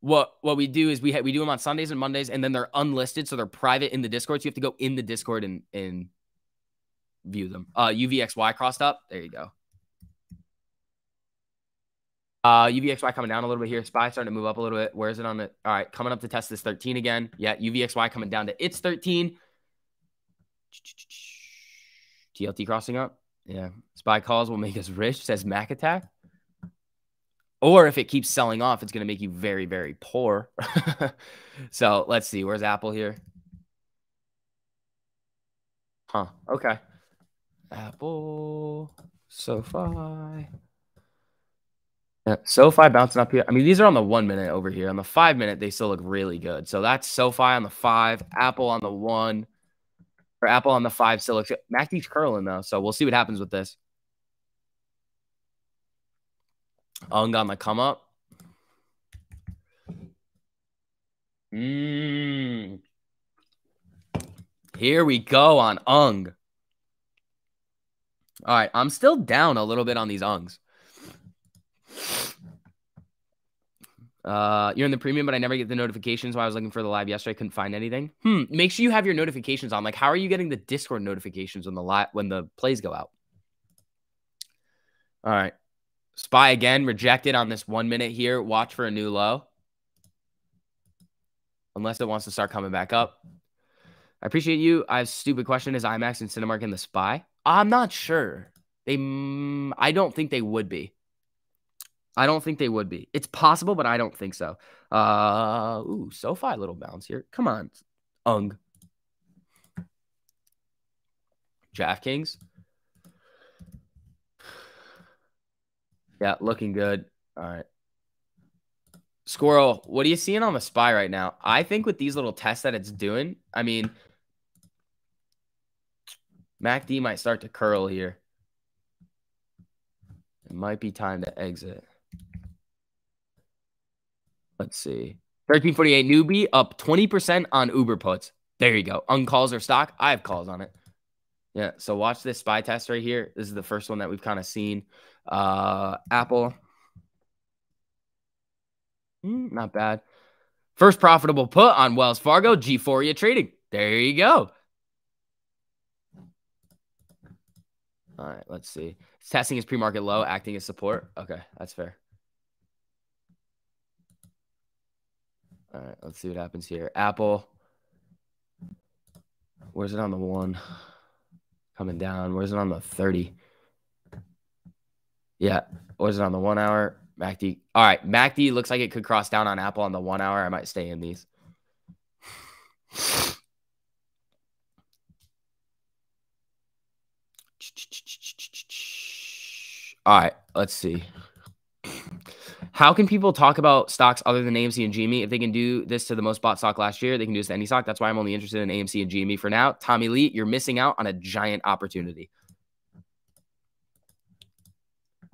what what we do is we ha- we do them on Sundays and Mondays, and then they're unlisted, so they're private in the Discord. So you have to go in the Discord and and view them. Uh, UVXY crossed up. There you go. Uh, UVXY coming down a little bit here. Spy starting to move up a little bit. Where is it on the? All right, coming up to test this 13 again. Yeah, UVXY coming down to its 13. TLT crossing up. Yeah, spy calls will make us rich. Says Mac Attack. Or if it keeps selling off, it's going to make you very, very poor. so let's see. Where's Apple here? Huh. Okay. Apple, SoFi. Yeah, SoFi bouncing up here. I mean, these are on the one minute over here. On the five minute, they still look really good. So that's SoFi on the five, Apple on the one, or Apple on the five still looks good. MACD's curling though, so we'll see what happens with this. Ung on the come up. Mm. Here we go on Ung. All right, I'm still down a little bit on these Ungs. Uh, you're in the premium, but I never get the notifications while I was looking for the live yesterday. I couldn't find anything. Hmm. Make sure you have your notifications on. Like, how are you getting the Discord notifications when the live when the plays go out? All right. Spy again, rejected on this one minute here. Watch for a new low. Unless it wants to start coming back up. I appreciate you. I have stupid question. Is IMAX and Cinemark in the spy? I'm not sure. They, mm, I don't think they would be. I don't think they would be. It's possible, but I don't think so. Uh, ooh, SoFi little bounce here. Come on, Ung. DraftKings. Yeah, looking good. All right. Squirrel, what are you seeing on the spy right now? I think with these little tests that it's doing, I mean, MACD might start to curl here. It might be time to exit. Let's see. 1348 newbie up 20% on Uber puts. There you go. UNG calls or stock. I have calls on it. Yeah. So watch this spy test right here. This is the first one that we've kind of seen. Uh, Apple. Mm, not bad. First profitable put on Wells Fargo, G4 trading. There you go. All right, let's see. It's testing his pre-market low, acting as support. Okay, that's fair. All right, let's see what happens here. Apple. Where's it on the one? Coming down. Where's it on the 30? Yeah. Was it on the one hour? MACD. All right. MACD looks like it could cross down on Apple on the one hour. I might stay in these. All right. Let's see. How can people talk about stocks other than AMC and GME if they can do this to the most bought stock last year? They can do this to any stock. That's why I'm only interested in AMC and GME for now. Tommy Lee, you're missing out on a giant opportunity.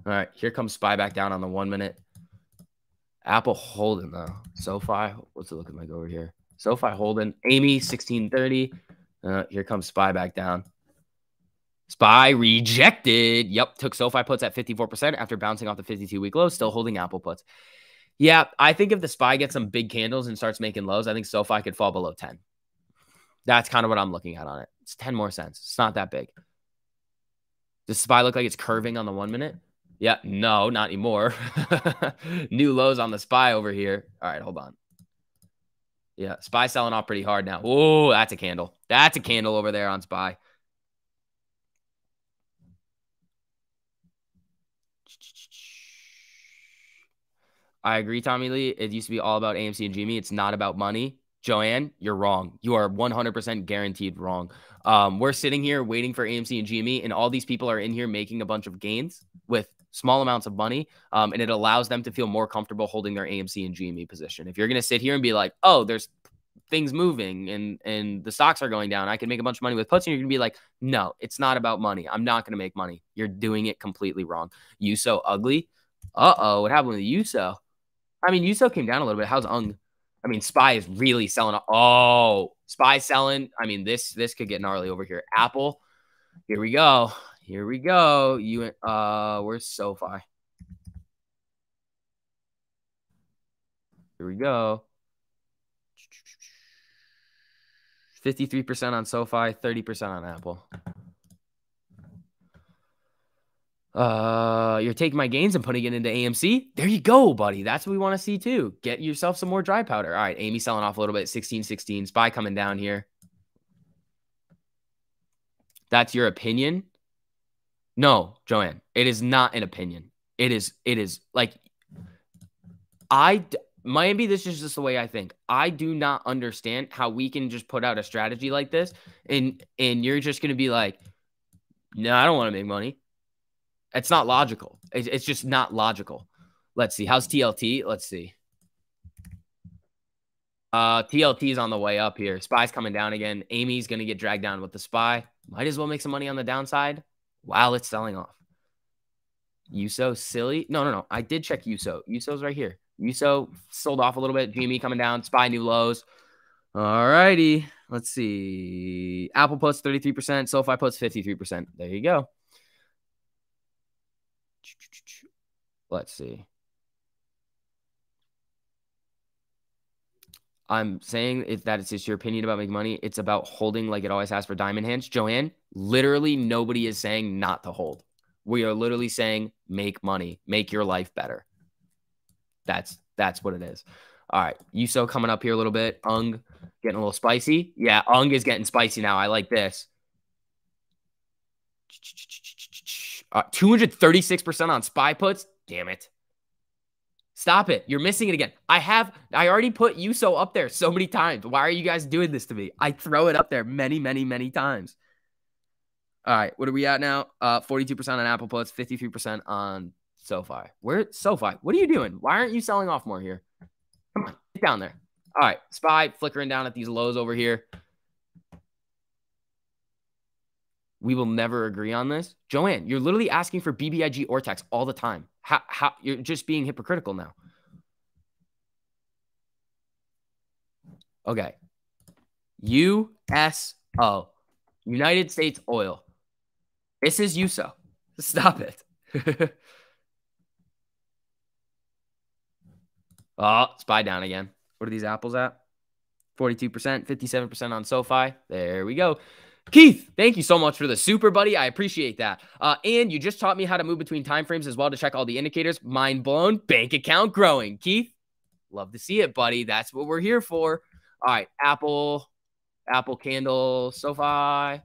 All right, here comes SPY back down on the one minute. Apple holding though. SoFi, what's it looking like over here? SoFi holding. Amy 1630. Uh, here comes SPY back down. SPY rejected. Yep, took SoFi puts at 54% after bouncing off the 52 week low, still holding Apple puts. Yeah, I think if the SPY gets some big candles and starts making lows, I think SoFi could fall below 10. That's kind of what I'm looking at on it. It's 10 more cents. It's not that big. Does SPY look like it's curving on the one minute? Yeah, no, not anymore. New lows on the SPY over here. All right, hold on. Yeah, SPY selling off pretty hard now. Oh, that's a candle. That's a candle over there on SPY. I agree, Tommy Lee. It used to be all about AMC and GME. It's not about money. Joanne, you're wrong. You are 100% guaranteed wrong. Um, we're sitting here waiting for AMC and GME, and all these people are in here making a bunch of gains with small amounts of money. Um, and it allows them to feel more comfortable holding their AMC and GME position. If you're going to sit here and be like, oh, there's things moving and and the stocks are going down. I can make a bunch of money with puts, and you're gonna be like, no, it's not about money. I'm not gonna make money. You're doing it completely wrong. You so ugly. Uh oh, what happened with Yuso? I mean, Yuso came down a little bit. How's Ung? I mean, Spy is really selling. Oh, Spy selling. I mean, this this could get gnarly over here. Apple. Here we go. Here we go. You uh, where's SoFi? Here we go. 53% on SoFi, 30% on Apple. Uh, you're taking my gains and putting it into AMC. There you go, buddy. That's what we want to see too. Get yourself some more dry powder. All right, Amy selling off a little bit, 16 16. Spy coming down here. That's your opinion? No, Joanne, it is not an opinion. It is, it is like I maybe this is just the way I think. I do not understand how we can just put out a strategy like this and and you're just gonna be like, no, I don't want to make money. It's not logical. It's, just not logical. Let's see. How's TLT? Let's see. Uh, TLT is on the way up here. Spy's coming down again. Amy's gonna get dragged down with the spy. Might as well make some money on the downside while it's selling off. Yuso silly. No, no, no. I did check Yuso. Yuso's right here. Yuso sold off a little bit. GME coming down. Spy new lows. All righty. Let's see. Apple puts 33%. SoFi puts 53%. There you go. Let's see. I'm saying that it's just your opinion about making money. It's about holding like it always has for diamond hands. Joanne, literally nobody is saying not to hold. We are literally saying make money, make your life better. That's that's what it is. All right, Yuso coming up here a little bit. Ung getting a little spicy. Yeah, Ung is getting spicy now. I like this. Uh, 236% on spy puts. Damn it. Stop it. You're missing it again. I have, I already put Yuso up there so many times. Why are you guys doing this to me? I throw it up there many, many, many times. All right. What are we at now? Uh, 42% on Apple puts, 53% on SoFi. Where SoFi? What are you doing? Why aren't you selling off more here? Come on, get down there. All right, SPY flickering down at these lows over here. We will never agree on this. Joanne, you're literally asking for BBIG Ortex all the time. How, how you're just being hypocritical now. Okay. USO. United States Oil. This is USO. Stop it. Oh, it's SPY down again. What are these apples at? 42%, 57% on SoFi. There we go. Keith, thank you so much for the super buddy. I appreciate that. Uh, and you just taught me how to move between time frames as well to check all the indicators. Mind blown. Bank account growing. Keith, love to see it, buddy. That's what we're here for. All right, Apple, Apple candle, SoFi,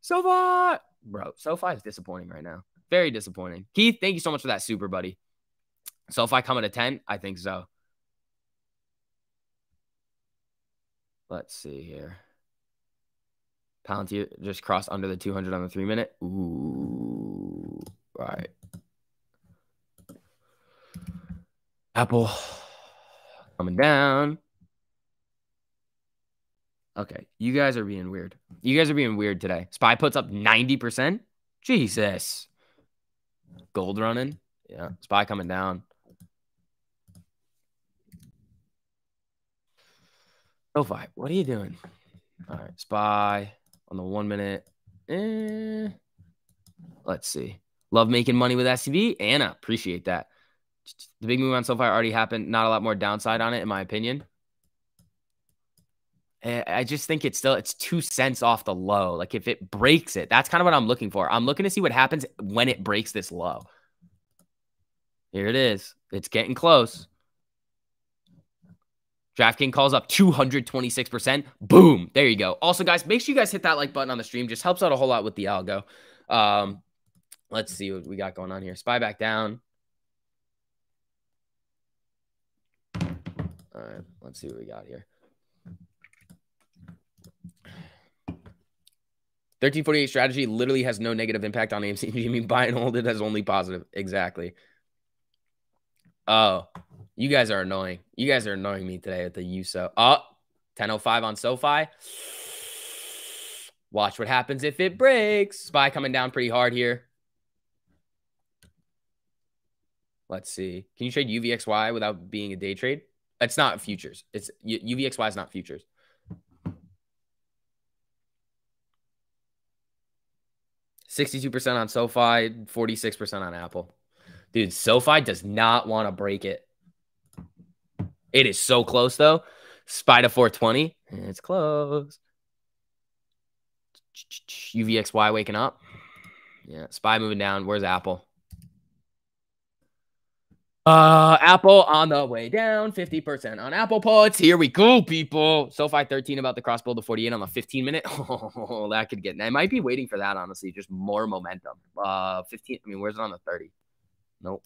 SoFi, bro. SoFi is disappointing right now. Very disappointing. Keith, thank you so much for that super buddy. SoFi coming to 10, I think so. Let's see here. Palantir just crossed under the 200 on the three minute. Ooh, right. Apple coming down. Okay, you guys are being weird. You guys are being weird today. Spy puts up 90%. Jesus. Gold running. Yeah. Spy coming down. SoFi, what are you doing? All right. Spy on the one minute. Eh. Let's see. Love making money with SCB. Anna, appreciate that. The big move on SoFi already happened. Not a lot more downside on it, in my opinion. Eh, I just think it's still it's two cents off the low. Like if it breaks it, that's kind of what I'm looking for. I'm looking to see what happens when it breaks this low. Here it is. It's getting close. DraftKings calls up 226%. Boom. There you go. Also, guys, make sure you guys hit that like button on the stream. Just helps out a whole lot with the algo. Um, let's see what we got going on here. Spy back down. All right, let's see what we got here. 1348 strategy literally has no negative impact on AMC. You mean buy and hold it has only positive? Exactly. Oh, you guys are annoying. You guys are annoying me today at the USO. Oh, 1005 on SoFi. Watch what happens if it breaks. Spy coming down pretty hard here. Let's see. Can you trade UVXY without being a day trade? It's not futures. It's UVXY is not futures. Sixty-two percent on SoFi, forty-six percent on Apple. Dude, SoFi does not want to break it. It is so close though. Spy to 420. It's close. UVXY waking up. Yeah, Spy moving down. Where's Apple? Uh, Apple on the way down, 50% on Apple puts. Here we go, people. SoFi 13 about the cross to 48 on the 15 minute. Oh, that could get. I might be waiting for that, honestly. Just more momentum. Uh, 15. I mean, where's it on the 30? Nope.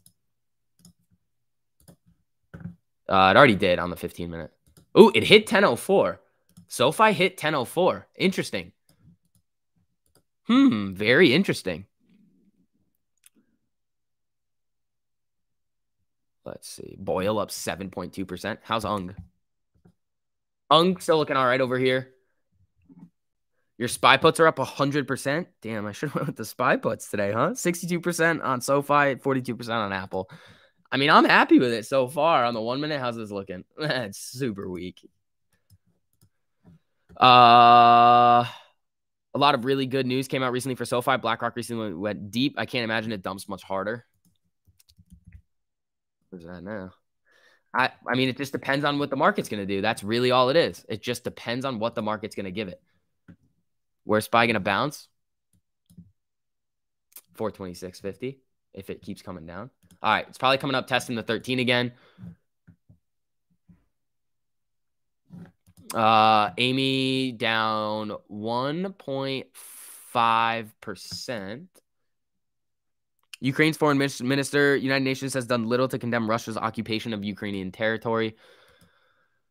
Uh, it already did on the 15 minute. Oh, it hit 1004. SoFi hit 1004. Interesting. Hmm, very interesting. Let's see. BOIL up 7.2%. How's UNG? UNG still looking all right over here. Your spy puts are up 100%. Damn, I should have went with the spy puts today, huh? 62% on SoFi, 42% on Apple. I mean, I'm happy with it so far on the one minute. How's this looking? it's super weak. Uh, a lot of really good news came out recently for SoFi. BlackRock recently went deep. I can't imagine it dumps much harder. Where's that now? I, I mean, it just depends on what the market's going to do. That's really all it is. It just depends on what the market's going to give it. Where's SPY going to bounce? 426.50 if it keeps coming down. All right, it's probably coming up testing the 13 again. Uh, Amy down 1.5%. Ukraine's foreign minister, United Nations, has done little to condemn Russia's occupation of Ukrainian territory.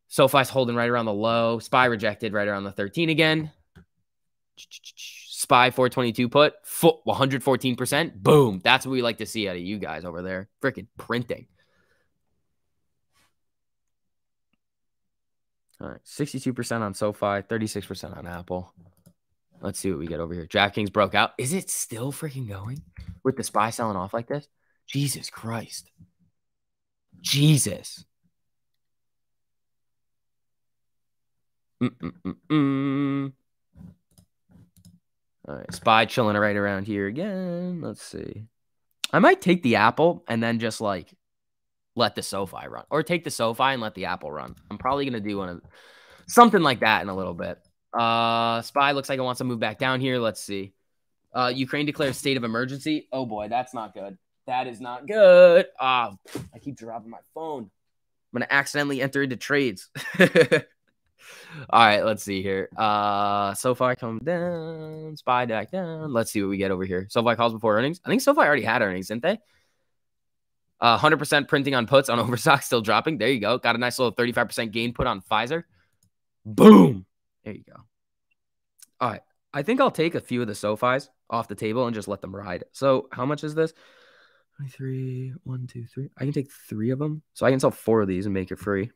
SoFi's holding right around the low. SPY rejected right around the 13 again. Spy 422 put, 114%. Boom. That's what we like to see out of you guys over there. Freaking printing. All right. 62% on SoFi, 36% on Apple. Let's see what we get over here. DraftKings broke out. Is it still freaking going with the spy selling off like this? Jesus Christ. Jesus. Mm-mm-mm-mm. All right, spy chilling right around here again. Let's see. I might take the apple and then just like let the SoFi run, or take the SoFi and let the apple run. I'm probably gonna do one of something like that in a little bit. Uh, spy looks like it wants to move back down here. Let's see. Uh, Ukraine declares state of emergency. Oh boy, that's not good. That is not good. Ah, I keep dropping my phone. I'm gonna accidentally enter into trades. All right, let's see here. Uh, SoFi come down, SPY back down. Let's see what we get over here. SoFi calls before earnings. I think SoFi already had earnings, didn't they? Uh, 100% printing on puts on Overstock still dropping. There you go. Got a nice little 35% gain put on Pfizer. Boom. There you go. All right. I think I'll take a few of the SoFis off the table and just let them ride. So how much is this? 23, one, two, three. I can take three of them. So I can sell four of these and make it free.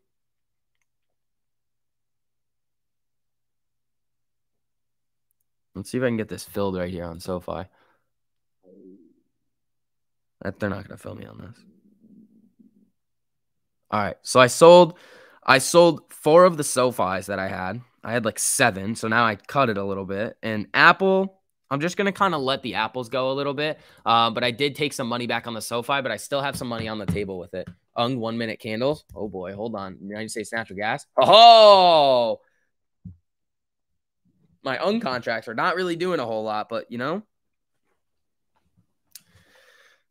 Let's see if I can get this filled right here on SoFi. That they're not gonna fill me on this. All right. So I sold I sold four of the SoFis that I had. I had like seven. So now I cut it a little bit. And Apple, I'm just gonna kind of let the apples go a little bit. Uh, but I did take some money back on the SoFi, but I still have some money on the table with it. UNG one minute candles. Oh boy, hold on. United States natural gas. Oh, my UNG contracts are not really doing a whole lot, but you know,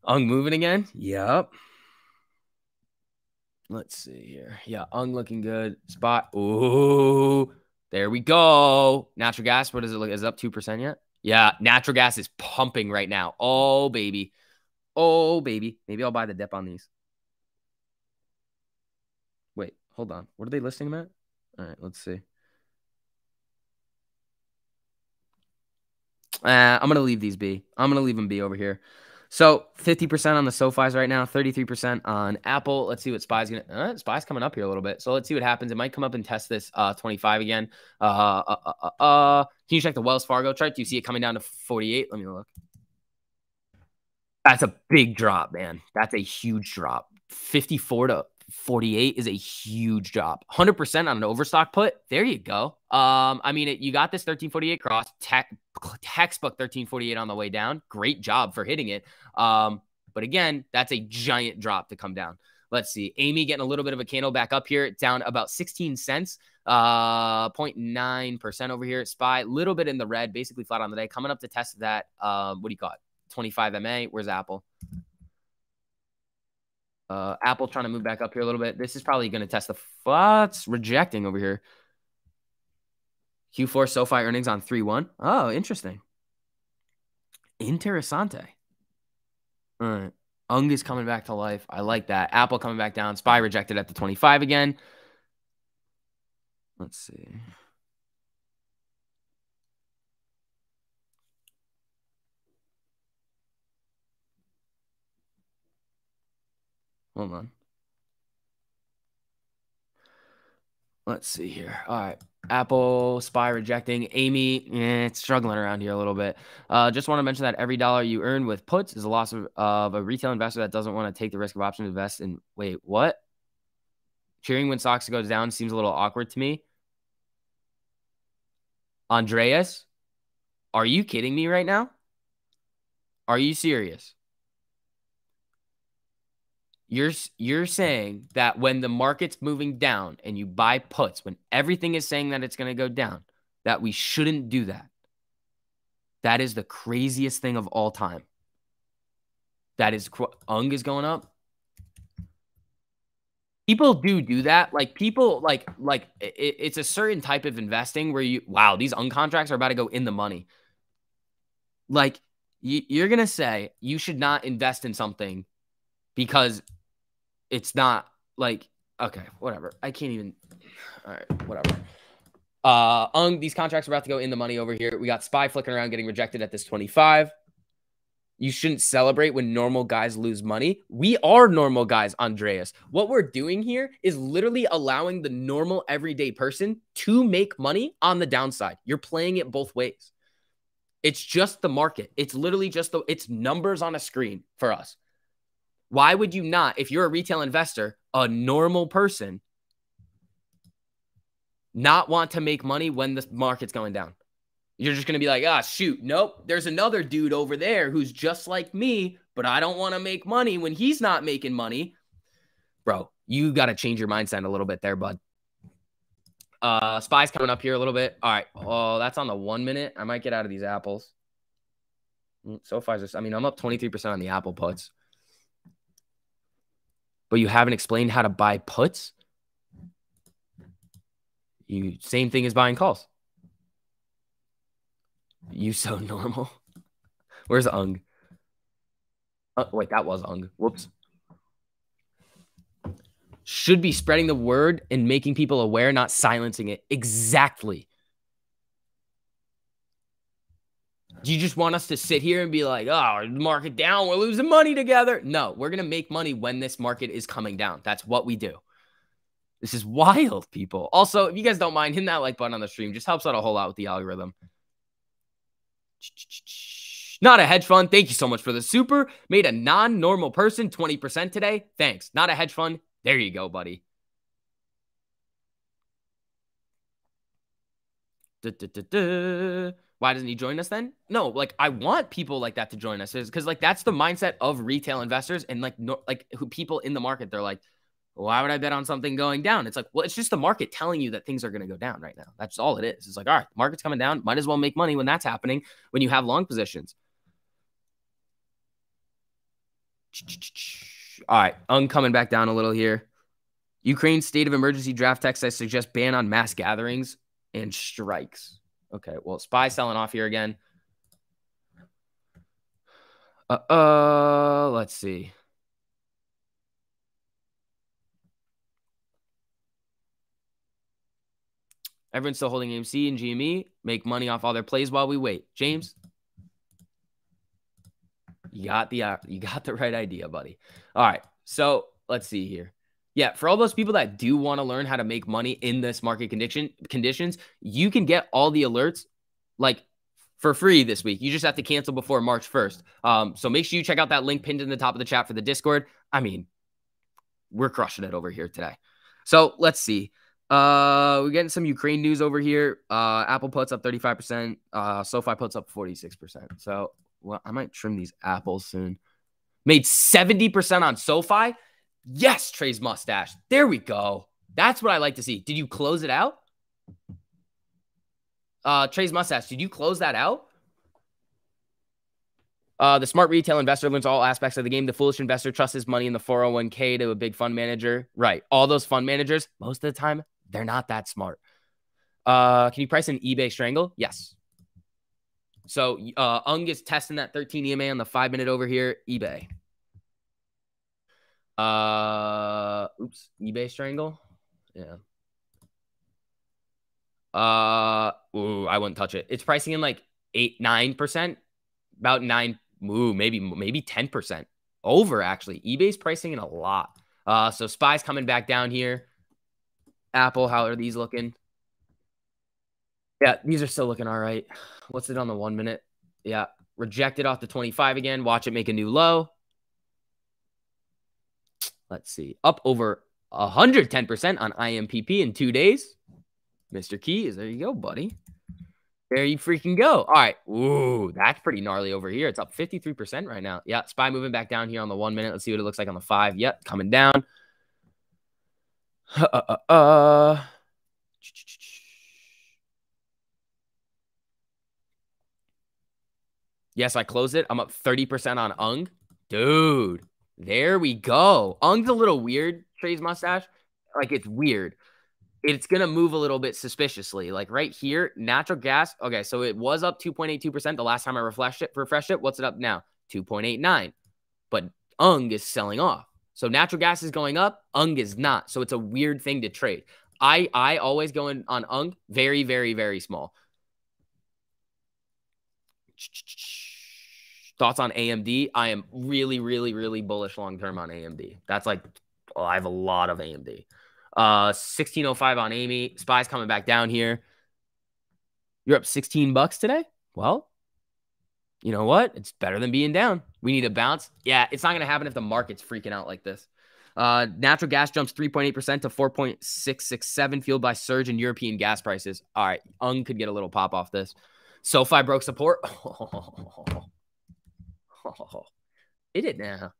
UNG moving again. Yep. Let's see here. Yeah, UNG looking good. Spot. Ooh, there we go. Natural gas. What does it look? Is it up two percent yet? Yeah, natural gas is pumping right now. Oh, baby. Oh, baby. Maybe I'll buy the dip on these. Wait, hold on. What are they listing them at? All right, let's see. Uh, I'm going to leave these be. I'm going to leave them be over here. So 50% on the SoFis right now, 33% on Apple. Let's see what Spy's gonna. Uh, Spy's coming up here a little bit. So let's see what happens. It might come up and test this uh, 25 again. Uh, uh, uh, uh, uh, can you check the Wells Fargo chart? Do you see it coming down to 48? Let me look. That's a big drop, man. That's a huge drop. 54 to 48 is a huge drop. 100% on an overstock put. There you go. Um, I mean, it, you got this 1348 cross, tech, textbook 1348 on the way down. Great job for hitting it. Um, but again, that's a giant drop to come down. Let's see. Amy getting a little bit of a candle back up here, down about 16 cents, uh, 0.9% over here. Spy, a little bit in the red, basically flat on the day. Coming up to test that. Um, what do you call it? 25 MA. Where's Apple? Uh, Apple trying to move back up here a little bit. This is probably going to test the what's rejecting over here. Q4 SoFi earnings on 3 1. Oh, interesting. Interessante. All right. UNG is coming back to life. I like that. Apple coming back down. Spy rejected at the 25 again. Let's see. Hold on. Let's see here. All right. Apple, Spy rejecting. Amy, eh, it's struggling around here a little bit. Uh, just want to mention that every dollar you earn with puts is a loss of, of a retail investor that doesn't want to take the risk of option to invest in. Wait, what? Cheering when stocks goes down seems a little awkward to me. Andreas, are you kidding me right now? Are you serious? You're you're saying that when the market's moving down and you buy puts, when everything is saying that it's going to go down, that we shouldn't do that. That is the craziest thing of all time. That is UNG is going up. People do do that. Like people like like it, it's a certain type of investing where you wow these UNG contracts are about to go in the money. Like you, you're gonna say you should not invest in something because it's not like okay, whatever. I can't even. All right, whatever. Uh, UNG, these contracts are about to go in the money over here. We got Spy flicking around, getting rejected at this 25. You shouldn't celebrate when normal guys lose money. We are normal guys, Andreas. What we're doing here is literally allowing the normal everyday person to make money on the downside. You're playing it both ways. It's just the market. It's literally just the it's numbers on a screen for us. Why would you not, if you're a retail investor, a normal person, not want to make money when the market's going down? You're just going to be like, ah, shoot, nope. There's another dude over there who's just like me, but I don't want to make money when he's not making money. Bro, you got to change your mindset a little bit there, bud. Uh, Spy's coming up here a little bit. All right. Oh, that's on the one minute. I might get out of these apples. Mm, so far, I mean, I'm up 23% on the apple puts but you haven't explained how to buy puts, you same thing as buying calls. You so normal. Where's UNG? Oh, wait, that was UNG. Whoops. Should be spreading the word and making people aware, not silencing it. Exactly. Do you just want us to sit here and be like, oh, market down, we're losing money together? No, we're going to make money when this market is coming down. That's what we do. This is wild, people. Also, if you guys don't mind, hitting that like button on the stream just helps out a whole lot with the algorithm. Not a hedge fund. Thank you so much for the super. Made a non normal person 20% today. Thanks. Not a hedge fund. There you go, buddy. Da, da, da, Why doesn't he join us then? No, like I want people like that to join us because like that's the mindset of retail investors and like no, like who people in the market. They're like, why would I bet on something going down? It's like, well, it's just the market telling you that things are going to go down right now. That's all it is. It's like, all right, market's coming down. Might as well make money when that's happening when you have long positions. All right, I'm coming back down a little here. Ukraine state of emergency draft text I suggest ban on mass gatherings and strikes. Okay, well, SPY selling off here again. Uh, uh let's see. Everyone's still holding AMC and GME. Make money off all their plays while we wait. James, you got the uh, you got the right idea, buddy. All right. So let's see here. Yeah, for all those people that do want to learn how to make money in this market condition conditions, you can get all the alerts like for free this week. You just have to cancel before March 1st. Um, so make sure you check out that link pinned in the top of the chat for the Discord. I mean, we're crushing it over here today. So let's see. Uh, we're getting some Ukraine news over here. Uh, Apple puts up 35%. Uh, SoFi puts up 46%. So, well, I might trim these apples soon. Made 70% on SoFi. Yes, Trey's mustache. There we go. That's what I like to see. Did you close it out? Uh, Trey's mustache. Did you close that out? Uh, the smart retail investor learns all aspects of the game. The foolish investor trusts his money in the 401k to a big fund manager. Right. All those fund managers, most of the time, they're not that smart. Uh, can you price an eBay strangle? Yes. So uh, UNG is testing that 13 EMA on the five minute over here. eBay. Uh, oops, eBay strangle. Yeah. Uh, ooh, I wouldn't touch it. It's pricing in like eight, nine percent, about nine. Ooh, maybe maybe ten percent over. Actually, eBay's pricing in a lot. Uh, so SPY's coming back down here. Apple, how are these looking? Yeah, these are still looking all right. What's it on the one minute? Yeah, rejected off the 25 again. Watch it make a new low. Let's see. Up over 110% on IMPP in two days. Mr. Keys, there you go, buddy. There you freaking go. All right. Ooh, that's pretty gnarly over here. It's up 53% right now. Yeah, SPY moving back down here on the one minute. Let's see what it looks like on the five. Yep, coming down. Uh, uh, uh. Yes, I closed it. I'm up 30% on UNG. Dude, there we go. UNG's a little weird, Trey's mustache. Like it's weird. It's going to move a little bit suspiciously. Like right here, natural gas. Okay, so it was up 2.82% the last time I refreshed it. Refreshed it. What's it up now? 2.89. But UNG is selling off. So natural gas is going up, UNG is not. So it's a weird thing to trade. I I always go in on UNG very very very small. Thoughts on AMD? I am really really really bullish long term on AMD. That's like oh, I have a lot of AMD. Uh 1605 on Amy. SPY's coming back down here. You're up 16 bucks today? Well, you know what? It's better than being down. We need a bounce. Yeah, it's not going to happen if the market's freaking out like this. Uh, natural gas jumps 3.8% to 4.667, fueled by surge in European gas prices. All right, UNG could get a little pop off this. SoFi broke support. Oh, did it now?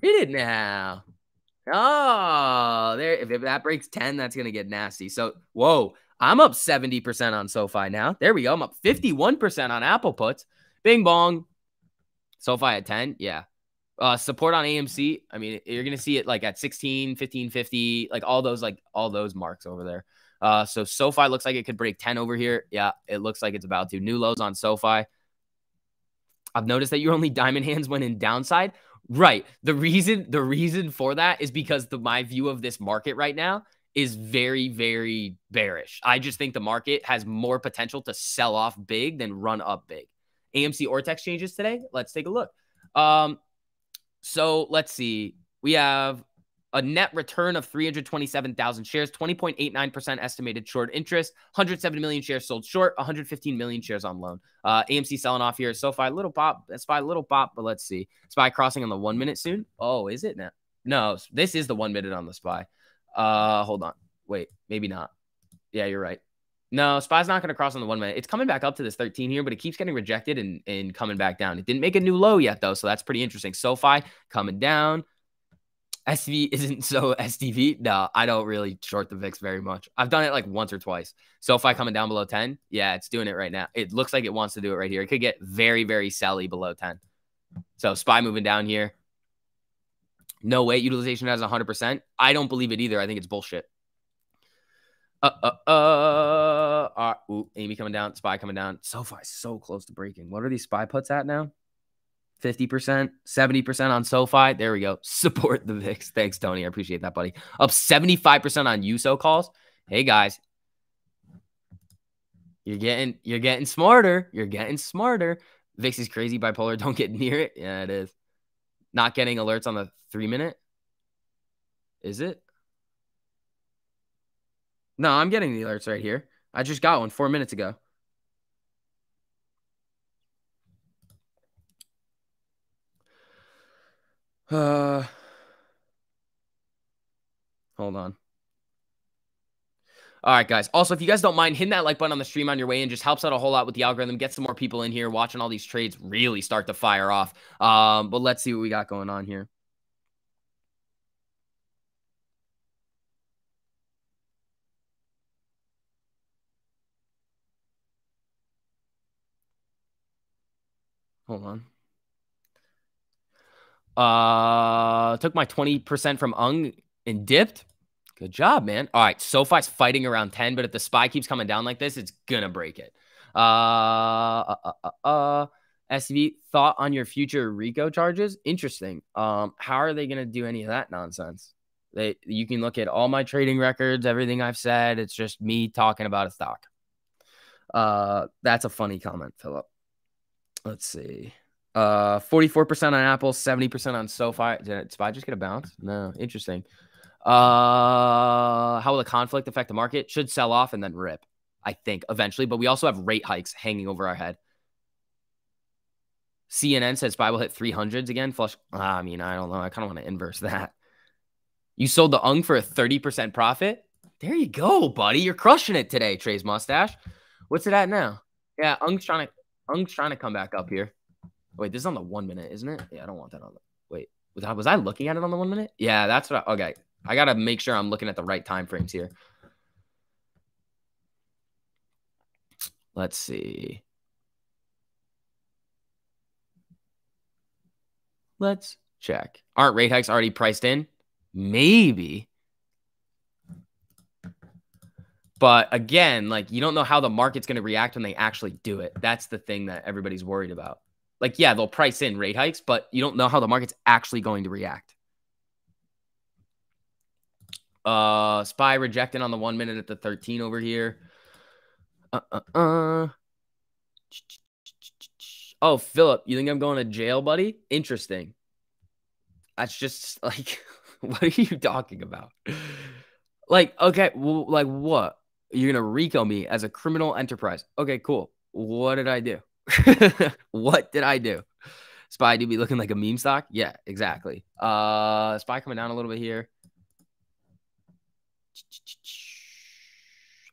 Hit it now? Oh, there. If, if that breaks 10, that's going to get nasty. So, whoa, I'm up 70% on SoFi now. There we go. I'm up 51% on Apple puts. Bing bong. SoFi at 10. Yeah. Uh, support on AMC. I mean, you're going to see it like at 16, 15, 50, like all those, like all those marks over there. Uh, so SoFi looks like it could break 10 over here. Yeah, it looks like it's about to. New lows on SoFi. I've noticed that you're only diamond hands when in downside. Right. The reason the reason for that is because the my view of this market right now is very very bearish. I just think the market has more potential to sell off big than run up big. AMC Ortex changes today. Let's take a look. Um, so let's see. We have a net return of 327,000 shares, 20.89% estimated short interest, 170 million shares sold short, 115 million shares on loan. Uh, AMC selling off here. SoFi, little pop, SPY, little pop, but let's see. SPY crossing on the one minute soon. Oh, is it now? No, this is the one minute on the SPY. Uh, hold on. Wait, maybe not. Yeah, you're right. No, SPY's not going to cross on the one minute. It's coming back up to this 13 here, but it keeps getting rejected and, and coming back down. It didn't make a new low yet, though, so that's pretty interesting. SoFi coming down. SV isn't so STV. No, I don't really short the VIX very much. I've done it like once or twice. so SoFi coming down below 10. Yeah, it's doing it right now. It looks like it wants to do it right here. It could get very, very selly below 10. So SPY moving down here. No way. utilization has 100%. I don't believe it either. I think it's bullshit. Uh, uh, uh, uh ooh, Amy coming down, SPY coming down. SoFi so close to breaking. What are these SPY puts at now? 50%, 70% on SoFi. There we go. Support the VIX. Thanks, Tony. I appreciate that, buddy. Up 75% on USO calls. Hey guys. You're getting you're getting smarter. You're getting smarter. VIX is crazy bipolar. Don't get near it. Yeah, it is. Not getting alerts on the three minute. Is it? No, I'm getting the alerts right here. I just got one four minutes ago. Uh, hold on. All right, guys. Also, if you guys don't mind, hitting that like button on the stream on your way in just helps out a whole lot with the algorithm. Get some more people in here watching all these trades really start to fire off. Um, but let's see what we got going on here. Hold on. Uh, took my 20% from UNG and dipped. Good job, man. All right. SoFi's fighting around 10, but if the SPY keeps coming down like this, it's going to break it. Uh, uh, uh, uh, uh SV, thought on your future RICO charges? Interesting. Um, how are they going to do any of that nonsense? They, you can look at all my trading records, everything I've said. It's just me talking about a stock. Uh, that's a funny comment, Philip. Let's see. Uh, 44% on Apple, 70% on SoFi. Did SPY just get a bounce? No, interesting. Uh, how will the conflict affect the market? Should sell off and then rip, I think, eventually. But we also have rate hikes hanging over our head. CNN says SPY will hit 300s again. Flush. I mean, I don't know. I kind of want to inverse that. You sold the UNG for a 30% profit? There you go, buddy. You're crushing it today, Trey's mustache. What's it at now? Yeah, UNG's trying to UNG's trying to come back up here. Wait, this is on the one minute, isn't it? Yeah, I don't want that on the. Wait, was I, was I looking at it on the one minute? Yeah, that's what. I, okay, I gotta make sure I'm looking at the right time frames here. Let's see. Let's check. Aren't rate hikes already priced in? Maybe. But again, like you don't know how the market's going to react when they actually do it. That's the thing that everybody's worried about like yeah they'll price in rate hikes but you don't know how the market's actually going to react. Uh spy rejecting on the one minute at the 13 over here. Uh, uh, uh. oh philip you think i'm going to jail buddy? Interesting. That's just like what are you talking about? Like okay well, like what? You're gonna rico me as a criminal enterprise. Okay cool. What did i do what did I do? Spy do be looking like a meme stock? Yeah, exactly. Uh Spy coming down a little bit here.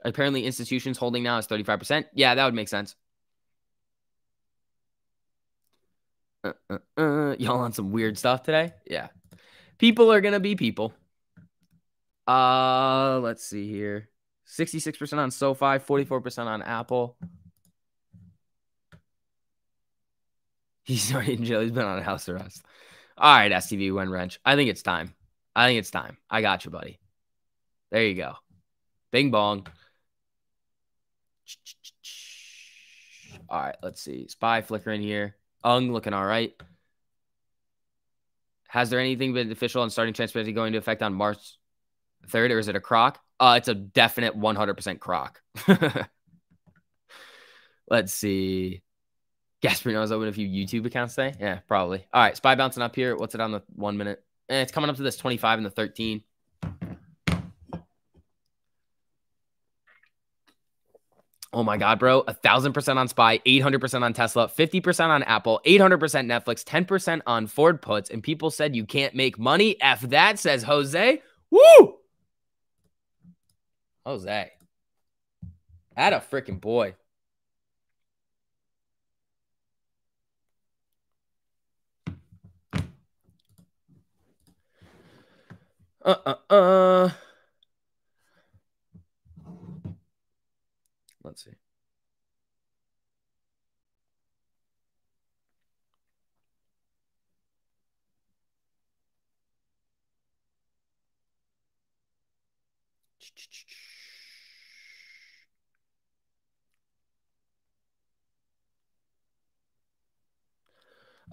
Apparently institutions holding now is 35%. Yeah, that would make sense. Uh, uh, uh. Y'all on some weird stuff today? Yeah. People are gonna be people. Uh let's see here. 66% on SoFi, 44% on Apple. He's already in jail. He's been on house arrest. All right, STV win wrench. I think it's time. I think it's time. I got you, buddy. There you go. Bing bong. All right, let's see. Spy flickering here. UNG looking all right. Has there anything been official on starting transparency going to affect on March 3rd, or is it a crock? Uh, it's a definite 100% crock. let's see. Gasparino's open a few YouTube accounts today. Yeah, probably. All right, SPY bouncing up here. What's it on the one minute? And it's coming up to this 25 and the 13. Oh my God, bro. A thousand percent on SPY, 800% on Tesla, 50% on Apple, 800% Netflix, 10% on Ford puts. And people said you can't make money. F that, says Jose. Woo! Jose. That a freaking boy. Uh uh uh. Let's see.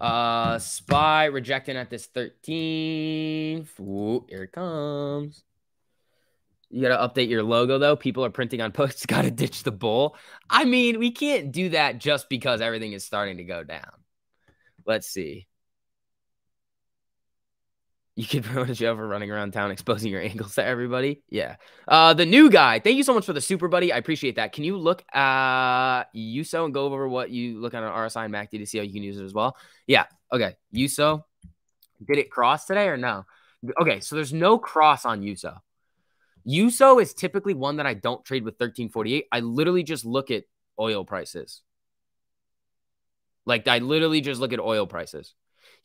Uh, spy rejecting at this 13. Ooh, here it comes. You got to update your logo though. People are printing on posts. Got to ditch the bull. I mean, we can't do that just because everything is starting to go down. Let's see. You could promote a show for running around town exposing your ankles to everybody. Yeah. Uh, the new guy. Thank you so much for the super buddy. I appreciate that. Can you look at USO and go over what you look at an RSI and MACD to see how you can use it as well? Yeah. Okay. USO. Did it cross today or no? Okay. So there's no cross on USO. USO is typically one that I don't trade with 1348. I literally just look at oil prices. Like I literally just look at oil prices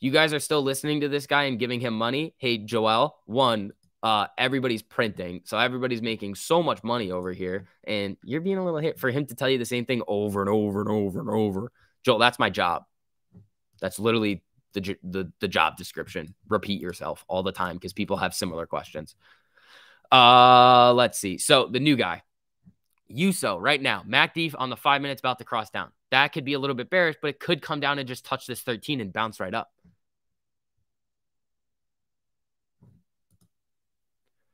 you guys are still listening to this guy and giving him money. Hey, Joel, one, uh, everybody's printing. So everybody's making so much money over here. And you're being a little hit for him to tell you the same thing over and over and over and over. Joel, that's my job. That's literally the, the, the job description. Repeat yourself all the time because people have similar questions. Uh, let's see. So the new guy, USO right now, MACD on the five minutes about to cross down. That could be a little bit bearish, but it could come down and just touch this 13 and bounce right up.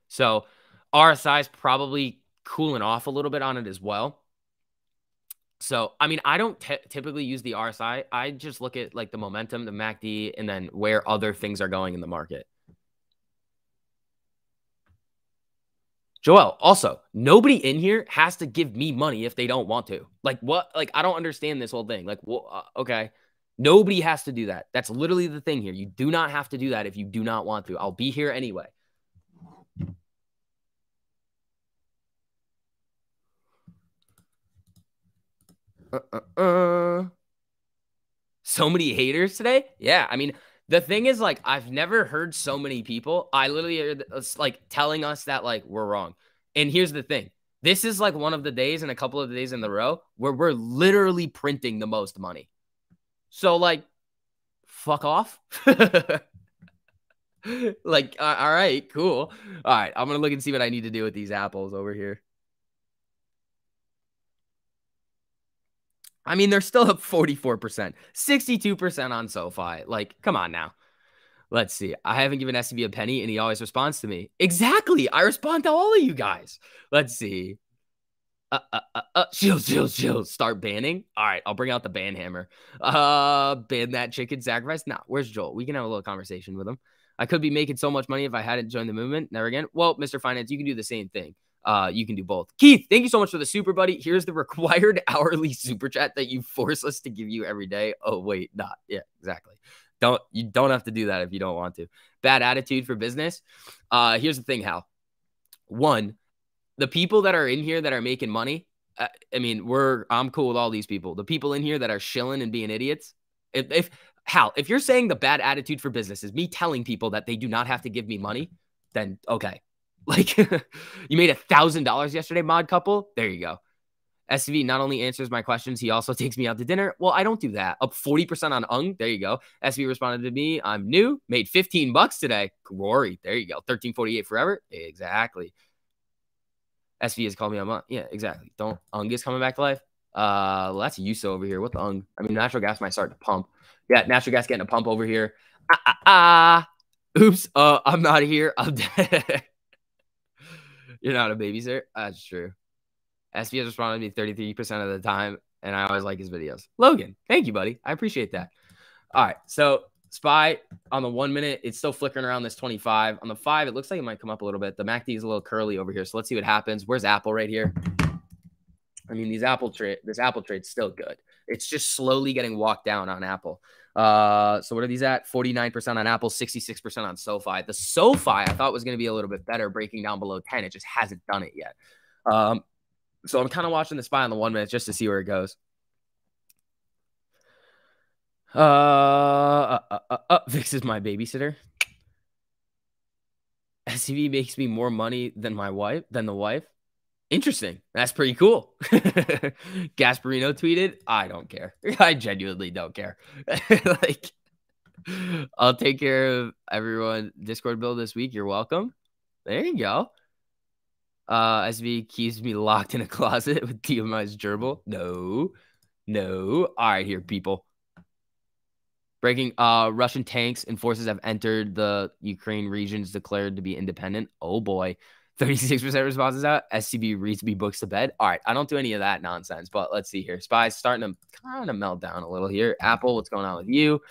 So RSI is probably cooling off a little bit on it as well. So, I mean, I don't typically use the RSI. I just look at like the momentum, the MACD, and then where other things are going in the market. Joel, also, nobody in here has to give me money if they don't want to. Like, what? Like, I don't understand this whole thing. Like, well, uh, okay. Nobody has to do that. That's literally the thing here. You do not have to do that if you do not want to. I'll be here anyway. Uh, uh, uh. So many haters today. Yeah, I mean, the thing is, like, I've never heard so many people. I literally are uh, like telling us that like we're wrong. And here's the thing: this is like one of the days and a couple of days in the row where we're literally printing the most money. So like, fuck off. like, all right, cool. All right, I'm gonna look and see what I need to do with these apples over here. I mean, they're still up 44%, 62% on SoFi. Like, come on now. Let's see. I haven't given SCB a penny and he always responds to me. Exactly. I respond to all of you guys. Let's see. Uh, uh, uh, uh, shields, shields, shields. Start banning. All right, I'll bring out the ban hammer. Uh, ban that chicken sacrifice. Nah, where's Joel? We can have a little conversation with him. I could be making so much money if I hadn't joined the movement. Never again. Well, Mr. Finance, you can do the same thing uh, you can do both. Keith, thank you so much for the super buddy. Here's the required hourly super chat that you force us to give you every day. Oh, wait, not. Yeah, exactly. Don't you don't have to do that if you don't want to. Bad attitude for business. Uh, here's the thing, Hal. One, the people that are in here that are making money. Uh, I mean, we're I'm cool with all these people. The people in here that are shilling and being idiots. If, if Hal, if you're saying the bad attitude for business is me telling people that they do not have to give me money, then okay, like you made a thousand dollars yesterday, mod couple. There you go. SV not only answers my questions, he also takes me out to dinner. Well, I don't do that. Up 40% on UNG. There you go. SV responded to me. I'm new, made 15 bucks today. Glory. There you go. 1348 forever. Exactly. SV has called me on. Yeah, exactly. Don't UNG is coming back to life. Uh, well, that's USO over here. What the UNG? I mean, natural gas might start to pump. Yeah, natural gas getting a pump over here. Ah, ah, ah. Oops. Uh, I'm not here. I'm dead. You're not a babysitter. That's true. SB has responded to me 33% of the time. and I always like his videos. Logan, thank you, buddy. I appreciate that. All right, so SPY on the one minute, it's still flickering around this 25. On the five, it looks like it might come up a little bit. The MACD is a little curly over here, so let's see what happens. Where's Apple right here? I mean, these Apple trade, this Apple trade's still good. It's just slowly getting walked down on Apple. Uh, so what are these at? 49% on Apple, 66% on SoFi. The SoFi I thought was going to be a little bit better, breaking down below 10. It just hasn't done it yet. Um, so I'm kind of watching the SPY on the one minute just to see where it goes. Uh, uh, uh, uh, uh Vix is my babysitter. STV makes me more money than my wife, than the wife. Interesting. That's pretty cool. Gasparino tweeted, I don't care. I genuinely don't care. like, I'll take care of everyone. Discord build this week. You're welcome. There you go. Uh, SV keeps me locked in a closet with TMI's gerbil. No, no. All right, here, people. Breaking uh Russian tanks and forces have entered the Ukraine regions declared to be independent. Oh boy. 36% responses out. STV reads me books to bed. All right. I don't do any of that nonsense, but let's see here. Spy's starting to kind of melt down a little here. Apple, what's going on with you?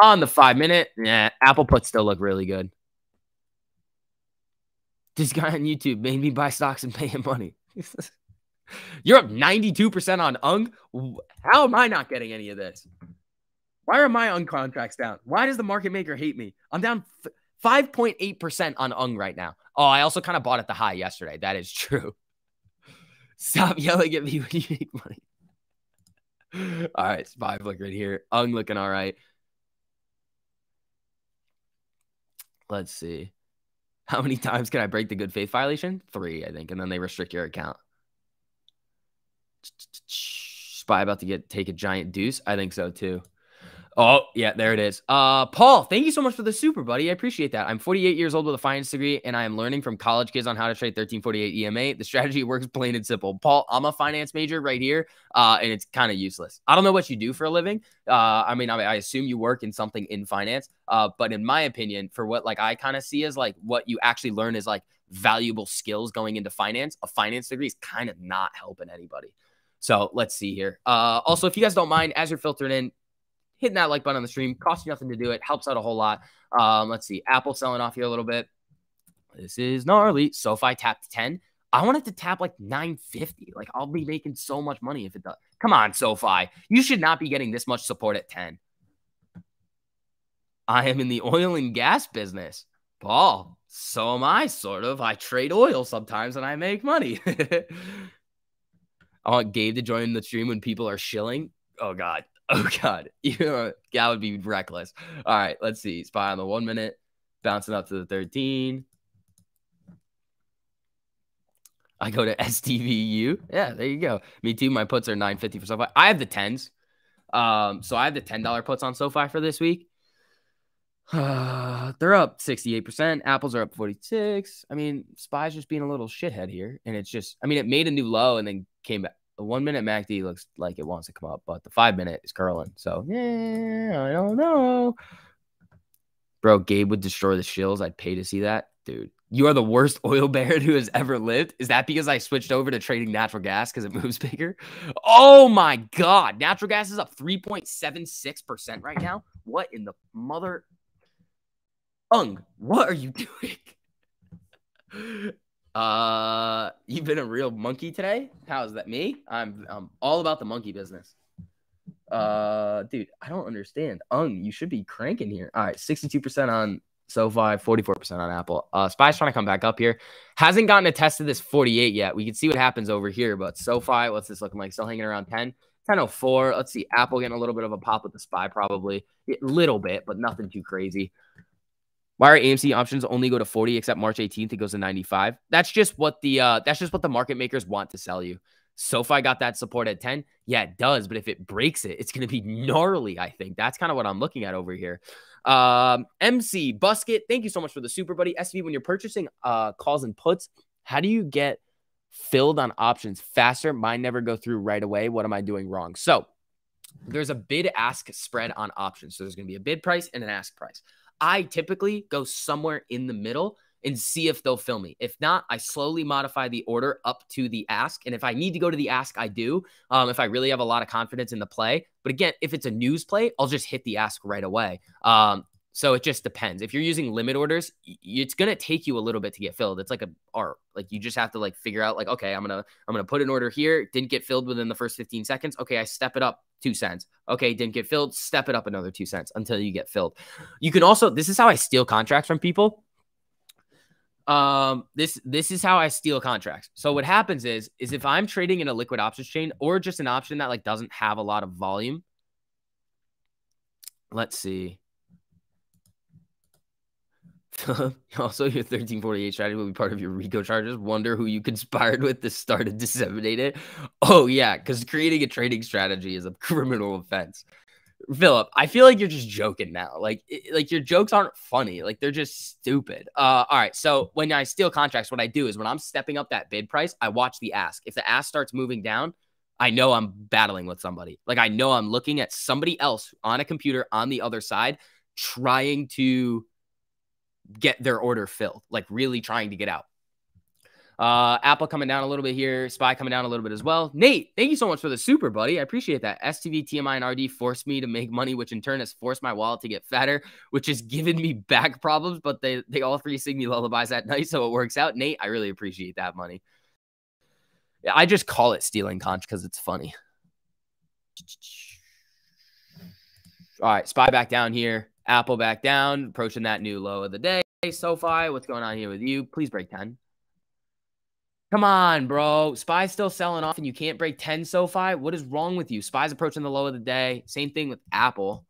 On the five minute, yeah, Apple puts still look really good. This guy on YouTube made me buy stocks and pay him money. You're up 92% on UNG. How am I not getting any of this? Why are my UNG contracts down? Why does the market maker hate me? I'm down 5.8% on UNG right now. Oh, I also kind of bought at the high yesterday. That is true. Stop yelling at me when you make money. all right, SPY flickering here. UNG looking all right. Let's see. How many times can I break the good faith violation? Three, I think. And then they restrict your account. SPY about to get take a giant deuce. I think so too. Oh, yeah, there it is. Uh, Paul, thank you so much for the super, buddy. I appreciate that. I'm 48 years old with a finance degree, and I am learning from college kids on how to trade 1348 EMA. The strategy works plain and simple. Paul, I'm a finance major right here, uh, and it's kind of useless. I don't know what you do for a living. Uh, I mean, I, I assume you work in something in finance, uh, but in my opinion, for what like I kind of see as like what you actually learn is like valuable skills going into finance. A finance degree is kind of not helping anybody. So let's see here. Uh, also, if you guys don't mind, as you're filtering in, hitting that like button on the stream costs you nothing to do it, helps out a whole lot. Um, let's see, Apple selling off here a little bit. This is gnarly. SoFi tapped 10. I want it to tap like 950. Like I'll be making so much money if it does. Come on, SoFi. You should not be getting this much support at 10. I am in the oil and gas business. Paul, so am I, sort of. I trade oil sometimes and I make money. I want Gabe to join the stream when people are shilling. Oh, God. Oh God, you know, that would be reckless. All right, let's see. SPY on the one minute, bouncing up to the 13. I go to STVU. Yeah, there you go. Me too. My puts are 950 for SoFi. I have the 10s. Um, so I have the $10 puts on SoFi for this week. Uh, they're up 68%. Apples are up 46. I mean, SPY's just being a little shithead here. And it's just, I mean, it made a new low and then came back one minute MACD looks like it wants to come up, but the five minute is curling. So yeah, I don't know. Bro, Gabe would destroy the shills. I'd pay to see that. Dude, you are the worst oil baron who has ever lived. Is that because I switched over to trading natural gas because it moves bigger? Oh my God. Natural gas is up 3.76% right now. What in the mother? UNG, what are you doing? Uh, you've been a real monkey today. How's that? Me? I'm I'm all about the monkey business. Uh, dude, I don't understand. UNG, you should be cranking here. All right, 62% on SoFi, 44% on Apple. Uh, Spy's trying to come back up here. Hasn't gotten a test of this 48 yet. We can see what happens over here, but SoFi, what's this looking like? Still hanging around 10. 1004. Let's see. Apple getting a little bit of a pop with the SPY, probably. A little bit, but nothing too crazy. Why are AMC options only go to 40 except March 18th it goes to 95? That's just what the uh that's just what the market makers want to sell you. SoFi got that support at 10. Yeah, it does, but if it breaks it, it's going to be gnarly, I think. That's kind of what I'm looking at over here. Um, MC Busket, thank you so much for the super buddy. SV, when you're purchasing uh calls and puts, how do you get filled on options faster? Mine never go through right away. What am I doing wrong? So, there's a bid ask spread on options. So there's going to be a bid price and an ask price. I typically go somewhere in the middle and see if they'll fill me. If not, I slowly modify the order up to the ask. And if I need to go to the ask, I do. Um, if I really have a lot of confidence in the play. But again, if it's a news play, I'll just hit the ask right away. Um, so it just depends. If you're using limit orders, it's gonna take you a little bit to get filled. It's like a art. Like you just have to like figure out like, okay, I'm gonna I'm gonna put an order here. Didn't get filled within the first 15 seconds. Okay, I step it up two cents. Okay, didn't get filled. Step it up another two cents until you get filled. You can also this is how I steal contracts from people. Um, this this is how I steal contracts. So what happens is is if I'm trading in a liquid options chain or just an option that like doesn't have a lot of volume. Let's see. also, your 1348 strategy will be part of your RICO charges. Wonder who you conspired with to start and disseminate it. Oh, yeah, because creating a trading strategy is a criminal offense. Philip, I feel like you're just joking now. Like, like your jokes aren't funny. Like they're just stupid. Uh, all right. So when I steal contracts, what I do is when I'm stepping up that bid price, I watch the ask. If the ask starts moving down, I know I'm battling with somebody. Like I know I'm looking at somebody else on a computer on the other side, trying to get their order filled, like really trying to get out. Uh, Apple coming down a little bit here. Spy coming down a little bit as well. Nate, thank you so much for the super, buddy. I appreciate that. STV, TMI, and RD forced me to make money, which in turn has forced my wallet to get fatter, which has given me back problems. But they they all three sing me lullabies at night, so it works out. Nate, I really appreciate that money. Yeah, I just call it stealing conch because it's funny. All right, spy back down here. Apple back down, approaching that new low of the day. Hey, SoFi, what's going on here with you? Please break 10. Come on, bro. Spy's still selling off and you can't break 10 SoFi. What is wrong with you? Spy's approaching the low of the day. Same thing with Apple.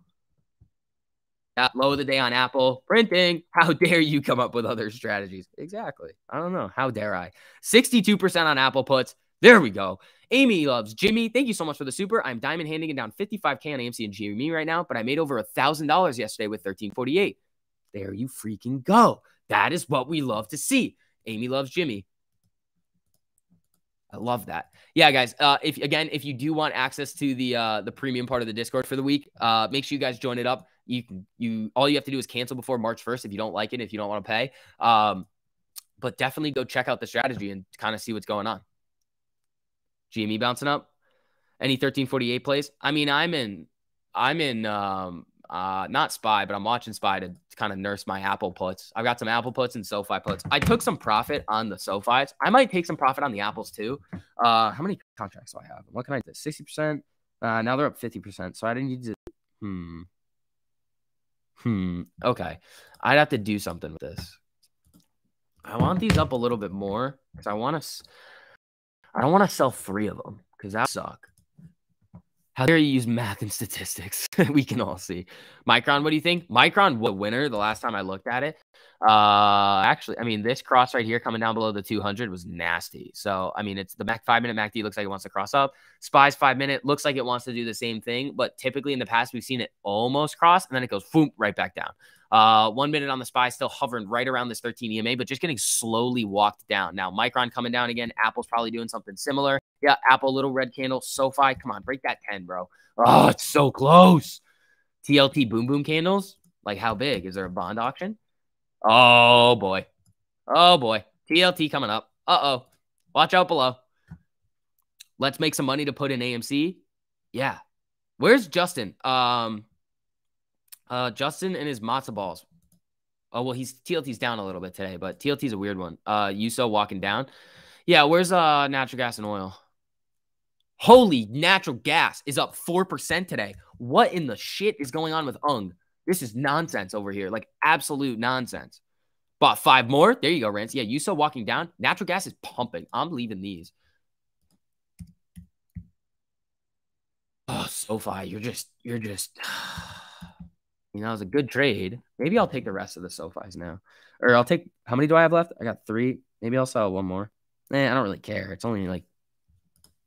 That low of the day on Apple. Printing. How dare you come up with other strategies? Exactly. I don't know. How dare I? 62% on Apple puts. There we go. Amy loves Jimmy. Thank you so much for the super. I'm diamond handing it down 55K on AMC and Jimmy right now, but I made over a $1,000 yesterday with 1348. There you freaking go. That is what we love to see. Amy loves Jimmy. I love that. Yeah, guys. Uh, if again, if you do want access to the uh, the premium part of the Discord for the week, uh, make sure you guys join it up. You can you all you have to do is cancel before March first if you don't like it, if you don't want to pay. Um, but definitely go check out the strategy and kind of see what's going on. GME bouncing up. Any 1348 plays? I mean, I'm in I'm in um uh not spy, but I'm watching spy to kind of nurse my Apple puts. I've got some Apple puts and SoFi puts. I took some profit on the SoFis. I might take some profit on the Apples too. Uh how many contracts do I have? What can I do? 60%? Uh now they're up 50%. So I didn't need to hmm. Hmm. Okay. I'd have to do something with this. I want these up a little bit more because I want to I don't want to sell three of them because that suck. How dare you use math and statistics? we can all see. Micron, what do you think? Micron was winner the last time I looked at it. Uh, actually, I mean, this cross right here coming down below the 200 was nasty. So, I mean, it's the Mac five minute MACD looks like it wants to cross up. Spies five minute looks like it wants to do the same thing, but typically in the past we've seen it almost cross and then it goes boom right back down. Uh, one minute on the SPY, still hovering right around this 13 EMA, but just getting slowly walked down. Now, Micron coming down again. Apple's probably doing something similar. Yeah, Apple, little red candle. SoFi, come on, break that 10, bro. Oh, it's so close. TLT boom boom candles. Like, how big? Is there a bond auction? Oh, boy. Oh, boy. TLT coming up. Uh oh. Watch out below. Let's make some money to put in AMC. Yeah. Where's Justin? Um, uh, Justin and his matzo balls. Oh well, he's TLT's down a little bit today, but TLT's a weird one. Uh, USO walking down. Yeah, where's uh natural gas and oil? Holy natural gas is up four percent today. What in the shit is going on with UNG? This is nonsense over here, like absolute nonsense. Bought five more. There you go, Rance. Yeah, USO walking down. Natural gas is pumping. I'm leaving these. Oh, SoFi, you're just, you're just. You know, it was a good trade. Maybe I'll take the rest of the SoFis now. Or I'll take how many do I have left? I got three. Maybe I'll sell one more. Eh, I don't really care. It's only like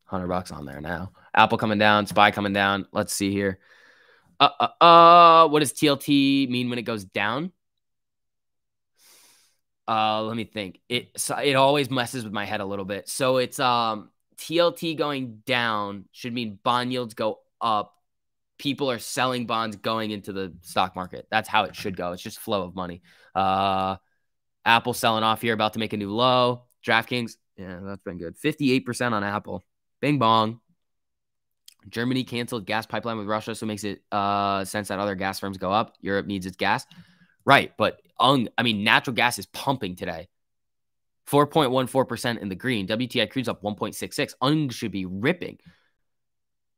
hundred bucks on there now. Apple coming down, Spy coming down. Let's see here. Uh, uh, uh, what does TLT mean when it goes down? Uh, let me think. It it always messes with my head a little bit. So it's um TLT going down should mean bond yields go up people are selling bonds going into the stock market. That's how it should go. It's just flow of money. Uh, Apple selling off here, about to make a new low. DraftKings, yeah, that's been good. 58% on Apple. Bing bong. Germany canceled gas pipeline with Russia, so it makes it uh, sense that other gas firms go up. Europe needs its gas. Right. But um, I mean, natural gas is pumping today. 4.14% in the green. WTI crude's up 1.66. UNG should be ripping.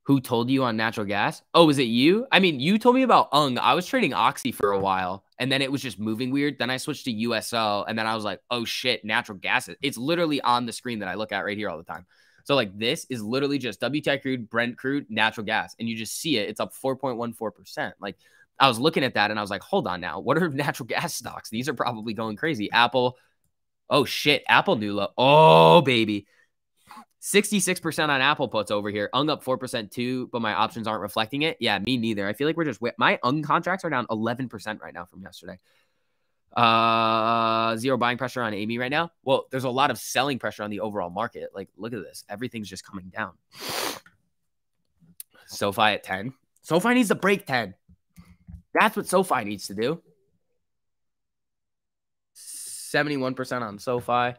Who told you on natural gas? Oh, is it you? I mean, you told me about UNG. I was trading Oxy for a while and then it was just moving weird. Then I switched to USO and then I was like, oh shit, natural gas. It's literally on the screen that I look at right here all the time. So, like, this is literally just WTI crude, Brent crude, natural gas. And you just see it. It's up 4.14%. Like, I was looking at that and I was like, hold on now. What are natural gas stocks? These are probably going crazy. Apple. Oh shit. Apple new low. Oh baby. 66% on Apple puts over here. UNG up 4% too, but my options aren't reflecting it. Yeah, me neither. I feel like we're just my UNG contracts are down 11% right now from yesterday. Uh zero buying pressure on Amy right now. Well, there's a lot of selling pressure on the overall market. Like, look at this. Everything's just coming down. SoFi at 10. SoFi needs to break 10. That's what SoFi needs to do. 71% on SoFi.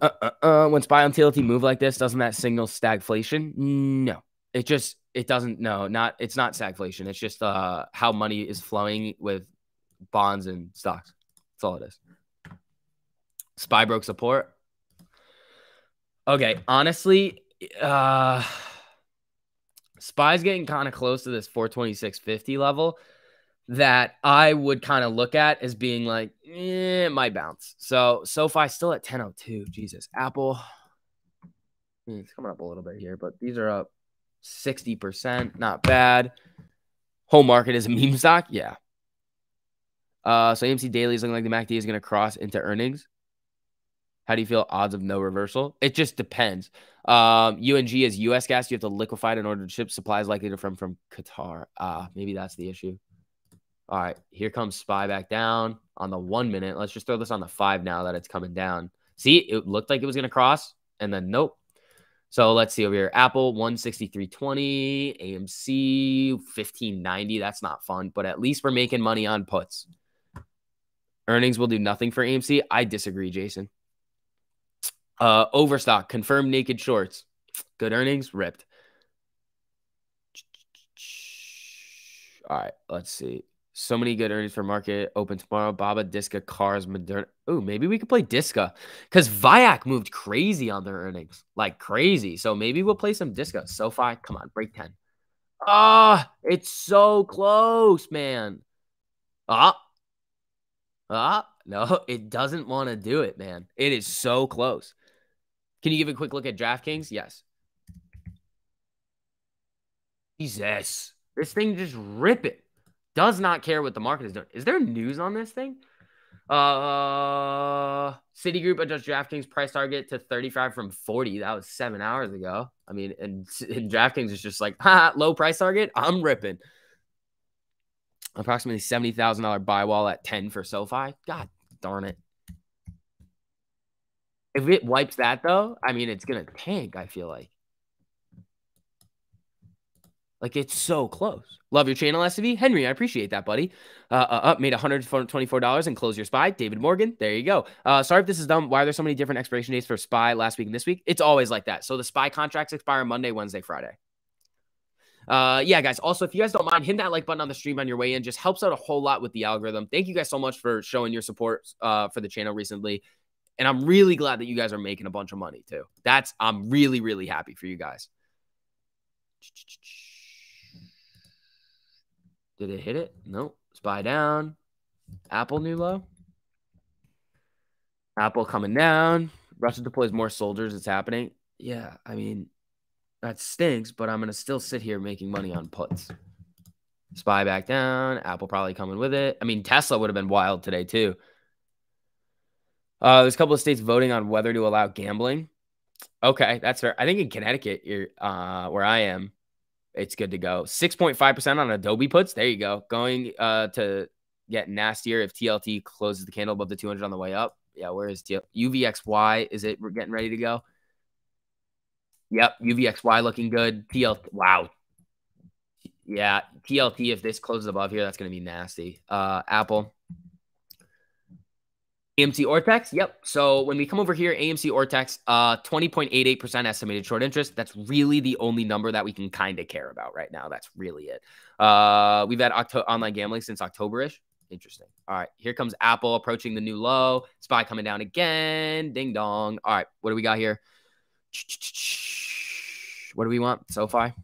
Uh, uh, uh, when SPY on TLT move like this, doesn't that signal stagflation? No, it just it doesn't. No, not it's not stagflation. It's just uh how money is flowing with bonds and stocks. That's all it is. SPY broke support. Okay, honestly, uh SPY's getting kind of close to this 426.50 level that I would kind of look at as being like, eh, it might bounce. So SoFi still at 1002. Jesus. Apple. Hmm, it's coming up a little bit here, but these are up 60%. Not bad. Whole market is a meme stock. Yeah. Uh, so AMC Daily is looking like the MACD is going to cross into earnings. How do you feel? Odds of no reversal? It just depends. Um, UNG is U.S. gas. You have to liquefy it in order to ship. Supplies likely to from from Qatar. Ah, uh, maybe that's the issue. All right, here comes SPY back down on the one minute. Let's just throw this on the five now that it's coming down. See, it looked like it was going to cross, and then nope. So let's see over here. Apple 163.20, AMC 1590. That's not fun, but at least we're making money on puts. Earnings will do nothing for AMC. I disagree, Jason. Uh, Overstock confirmed naked shorts. Good earnings ripped. All right, let's see. So many good earnings for market open tomorrow. Baba, Disca, Cars, Moderna. Oh, maybe we could play Disca because Viac moved crazy on their earnings, like crazy. So maybe we'll play some Disca. SoFi, come on, break 10. Ah, oh, it's so close, man. Ah, ah, no, it doesn't want to do it, man. It is so close. Can you give a quick look at DraftKings? Yes. Jesus. This thing just rip it. Does not care what the market is doing. Is there news on this thing? Uh Citigroup adjusts DraftKings price target to 35 from 40. That was seven hours ago. I mean, and, and DraftKings is just like, ha, low price target. I'm ripping. Approximately $70,000 buy wall at 10 for SoFi. God darn it. If it wipes that though, I mean, it's gonna tank. I feel like, like it's so close. Love your channel, SV Henry. I appreciate that, buddy. Uh, uh, up made one hundred twenty four dollars and close your spy. David Morgan, there you go. Uh, sorry if this is dumb. Why are there so many different expiration dates for spy last week and this week? It's always like that. So the spy contracts expire Monday, Wednesday, Friday. Uh, yeah, guys. Also, if you guys don't mind, hit that like button on the stream on your way in. Just helps out a whole lot with the algorithm. Thank you guys so much for showing your support uh, for the channel recently. And I'm really glad that you guys are making a bunch of money too. That's I'm really, really happy for you guys. Did it hit it? Nope. Spy down. Apple new low. Apple coming down. Russia deploys more soldiers. It's happening. Yeah, I mean, that stinks, but I'm gonna still sit here making money on puts. Spy back down. Apple probably coming with it. I mean, Tesla would have been wild today too. Uh, there's a couple of states voting on whether to allow gambling. Okay, that's fair. I think in Connecticut, uh, where I am, it's good to go. 6.5% on Adobe puts. There you go. Going uh, to get nastier if TLT closes the candle above the 200 on the way up. Yeah, where is TL- UVXY? Is it getting ready to go? Yep, UVXY looking good. TLT, wow. Yeah, TLT, if this closes above here, that's going to be nasty. Uh, Apple AMC Ortex. Yep. So when we come over here, AMC Ortex, uh, 20.88% estimated short interest. That's really the only number that we can kind of care about right now. That's really it. Uh, we've had Octo- online gambling since Octoberish. Interesting. All right. Here comes Apple approaching the new low. SPY coming down again. Ding dong. All right. What do we got here? What do we want? SoFi.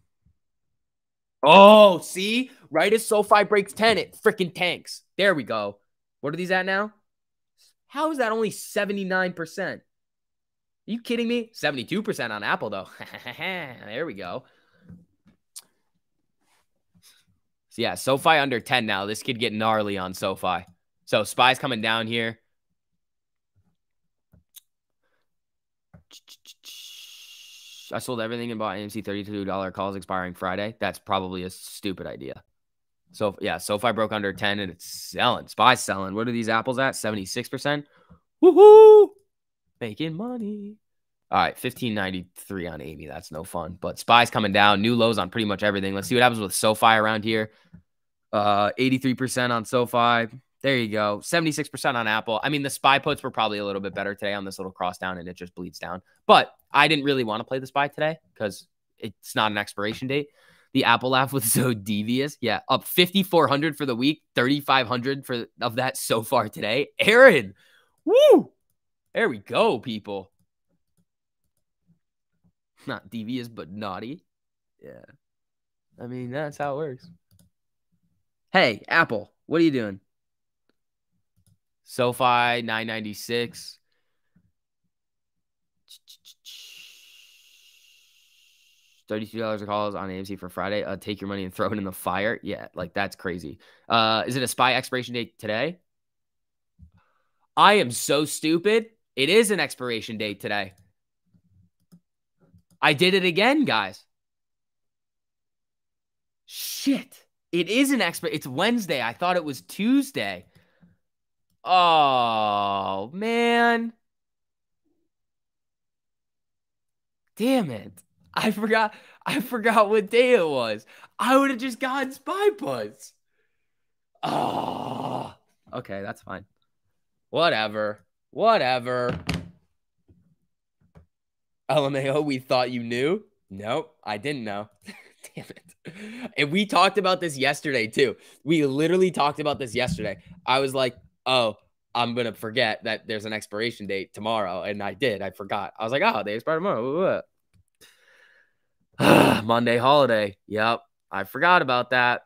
Oh, see? Right as SoFi breaks 10, it freaking tanks. There we go. What are these at now? How is that only 79%? Are you kidding me? 72% on Apple, though. there we go. So, yeah, SoFi under 10 now. This could get gnarly on SoFi. So, SPY's coming down here. I sold everything and bought AMC $32 calls expiring Friday. That's probably a stupid idea. So yeah, SoFi broke under 10 and it's selling. SPY's selling. What are these apples at? 76%. Woohoo! Making money. All right, 1593 on Amy. That's no fun. But SPY's coming down. New lows on pretty much everything. Let's see what happens with SoFi around here. Uh 83% on SoFi. There you go. 76% on Apple. I mean, the SPY puts were probably a little bit better today on this little cross down and it just bleeds down. But I didn't really want to play the SPY today because it's not an expiration date. The Apple laugh was so devious. Yeah, up 5,400 for the week, 3,500 for of that so far today. Aaron, woo! There we go, people. Not devious, but naughty. Yeah. I mean, that's how it works. Hey, Apple, what are you doing? SoFi 996. $32 of calls on AMC for Friday. Uh, take your money and throw it in the fire. Yeah, like that's crazy. Uh, is it a SPY expiration date today? I am so stupid. It is an expiration date today. I did it again, guys. Shit. It is an expert. It's Wednesday. I thought it was Tuesday. Oh, man. Damn it. I forgot. I forgot what day it was. I would have just gotten spy puts. Oh, ah. okay, that's fine. Whatever. Whatever. LMAO, we thought you knew. Nope, I didn't know. Damn it. And we talked about this yesterday too. We literally talked about this yesterday. I was like, oh, I'm gonna forget that there's an expiration date tomorrow, and I did. I forgot. I was like, oh, they expire tomorrow. Monday holiday. Yep. I forgot about that.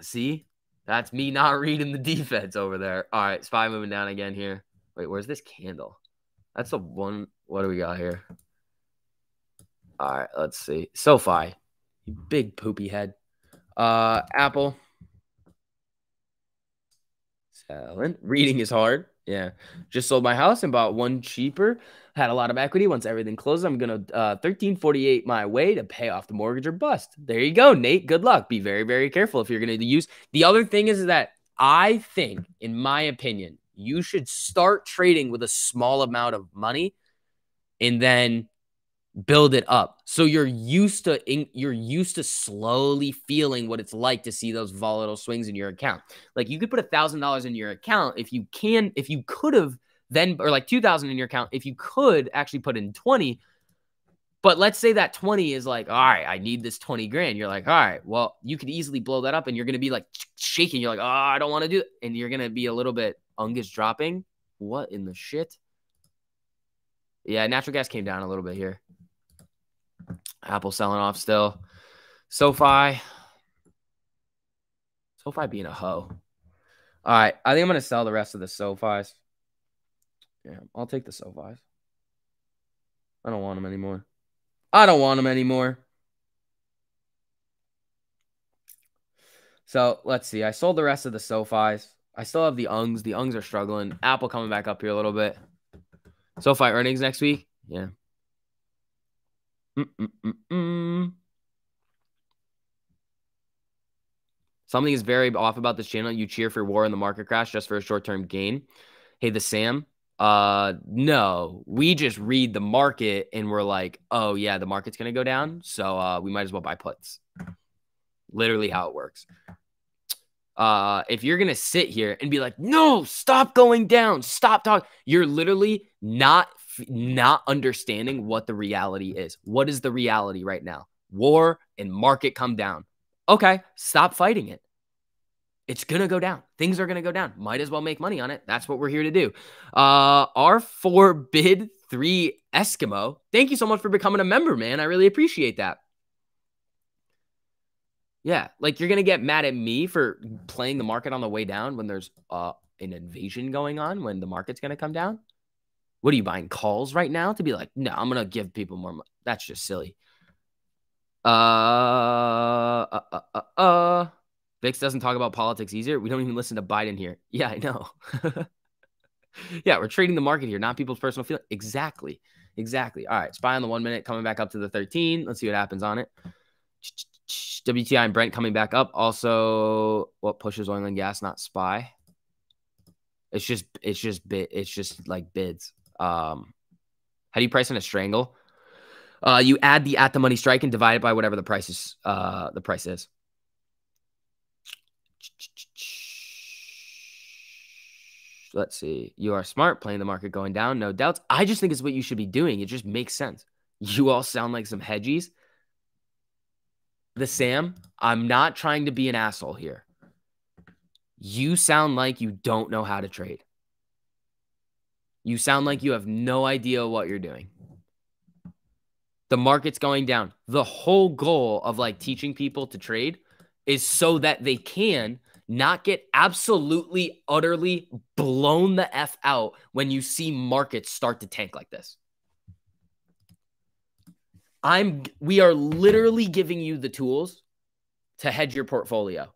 See? That's me not reading the defense over there. All right, spy moving down again here. Wait, where's this candle? That's the one. What do we got here? All right, let's see. SoFi, big poopy head. Uh, Apple. Selling. Reading is hard. Yeah. Just sold my house and bought one cheaper. Had a lot of equity. Once everything closes, I'm gonna uh 1348 my way to pay off the mortgage or bust. There you go, Nate. Good luck. Be very, very careful if you're gonna use the other thing is that I think, in my opinion, you should start trading with a small amount of money and then build it up. So you're used to you're used to slowly feeling what it's like to see those volatile swings in your account. Like you could put a thousand dollars in your account if you can, if you could have then or like two thousand in your account, if you could actually put in 20. But let's say that 20 is like, all right, I need this 20 grand. You're like, all right, well, you could easily blow that up and you're gonna be like shaking. You're like, oh, I don't want to do it. And you're gonna be a little bit UNG's dropping. What in the shit? Yeah, natural gas came down a little bit here. Apple selling off still. SoFi. SoFi being a hoe. All right. I think I'm going to sell the rest of the SoFis. Yeah, I'll take the SoFis. I don't want them anymore. I don't want them anymore. So let's see. I sold the rest of the SoFis. I still have the UNGs. The UNGs are struggling. Apple coming back up here a little bit. SoFi earnings next week. Yeah. Mm-mm-mm-mm. Something is very off about this channel. You cheer for war and the market crash just for a short term gain. Hey, the Sam. Uh, no, we just read the market and we're like, oh yeah, the market's gonna go down, so uh, we might as well buy puts. Literally how it works. Uh, if you're gonna sit here and be like, no, stop going down, stop talking, you're literally not not understanding what the reality is. What is the reality right now? War and market come down. Okay, stop fighting it. It's gonna go down. Things are gonna go down. Might as well make money on it. That's what we're here to do. Uh, our four bid three Eskimo. Thank you so much for becoming a member, man. I really appreciate that. Yeah, like you're gonna get mad at me for playing the market on the way down when there's uh an invasion going on when the market's gonna come down. What are you buying calls right now to be like, no, I'm gonna give people more money? That's just silly. Uh, uh, uh, uh, uh. Vix doesn't talk about politics easier. We don't even listen to Biden here. Yeah, I know. yeah, we're trading the market here, not people's personal feeling. Exactly. Exactly. All right. Spy on the one minute coming back up to the 13. Let's see what happens on it. WTI and Brent coming back up. Also, what pushes oil and gas, not SPY. It's just, it's just bit, it's just like bids. Um, how do you price in a strangle? Uh, you add the at the money strike and divide it by whatever the price is. Uh, the price is. Let's see. You are smart playing the market going down, no doubts. I just think it's what you should be doing. It just makes sense. You all sound like some hedgies the Sam, I'm not trying to be an asshole here. You sound like you don't know how to trade. You sound like you have no idea what you're doing. The market's going down. The whole goal of like teaching people to trade is so that they can not get absolutely, utterly blown the F out when you see markets start to tank like this. I'm we are literally giving you the tools to hedge your portfolio.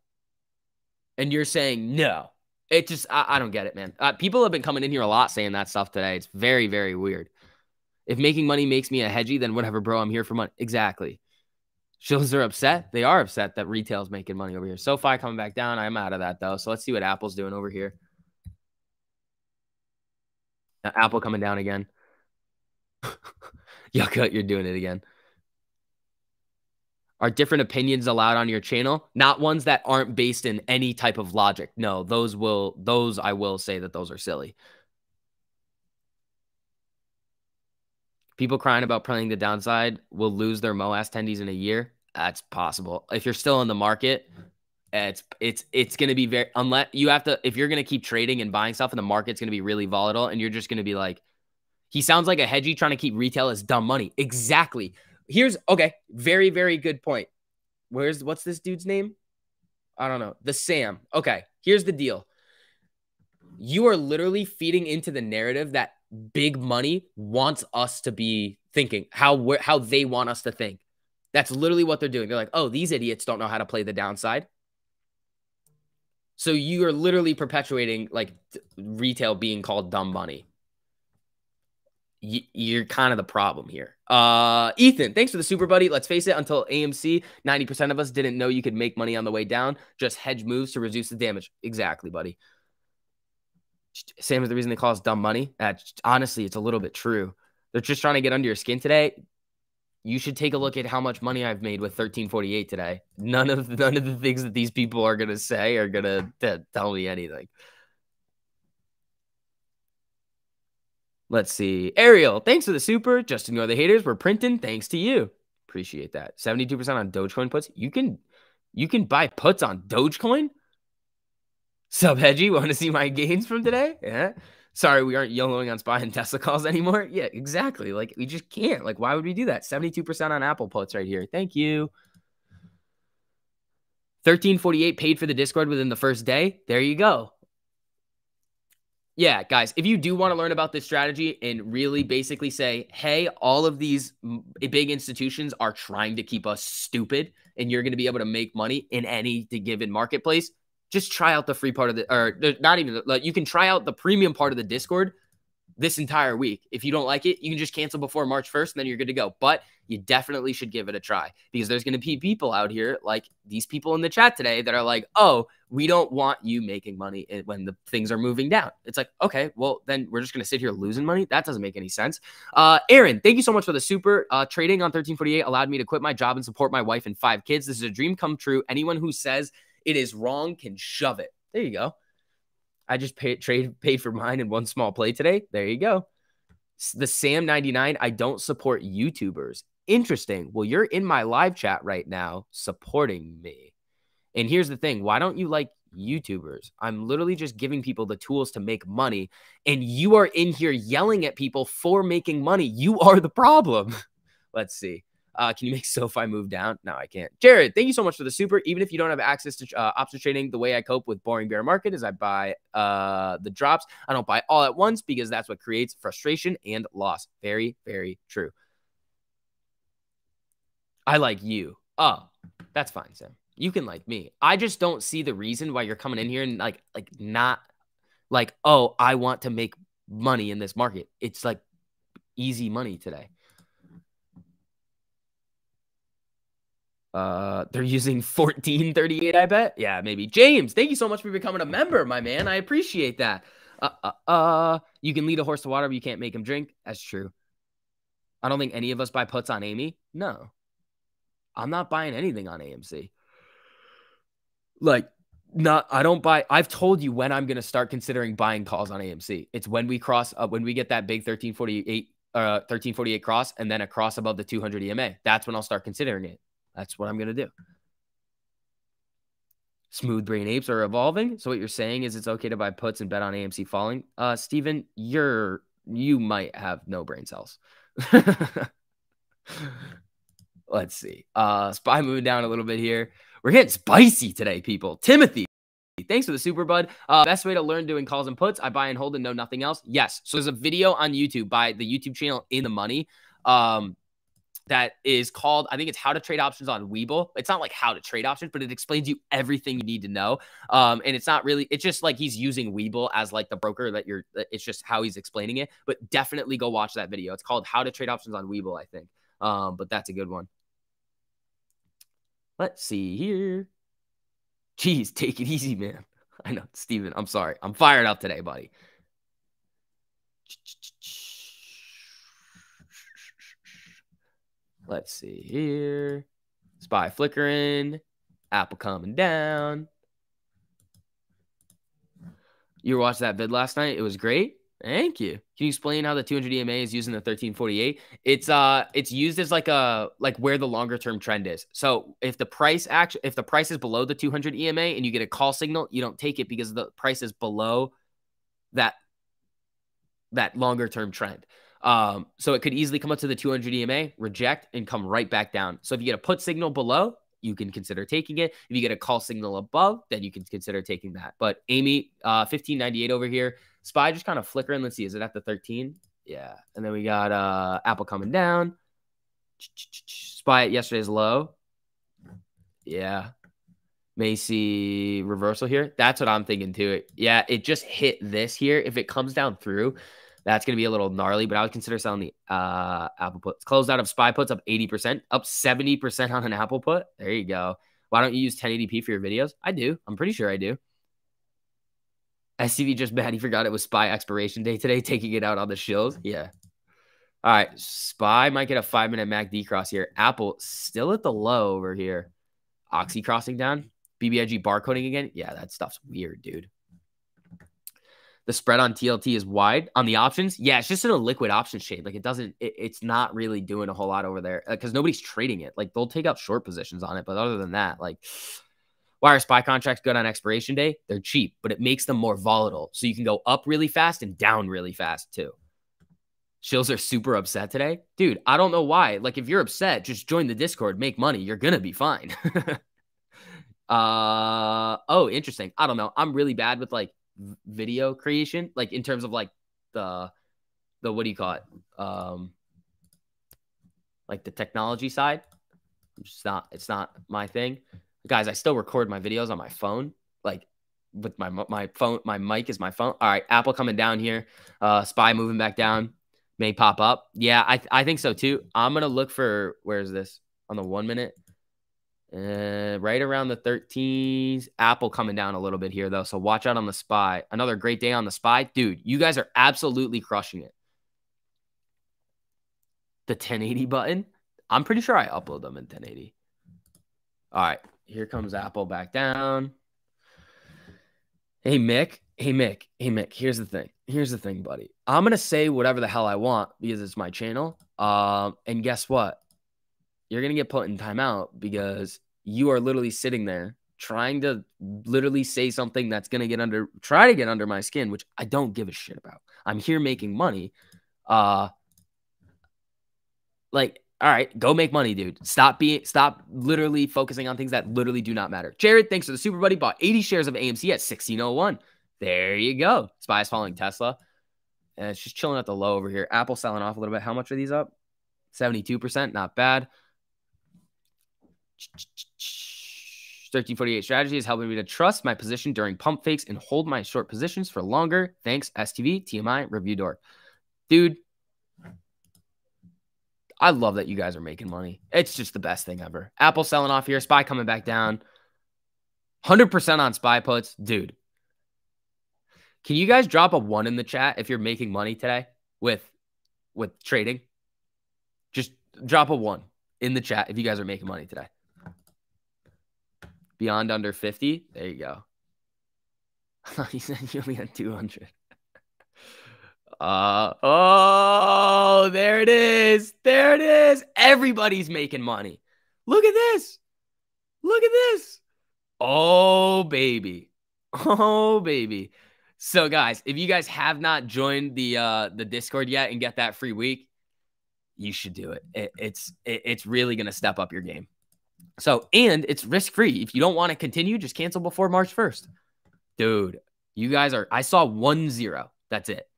And you're saying no. It just I, I don't get it, man. Uh, people have been coming in here a lot saying that stuff today. It's very, very weird. If making money makes me a hedgy, then whatever, bro. I'm here for money. Exactly. Shills are upset. They are upset that retail's making money over here. SoFi coming back down. I'm out of that though. So let's see what Apple's doing over here. Apple coming down again. Yucca, you're doing it again. Are different opinions allowed on your channel? Not ones that aren't based in any type of logic. No, those will those I will say that those are silly. People crying about playing the downside will lose their MOASS tendies in a year. That's possible. If you're still in the market, it's it's it's going to be very unless you have to if you're going to keep trading and buying stuff and the market's going to be really volatile and you're just going to be like he sounds like a hedgy trying to keep retail as dumb money. Exactly here's okay, very very good point. Where's what's this dude's name? I don't know. The Sam. Okay, here's the deal. You are literally feeding into the narrative that big money wants us to be thinking how how they want us to think. That's literally what they're doing. They're like, "Oh, these idiots don't know how to play the downside." So you are literally perpetuating like retail being called dumb money you're kind of the problem here. Uh, Ethan, thanks for the super buddy. Let's face it, until AMC, 90% of us didn't know you could make money on the way down. Just hedge moves to reduce the damage. Exactly, buddy. Same as the reason they call us dumb money. Honestly, it's a little bit true. They're just trying to get under your skin today. You should take a look at how much money I've made with 1348 today. None of none of the things that these people are gonna say are gonna tell me anything. Let's see. Ariel, thanks for the super. Just ignore the haters. We're printing. Thanks to you. Appreciate that. 72% on Dogecoin puts. You can you can buy puts on Dogecoin. Sub Hedgy, want to see my gains from today? Yeah. Sorry, we aren't YOLOing on SPY and Tesla calls anymore. Yeah, exactly. Like we just can't. Like, why would we do that? 72% on Apple puts right here. Thank you. 1348 paid for the Discord within the first day. There you go yeah, guys, if you do want to learn about this strategy and really basically say, hey, all of these big institutions are trying to keep us stupid and you're going to be able to make money in any given marketplace, just try out the free part of the, or not even, like, you can try out the premium part of the Discord this entire week. If you don't like it, you can just cancel before March 1st and then you're good to go. But you definitely should give it a try because there's going to be people out here like these people in the chat today that are like, oh, we don't want you making money when the things are moving down. It's like, okay, well, then we're just going to sit here losing money. That doesn't make any sense. Uh, Aaron, thank you so much for the super. Uh, trading on 1348 allowed me to quit my job and support my wife and five kids. This is a dream come true. Anyone who says, it is wrong can shove it. There you go. I just paid trade paid for mine in one small play today. There you go. The Sam 99, I don't support YouTubers. Interesting. Well, you're in my live chat right now supporting me. And here's the thing why don't you like YouTubers? I'm literally just giving people the tools to make money. And you are in here yelling at people for making money. You are the problem. Let's see. Uh, can you make SoFi move down? No, I can't. Jared, thank you so much for the super. Even if you don't have access to uh, trading, the way I cope with boring bear market is I buy uh, the drops. I don't buy all at once because that's what creates frustration and loss. Very, very true. I like you. Oh, that's fine, Sam. You can like me. I just don't see the reason why you're coming in here and like, like not like, oh, I want to make money in this market. It's like easy money today. Uh, they're using 1438, I bet. Yeah, maybe. James, thank you so much for becoming a member, my man. I appreciate that. Uh, uh, uh, you can lead a horse to water, but you can't make him drink. That's true. I don't think any of us buy puts on Amy. No, I'm not buying anything on AMC. Like, not, I don't buy. I've told you when I'm going to start considering buying calls on AMC. It's when we cross up, when we get that big 1348, uh, 1348 cross and then a cross above the 200 EMA. That's when I'll start considering it. That's what I'm going to do. Smooth brain apes are evolving. So what you're saying is it's okay to buy puts and bet on AMC falling. Uh, Steven, you're you might have no brain cells. Let's see. Uh, spy moving down a little bit here. We're getting spicy today, people. Timothy, thanks for the super bud. Uh, best way to learn doing calls and puts. I buy and hold and know nothing else. Yes. So there's a video on YouTube by the YouTube channel in the money. Um, that is called, I think it's How to Trade Options on Webull. It's not like how to trade options, but it explains you everything you need to know. Um, and it's not really, it's just like he's using Webull as like the broker that you're, it's just how he's explaining it. But definitely go watch that video. It's called How to Trade Options on Webull, I think. Um, but that's a good one. Let's see here. Jeez, take it easy, man. I know, Steven. I'm sorry. I'm fired up today, buddy. Let's see here. Spy flickering. Apple coming down. You watched that vid last night. It was great. Thank you. Can you explain how the 200 EMA is using the 1348? It's uh it's used as like a like where the longer term trend is. So if the price actually if the price is below the 200 EMA and you get a call signal, you don't take it because the price is below that that longer term trend. Um, so it could easily come up to the 200 EMA, reject, and come right back down. So if you get a put signal below, you can consider taking it. If you get a call signal above, then you can consider taking that. But Amy, uh, 1598 over here. Spy just kind of flickering. Let's see, is it at the 13? Yeah. And then we got uh Apple coming down. Spy at yesterday's low. Yeah. Macy reversal here. That's what I'm thinking too. Yeah, it just hit this here. If it comes down through, that's going to be a little gnarly, but I would consider selling the uh, Apple puts. Closed out of SPY puts up 80%, up 70% on an Apple put. There you go. Why don't you use 1080p for your videos? I do. I'm pretty sure I do. STV just mad He forgot it was SPY expiration day today, taking it out on the shills. Yeah. All right. SPY might get a five minute MACD cross here. Apple still at the low over here. Oxy crossing down. BBIG barcoding again. Yeah, that stuff's weird, dude the spread on TLT is wide on the options. Yeah, it's just in a liquid options chain. Like it doesn't, it, it's not really doing a whole lot over there because uh, nobody's trading it. Like they'll take out short positions on it, but other than that, like why are spy contracts good on expiration day? They're cheap, but it makes them more volatile. So you can go up really fast and down really fast too. Shills are super upset today. Dude, I don't know why. Like, if you're upset, just join the Discord, make money. You're going to be fine. uh, oh, interesting. I don't know. I'm really bad with like video creation, like in terms of like the the what do you call it? Um like the technology side. Just not it's not my thing. Guys, I still record my videos on my phone. Like with my my phone, my mic is my phone. All right, Apple coming down here. Uh Spy moving back down. May pop up. Yeah, I I think so too. I'm gonna look for where is this on the one minute. Uh, right around the 13s. Apple coming down a little bit here, though. So watch out on the spy. Another great day on the spy. Dude, you guys are absolutely crushing it. The 1080 button. I'm pretty sure I upload them in 1080. All right. Here comes Apple back down. Hey Mick, hey Mick, hey Mick. Here's the thing. Here's the thing, buddy. I'm gonna say whatever the hell I want because it's my channel. Um, and guess what? You're gonna get put in timeout because you are literally sitting there trying to literally say something that's gonna get under, try to get under my skin, which I don't give a shit about. I'm here making money. Uh, like all right, go make money, dude. Stop being stop literally focusing on things that literally do not matter. Jared, thanks for the super buddy, bought 80 shares of AMC at 1601. There you go. Spy is following Tesla. And it's just chilling at the low over here. Apple selling off a little bit. How much are these up? 72%. Not bad. 1348 strategy is helping me to trust my position during pump fakes and hold my short positions for longer. Thanks, STV, TMI, Review Door. Dude, I love that you guys are making money. It's just the best thing ever. Apple selling off here, Spy coming back down. 100% on Spy puts. Dude, can you guys drop a one in the chat if you're making money today with with trading? Just drop a one in the chat if you guys are making money today. Beyond under 50. There you go. he said you only had 200. Uh oh, there it is. There it is. Everybody's making money. Look at this. Look at this. Oh, baby. Oh, baby. So, guys, if you guys have not joined the uh the Discord yet and get that free week, you should do it. it it's it, it's really gonna step up your game. So, and it's risk free. If you don't want to continue, just cancel before March 1st. Dude, you guys are I saw one zero. That's it.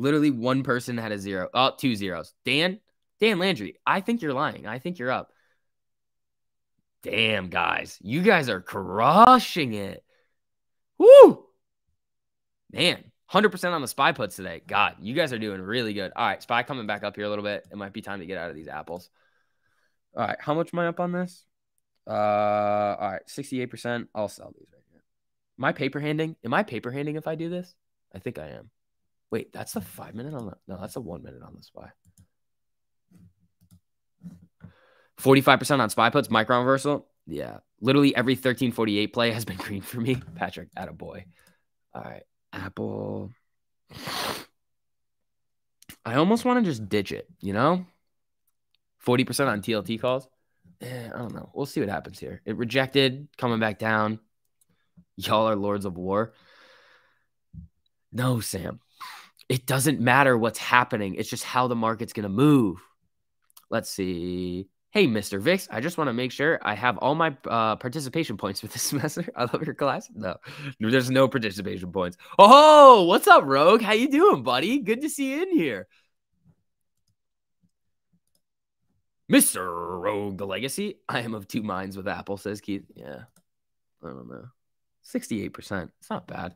Literally one person had a zero. Oh, two zeros. Dan, Dan Landry, I think you're lying. I think you're up. Damn, guys. You guys are crushing it. Woo! Man, 100% on the spy puts today. God, you guys are doing really good. All right, spy coming back up here a little bit. It might be time to get out of these apples. All right, how much am I up on this? Uh, all right, 68%. I'll sell these right here. My paper handing? Am I paper handing if I do this? I think I am. Wait, that's a five minute on the no, that's a one minute on the spy. 45% on spy puts, micro reversal. Yeah. Literally every 1348 play has been green for me. Patrick, at a boy. All right. Apple. I almost want to just ditch it, you know? 40% on TLT calls. Eh, I don't know. We'll see what happens here. It rejected, coming back down. Y'all are lords of war. No, Sam it doesn't matter what's happening. It's just how the market's going to move. Let's see. Hey, Mr. Vix, I just want to make sure I have all my uh, participation points for this semester. I love your class. No, there's no participation points. Oh, what's up, Rogue? How you doing, buddy? Good to see you in here. Mr. Rogue, the legacy. I am of two minds with Apple, says Keith. Yeah, I don't know. 68%. It's not bad.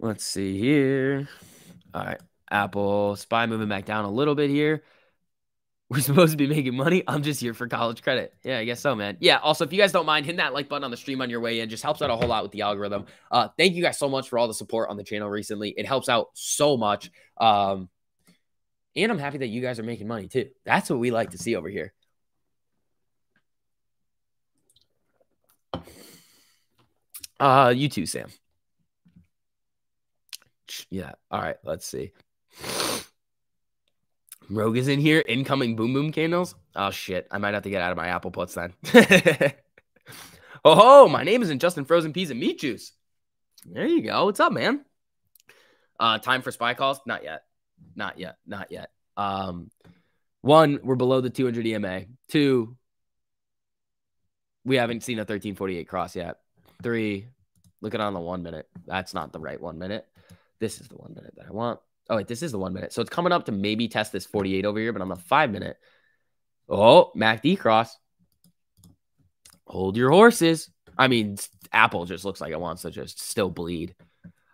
Let's see here. All right. Apple SPY moving back down a little bit here. We're supposed to be making money. I'm just here for college credit. Yeah, I guess so, man. Yeah. Also, if you guys don't mind, hitting that like button on the stream on your way in just helps out a whole lot with the algorithm. Uh, thank you guys so much for all the support on the channel recently. It helps out so much. Um, and I'm happy that you guys are making money too. That's what we like to see over here. Uh, you too, Sam. Yeah. All right. Let's see. Rogue is in here. Incoming boom boom candles. Oh shit. I might have to get out of my apple puts then. oh, my name isn't Justin Frozen Peas and Meat Juice. There you go. What's up, man? Uh, time for spy calls? Not yet. Not yet. Not yet. Um, one, we're below the 200 EMA. Two, we haven't seen a 1348 cross yet. Three, look at on the one minute. That's not the right one minute. This is the one minute that I want. Oh, wait, this is the one minute. So it's coming up to maybe test this 48 over here, but on the five minute. Oh, MACD cross. Hold your horses. I mean, Apple just looks like it wants to just still bleed.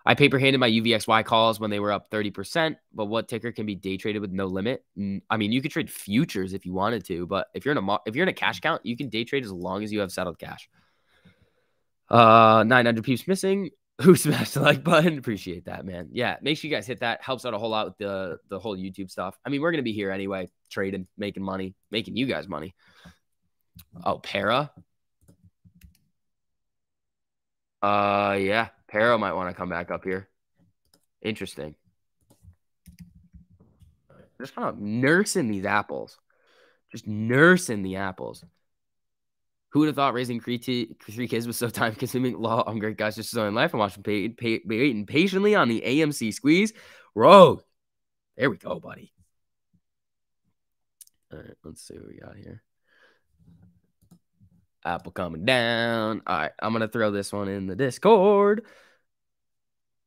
I paper handed my UVXY calls when they were up 30%, but what ticker can be day traded with no limit? I mean, you could trade futures if you wanted to, but if you're in a if you're in a cash count, you can day trade as long as you have settled cash. Uh 900 peeps missing. Who smashed the like button? Appreciate that, man. Yeah, make sure you guys hit that. Helps out a whole lot with the the whole YouTube stuff. I mean, we're gonna be here anyway, trading, making money, making you guys money. Oh, para. Uh, yeah, para might want to come back up here. Interesting. Just kind of nursing these apples. Just nursing the apples. Who would have thought raising three, t- three kids was so time consuming? Law, I'm great guys, just in life. I'm watching waiting patiently on the AMC squeeze. Rogue. There we go, buddy. All right, let's see what we got here. Apple coming down. All right, I'm gonna throw this one in the Discord.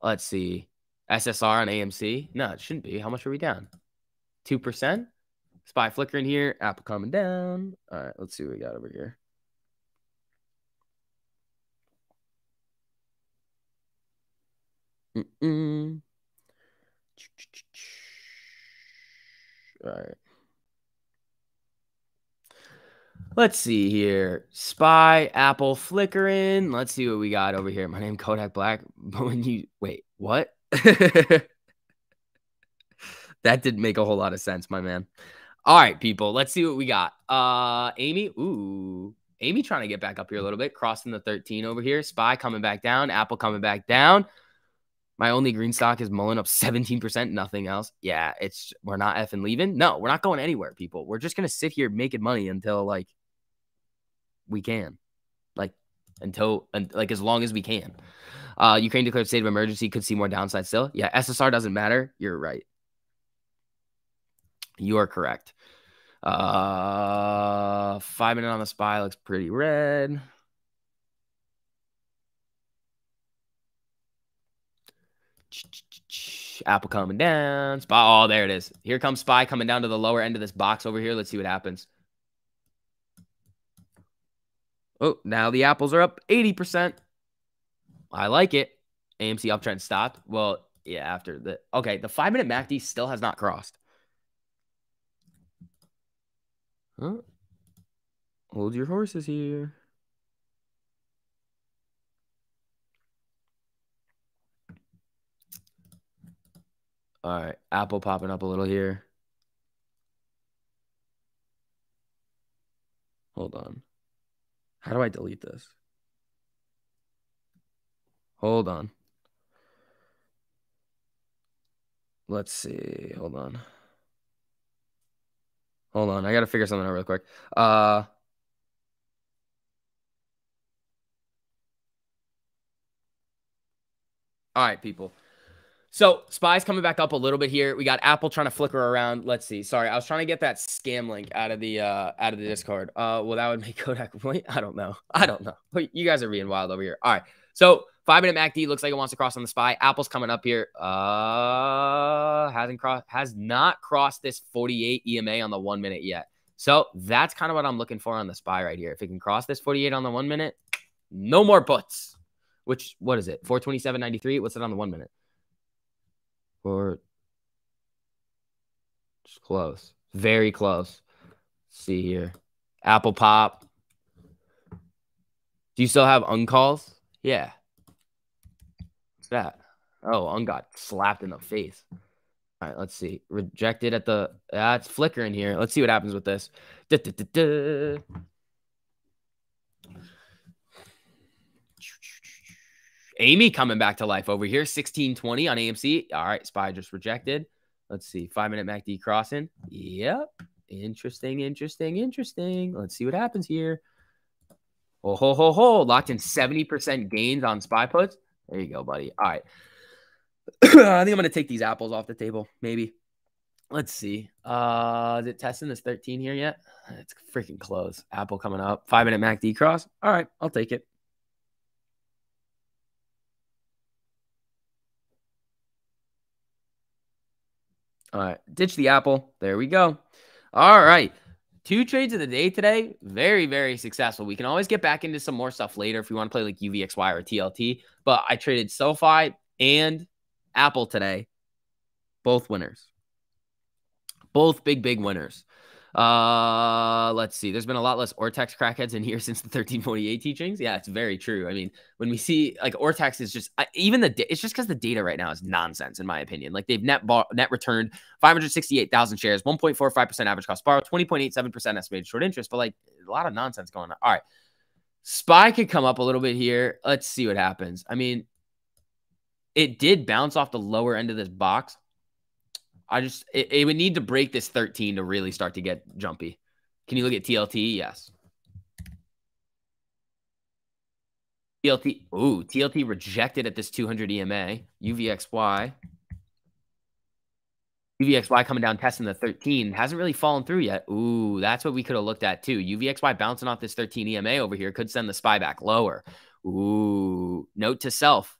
Let's see. SSR on AMC. No, it shouldn't be. How much are we down? Two percent. Spy flickering here. Apple coming down. All right, let's see what we got over here. Mm-mm. All right. Let's see here. Spy, Apple flickering. Let's see what we got over here. My name Kodak Black. But when you wait, what? that didn't make a whole lot of sense, my man. All right, people. Let's see what we got. Uh Amy. Ooh. Amy trying to get back up here a little bit, crossing the 13 over here. Spy coming back down. Apple coming back down. My only green stock is Mullen up 17%, nothing else. Yeah, it's we're not effing leaving. No, we're not going anywhere, people. We're just gonna sit here making money until like we can. Like until and like as long as we can. Uh Ukraine declared state of emergency, could see more downside still. Yeah, SSR doesn't matter. You're right. You are correct. Uh five minute on the spy looks pretty red. Apple coming down. Spy. Oh, there it is. Here comes Spy coming down to the lower end of this box over here. Let's see what happens. Oh, now the apples are up 80%. I like it. AMC uptrend stopped. Well, yeah, after the okay, the five minute MACD still has not crossed. Huh? Hold your horses here. All right, Apple popping up a little here. Hold on. How do I delete this? Hold on. Let's see. Hold on. Hold on. I got to figure something out real quick. Uh All right, people. So Spy's coming back up a little bit here. We got Apple trying to flicker around. Let's see. Sorry, I was trying to get that scam link out of the uh out of the Discord. Uh, well, that would make Kodak. Wait, I don't know. I don't know. You guys are being wild over here. All right. So five minute MACD looks like it wants to cross on the Spy. Apple's coming up here. Uh, hasn't crossed. Has not crossed this 48 EMA on the one minute yet. So that's kind of what I'm looking for on the Spy right here. If it can cross this 48 on the one minute, no more puts. Which what is it? 427.93. What's it on the one minute? Or just close. Very close. Let's see here. Apple Pop. Do you still have UNG calls? Yeah. What's that? Oh, UNG got slapped in the face. All right, let's see. Rejected at the. That's uh, flickering here. Let's see what happens with this. Da, da, da, Amy coming back to life over here. 1620 on AMC. All right, Spy just rejected. Let's see. Five minute MACD crossing. Yep. Interesting, interesting, interesting. Let's see what happens here. Oh, ho, ho, ho. Locked in 70% gains on Spy puts. There you go, buddy. All right. I think I'm going to take these apples off the table. Maybe. Let's see. Uh, is it testing this 13 here yet? It's freaking close. Apple coming up. Five minute MACD cross. All right. I'll take it. All right, ditch the apple. There we go. All right. Two trades of the day today. Very, very successful. We can always get back into some more stuff later if we want to play like UVXY or TLT. But I traded SoFi and Apple today. Both winners. Both big, big winners. Uh, let's see. There's been a lot less Ortex crackheads in here since the 1348 teachings. Yeah, it's very true. I mean, when we see like Ortex is just even the it's just because the data right now is nonsense in my opinion. Like they've net bought, net returned 568,000 shares, 1.45 percent average cost borrow, 20.87 percent estimated short interest, but like a lot of nonsense going on. All right, Spy could come up a little bit here. Let's see what happens. I mean, it did bounce off the lower end of this box. I just it, it, would need to break this 13 to really start to get jumpy. Can you look at TLT? Yes. TLT. Ooh, TLT rejected at this 200 EMA. UVXY. UVXY coming down testing the 13 hasn't really fallen through yet. Ooh, that's what we could have looked at too. UVXY bouncing off this 13 EMA over here could send the SPY back lower. Ooh, note to self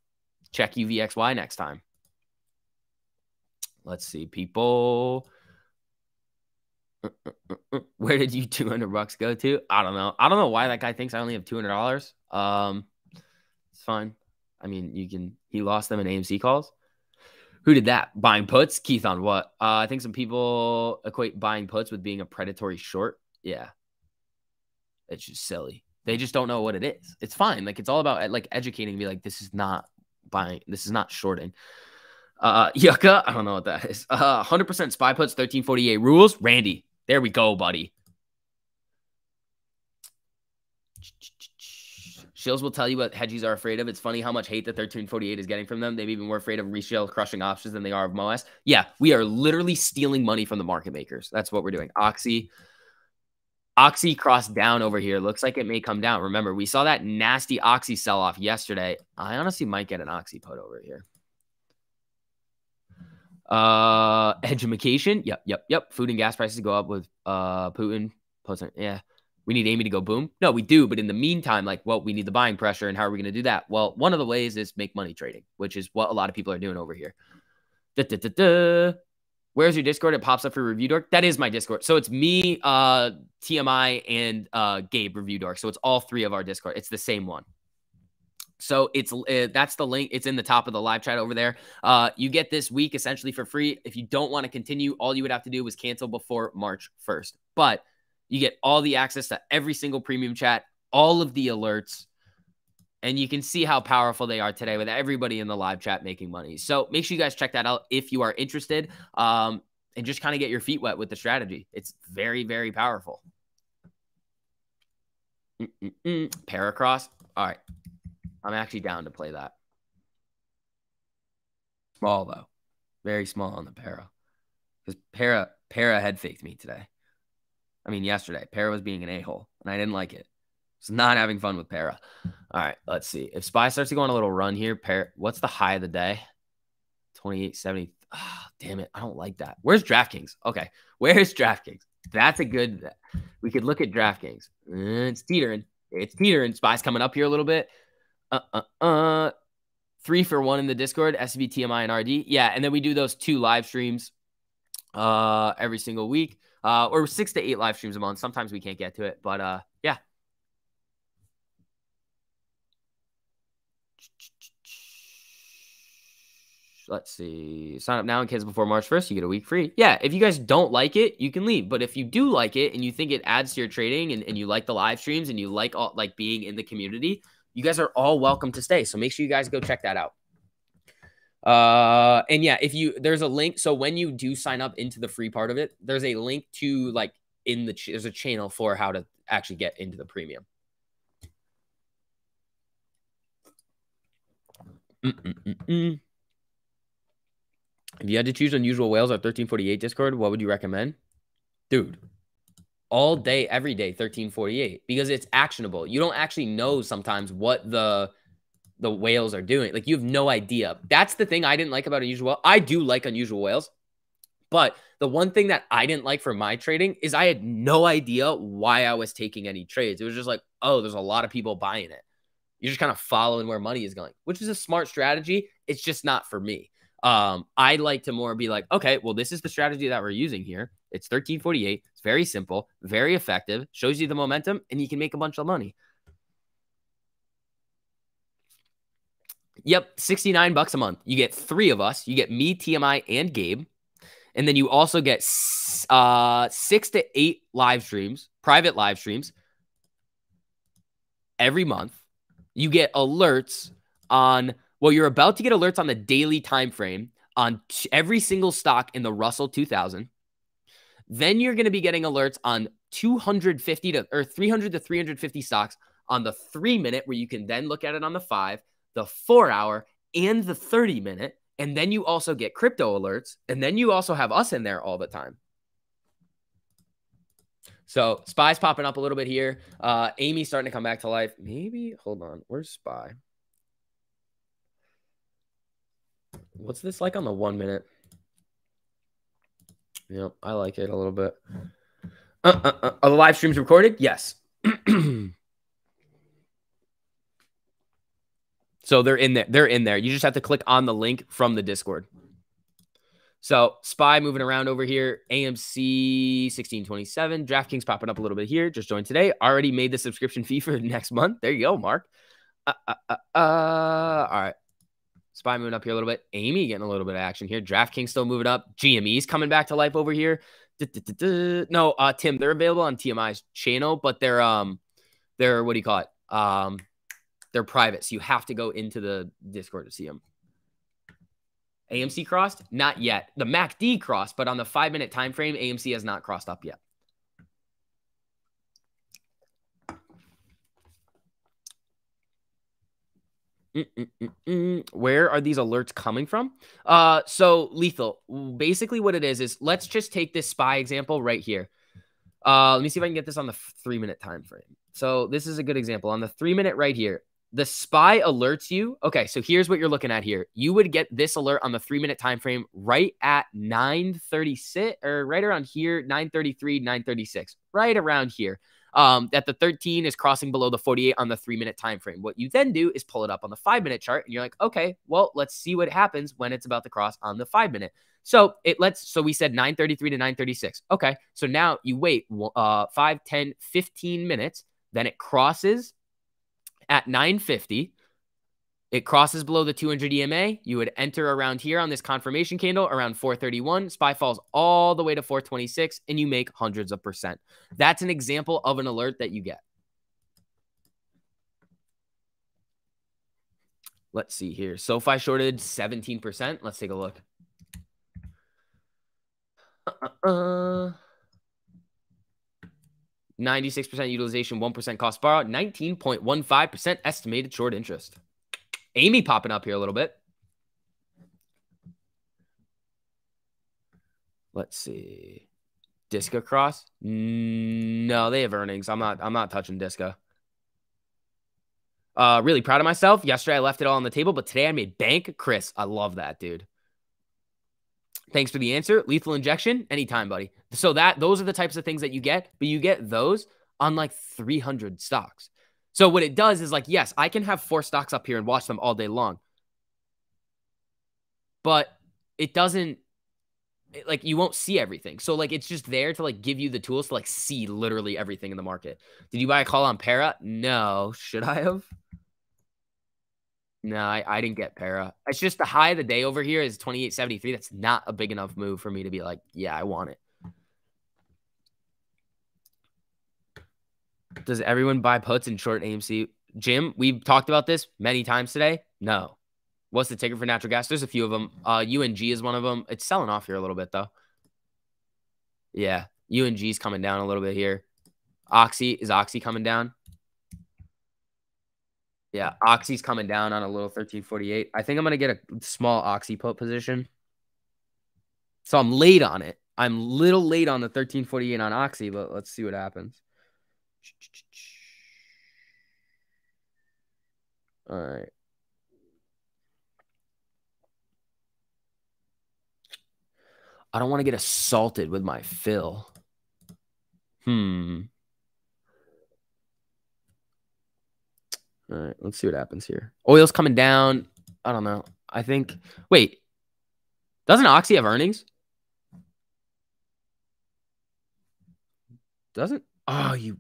check UVXY next time. Let's see, people. Where did you 200 bucks go to? I don't know. I don't know why that guy thinks I only have $200. Um, it's fine. I mean, you can, he lost them in AMC calls. Who did that? Buying puts? Keith on what? Uh, I think some people equate buying puts with being a predatory short. Yeah. It's just silly. They just don't know what it is. It's fine. Like, it's all about like educating me. Like, this is not buying, this is not shorting. Uh, Yucca, I don't know what that is. Uh, 100% spy puts, 1348 rules. Randy, there we go, buddy. Shills will tell you what hedgies are afraid of. It's funny how much hate the 1348 is getting from them. They've even more afraid of resale crushing options than they are of MOASS. Yeah, we are literally stealing money from the market makers. That's what we're doing. Oxy. Oxy crossed down over here. Looks like it may come down. Remember, we saw that nasty Oxy sell off yesterday. I honestly might get an Oxy put over here. Uh, education. Yep, yep, yep. Food and gas prices go up with uh Putin. Yeah, we need Amy to go boom. No, we do. But in the meantime, like, well, we need the buying pressure, and how are we going to do that? Well, one of the ways is make money trading, which is what a lot of people are doing over here. Da, da, da. Where's your Discord? It pops up for Review Dork. That is my Discord. So it's me, uh, TMI, and uh, Gabe Review Dork. So it's all three of our Discord. It's the same one. So it's uh, that's the link. It's in the top of the live chat over there. Uh, you get this week essentially for free. If you don't want to continue, all you would have to do was cancel before March 1st. But you get all the access to every single premium chat, all of the alerts, and you can see how powerful they are today with everybody in the live chat making money. So make sure you guys check that out if you are interested, um, and just kind of get your feet wet with the strategy. It's very, very powerful. Mm-mm-mm. Paracross. All right. I'm actually down to play that. Small though, very small on the para, because para para head faked me today. I mean, yesterday para was being an a hole, and I didn't like it. It's not having fun with para. All right, let's see if Spy starts to go on a little run here. Para, what's the high of the day? Twenty eight seventy. Oh, damn it, I don't like that. Where's DraftKings? Okay, where's DraftKings? That's a good. We could look at DraftKings. It's teetering. It's teetering. Spy's coming up here a little bit uh, uh, uh, three for one in the Discord, SB, TMI, and RD. Yeah, and then we do those two live streams uh, every single week, uh, or six to eight live streams a month. Sometimes we can't get to it, but uh, yeah. Let's see. Sign up now in case before March 1st. You get a week free. Yeah. If you guys don't like it, you can leave. But if you do like it and you think it adds to your trading and, and you like the live streams and you like all like being in the community, you guys are all welcome to stay. So make sure you guys go check that out. Uh, and yeah, if you there's a link. So when you do sign up into the free part of it, there's a link to like in the there's a channel for how to actually get into the premium. Mm-mm-mm-mm. If you had to choose unusual whales or 1348 Discord, what would you recommend? Dude, all day, every day, 1348 because it's actionable. You don't actually know sometimes what the the whales are doing. Like you have no idea. That's the thing I didn't like about unusual. I do like unusual whales, but the one thing that I didn't like for my trading is I had no idea why I was taking any trades. It was just like, oh, there's a lot of people buying it. You're just kind of following where money is going, which is a smart strategy. It's just not for me. Um, I like to more be like, okay, well, this is the strategy that we're using here. It's 1348. It's very simple, very effective, shows you the momentum, and you can make a bunch of money. Yep, 69 bucks a month. You get three of us. You get me, TMI, and Gabe. And then you also get uh, six to eight live streams, private live streams every month. You get alerts on, well, you're about to get alerts on the daily time frame on every single stock in the Russell 2000. Then you're going to be getting alerts on 250 to or 300 to 350 stocks on the three minute, where you can then look at it on the five, the four hour, and the 30 minute. And then you also get crypto alerts. And then you also have us in there all the time. So Spy's popping up a little bit here. Uh, Amy's starting to come back to life. Maybe, hold on. Where's Spy? What's this like on the one minute? Yep, I like it a little bit. Uh, uh, uh, are the live streams recorded? Yes. so they're in there. They're in there. You just have to click on the link from the Discord. So Spy moving around over here. AMC 1627. DraftKings popping up a little bit here. Just joined today. Already made the subscription fee for next month. There you go, Mark. Uh, uh, uh, uh, all right. Spy moving up here a little bit. Amy getting a little bit of action here. DraftKings still moving up. GME's coming back to life over here. No, uh, Tim, they're available on TMI's channel, but they're um, they're what do you call it? Um, they're private, so you have to go into the Discord to see them. AMC crossed? Not yet. The MACD crossed, but on the five minute time frame, AMC has not crossed up yet. Where are these alerts coming from? Uh, so lethal. Basically, what it is is let's just take this spy example right here. Uh, let me see if I can get this on the three minute time frame. So this is a good example on the three minute right here. The spy alerts you. Okay, so here's what you're looking at here. You would get this alert on the three minute time frame right at 936 or right around here, 933, 936, right around here um, that the 13 is crossing below the 48 on the three minute time frame. What you then do is pull it up on the five minute chart, and you're like, okay, well, let's see what happens when it's about to cross on the five minute. So it lets, so we said 933 to 936. Okay. So now you wait uh, 5, 10, 15 minutes, then it crosses at 950 it crosses below the 200 EMA. You would enter around here on this confirmation candle around 431. SPY falls all the way to 426 and you make hundreds of percent. That's an example of an alert that you get. Let's see here. SoFi shorted 17%. Let's take a look. Uh, 96% utilization, 1% cost borrow, 19.15% estimated short interest. Amy popping up here a little bit. Let's see. Disca Cross? No, they have earnings. I'm not I'm not touching Disca. Uh really proud of myself. Yesterday I left it all on the table, but today I made bank. Chris, I love that, dude. Thanks for the answer. Lethal injection, anytime, buddy. So that those are the types of things that you get, but you get those on like 300 stocks. So what it does is like, yes, I can have four stocks up here and watch them all day long. But it doesn't like you won't see everything. So like it's just there to like give you the tools to like see literally everything in the market. Did you buy a call on Para? No. Should I have? No, I, I didn't get Para. It's just the high of the day over here is 28.73. That's not a big enough move for me to be like, yeah, I want it. Does everyone buy puts in short AMC? Jim, we've talked about this many times today. No. What's the ticker for natural gas? There's a few of them. Uh, UNG is one of them. It's selling off here a little bit though. Yeah, UNG is coming down a little bit here. Oxy is Oxy coming down. Yeah, Oxy's coming down on a little 1348. I think I'm gonna get a small Oxy put position. So I'm late on it. I'm little late on the 1348 on Oxy, but let's see what happens. All right. I don't want to get assaulted with my fill. Hmm. All right, let's see what happens here. Oil's coming down. I don't know. I think. Wait, doesn't Oxy have earnings? Doesn't? Oh, you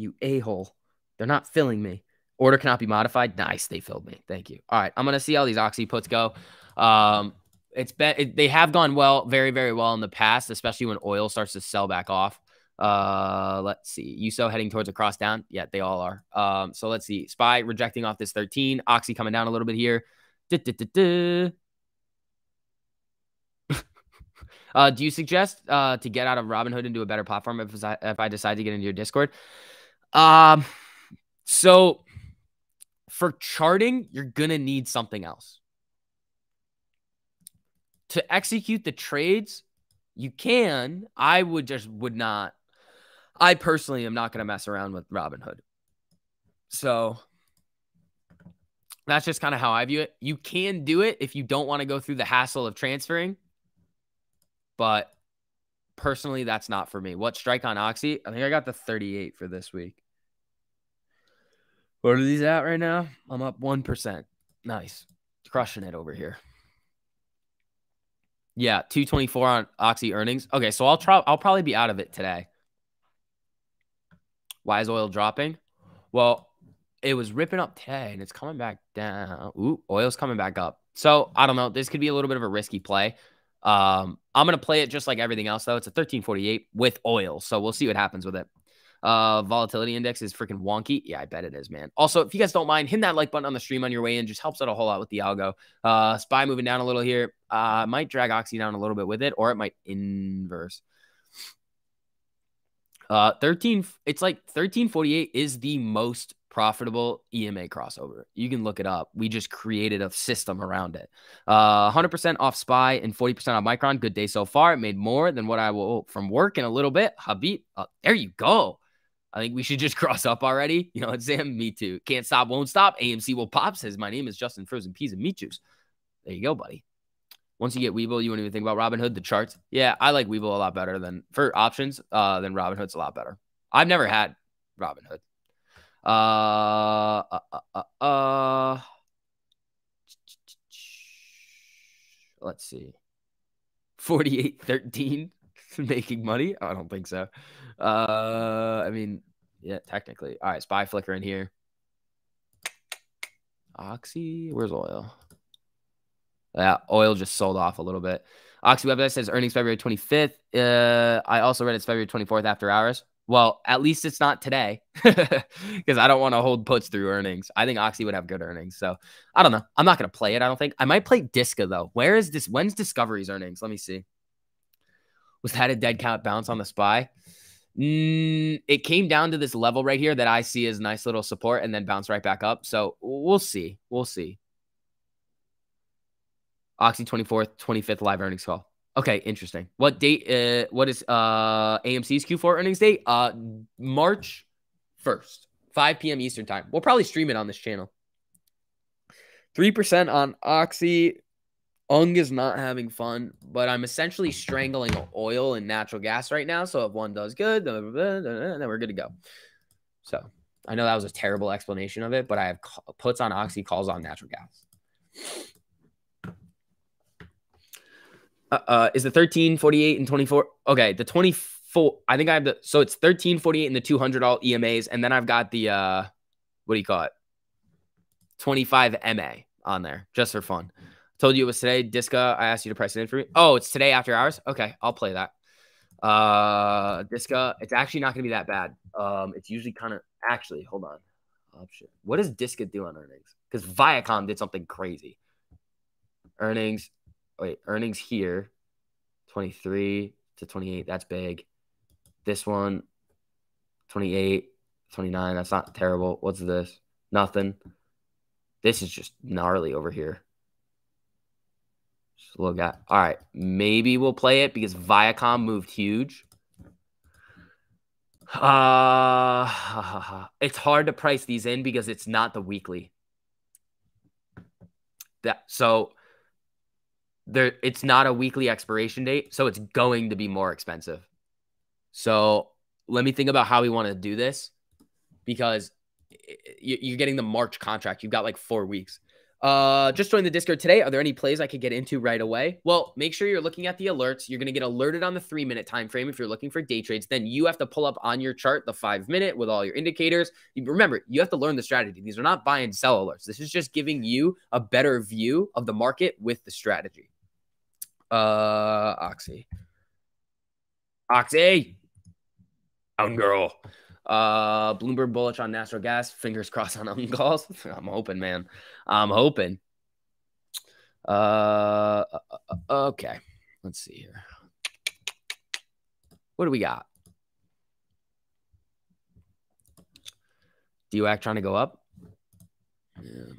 you a hole. They're not filling me. Order cannot be modified. Nice, they filled me. Thank you. All right, I'm gonna see how these oxy puts go. Um, It's been it, they have gone well, very very well in the past, especially when oil starts to sell back off. Uh, let's see. USO heading towards a cross down. Yeah, they all are. Um, so let's see. Spy rejecting off this 13. Oxy coming down a little bit here. uh, do you suggest uh, to get out of Robinhood into a better platform if, if I decide to get into your Discord? Um, so for charting, you're gonna need something else to execute the trades. You can. I would just would not. I personally am not gonna mess around with Robinhood. So that's just kind of how I view it. You can do it if you don't want to go through the hassle of transferring, but personally, that's not for me. What strike on Oxy? I think I got the 38 for this week. What are these at right now? I'm up 1%. Nice. Crushing it over here. Yeah, 224 on Oxy earnings. Okay, so I'll try I'll probably be out of it today. Why is oil dropping? Well, it was ripping up today and it's coming back down. Ooh, oil's coming back up. So I don't know. This could be a little bit of a risky play. Um, I'm gonna play it just like everything else, though. It's a 1348 with oil. So we'll see what happens with it. Uh, volatility index is freaking wonky. Yeah, I bet it is, man. Also, if you guys don't mind, hit that like button on the stream on your way in. Just helps out a whole lot with the algo. Uh, spy moving down a little here. Uh, might drag Oxy down a little bit with it, or it might inverse. Uh, 13, it's like 1348 is the most profitable EMA crossover. You can look it up. We just created a system around it. Uh, 100% off SPY and 40% off Micron. Good day so far. It made more than what I will from work in a little bit. Habib, uh, there you go. I think we should just cross up already. You know, Sam, me too. Can't stop, won't stop. AMC will pop. Says my name is Justin Frozen Peas and Meat Juice. There you go, buddy. Once you get Webull, you won't even think about Robinhood. The charts, yeah, I like Webull a lot better than for options. Uh, than Robinhood's a lot better. I've never had Robinhood. Uh, uh, uh, uh, uh, let's see. 48 13 making money? I don't think so. Uh, I mean, yeah, technically. All right, spy flicker in here. Oxy, where's oil? Yeah, oil just sold off a little bit. Oxy website says earnings February 25th. Uh, I also read it's February 24th after hours. Well, at least it's not today because I don't want to hold puts through earnings. I think Oxy would have good earnings. So I don't know. I'm not going to play it. I don't think. I might play Disca though. Where is this? When's Discovery's earnings? Let me see. Was that a dead count bounce on the spy? Mm, it came down to this level right here that I see as nice little support and then bounce right back up. So we'll see. We'll see. Oxy 24th, 25th live earnings call. Okay, interesting. What date? Uh, what is uh AMC's Q4 earnings date? Uh, March first, 5 p.m. Eastern time. We'll probably stream it on this channel. Three percent on Oxy. UNG is not having fun, but I'm essentially strangling oil and natural gas right now. So if one does good, then we're good to go. So I know that was a terrible explanation of it, but I have puts on Oxy, calls on natural gas. Uh, uh, is the 13, 48, and 24. Okay, the 24. I think I have the so it's 13, 48, and the 200 all EMAs, and then I've got the uh, what do you call it? 25 MA on there just for fun. Told you it was today. Disca, I asked you to price it in for me. Oh, it's today after hours. Okay, I'll play that. Uh, Disca, it's actually not gonna be that bad. Um, it's usually kind of actually. Hold on. Option. What does Disca do on earnings? Because Viacom did something crazy. Earnings wait, earnings here 23 to 28. That's big. This one 28, 29. That's not terrible. What's this? Nothing. This is just gnarly over here. Just look at. All right, maybe we'll play it because Viacom moved huge. Uh it's hard to price these in because it's not the weekly. That so there it's not a weekly expiration date, so it's going to be more expensive. So let me think about how we want to do this because you're getting the March contract. You've got like four weeks. Uh, just join the Discord today. Are there any plays I could get into right away? Well, make sure you're looking at the alerts. You're going to get alerted on the three minute time frame if you're looking for day trades. Then you have to pull up on your chart the five minute with all your indicators. Remember, you have to learn the strategy. These are not buy and sell alerts. This is just giving you a better view of the market with the strategy. Uh, Oxy. Oxy. Own girl. Uh, Bloomberg bullish on natural gas. Fingers crossed on UNG calls. I'm hoping, man. I'm hoping. Uh, uh, uh, okay. Let's see here. What do we got? DWAC trying to go up. Yeah.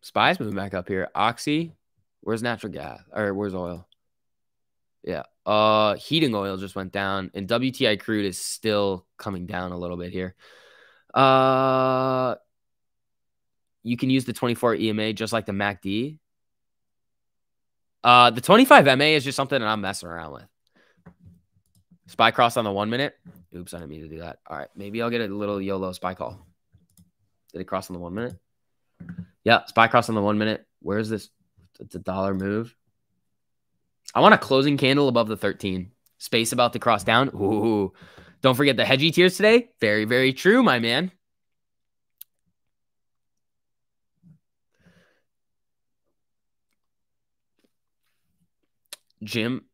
Spies moving back up here. Oxy, where's natural gas or where's oil? Yeah. Uh, heating oil just went down, and WTI crude is still coming down a little bit here. Uh, you can use the 24 EMA just like the MACD. Uh, the 25 MA is just something that I'm messing around with. Spy cross on the one minute. Oops, I didn't mean to do that. All right, maybe I'll get a little YOLO spy call. Did it cross on the one minute? Yeah, spy cross on the one minute. Where's this? It's a dollar move. I want a closing candle above the 13. Space about to cross down. Ooh. Don't forget the hedgy tears today. Very, very true, my man. Jim,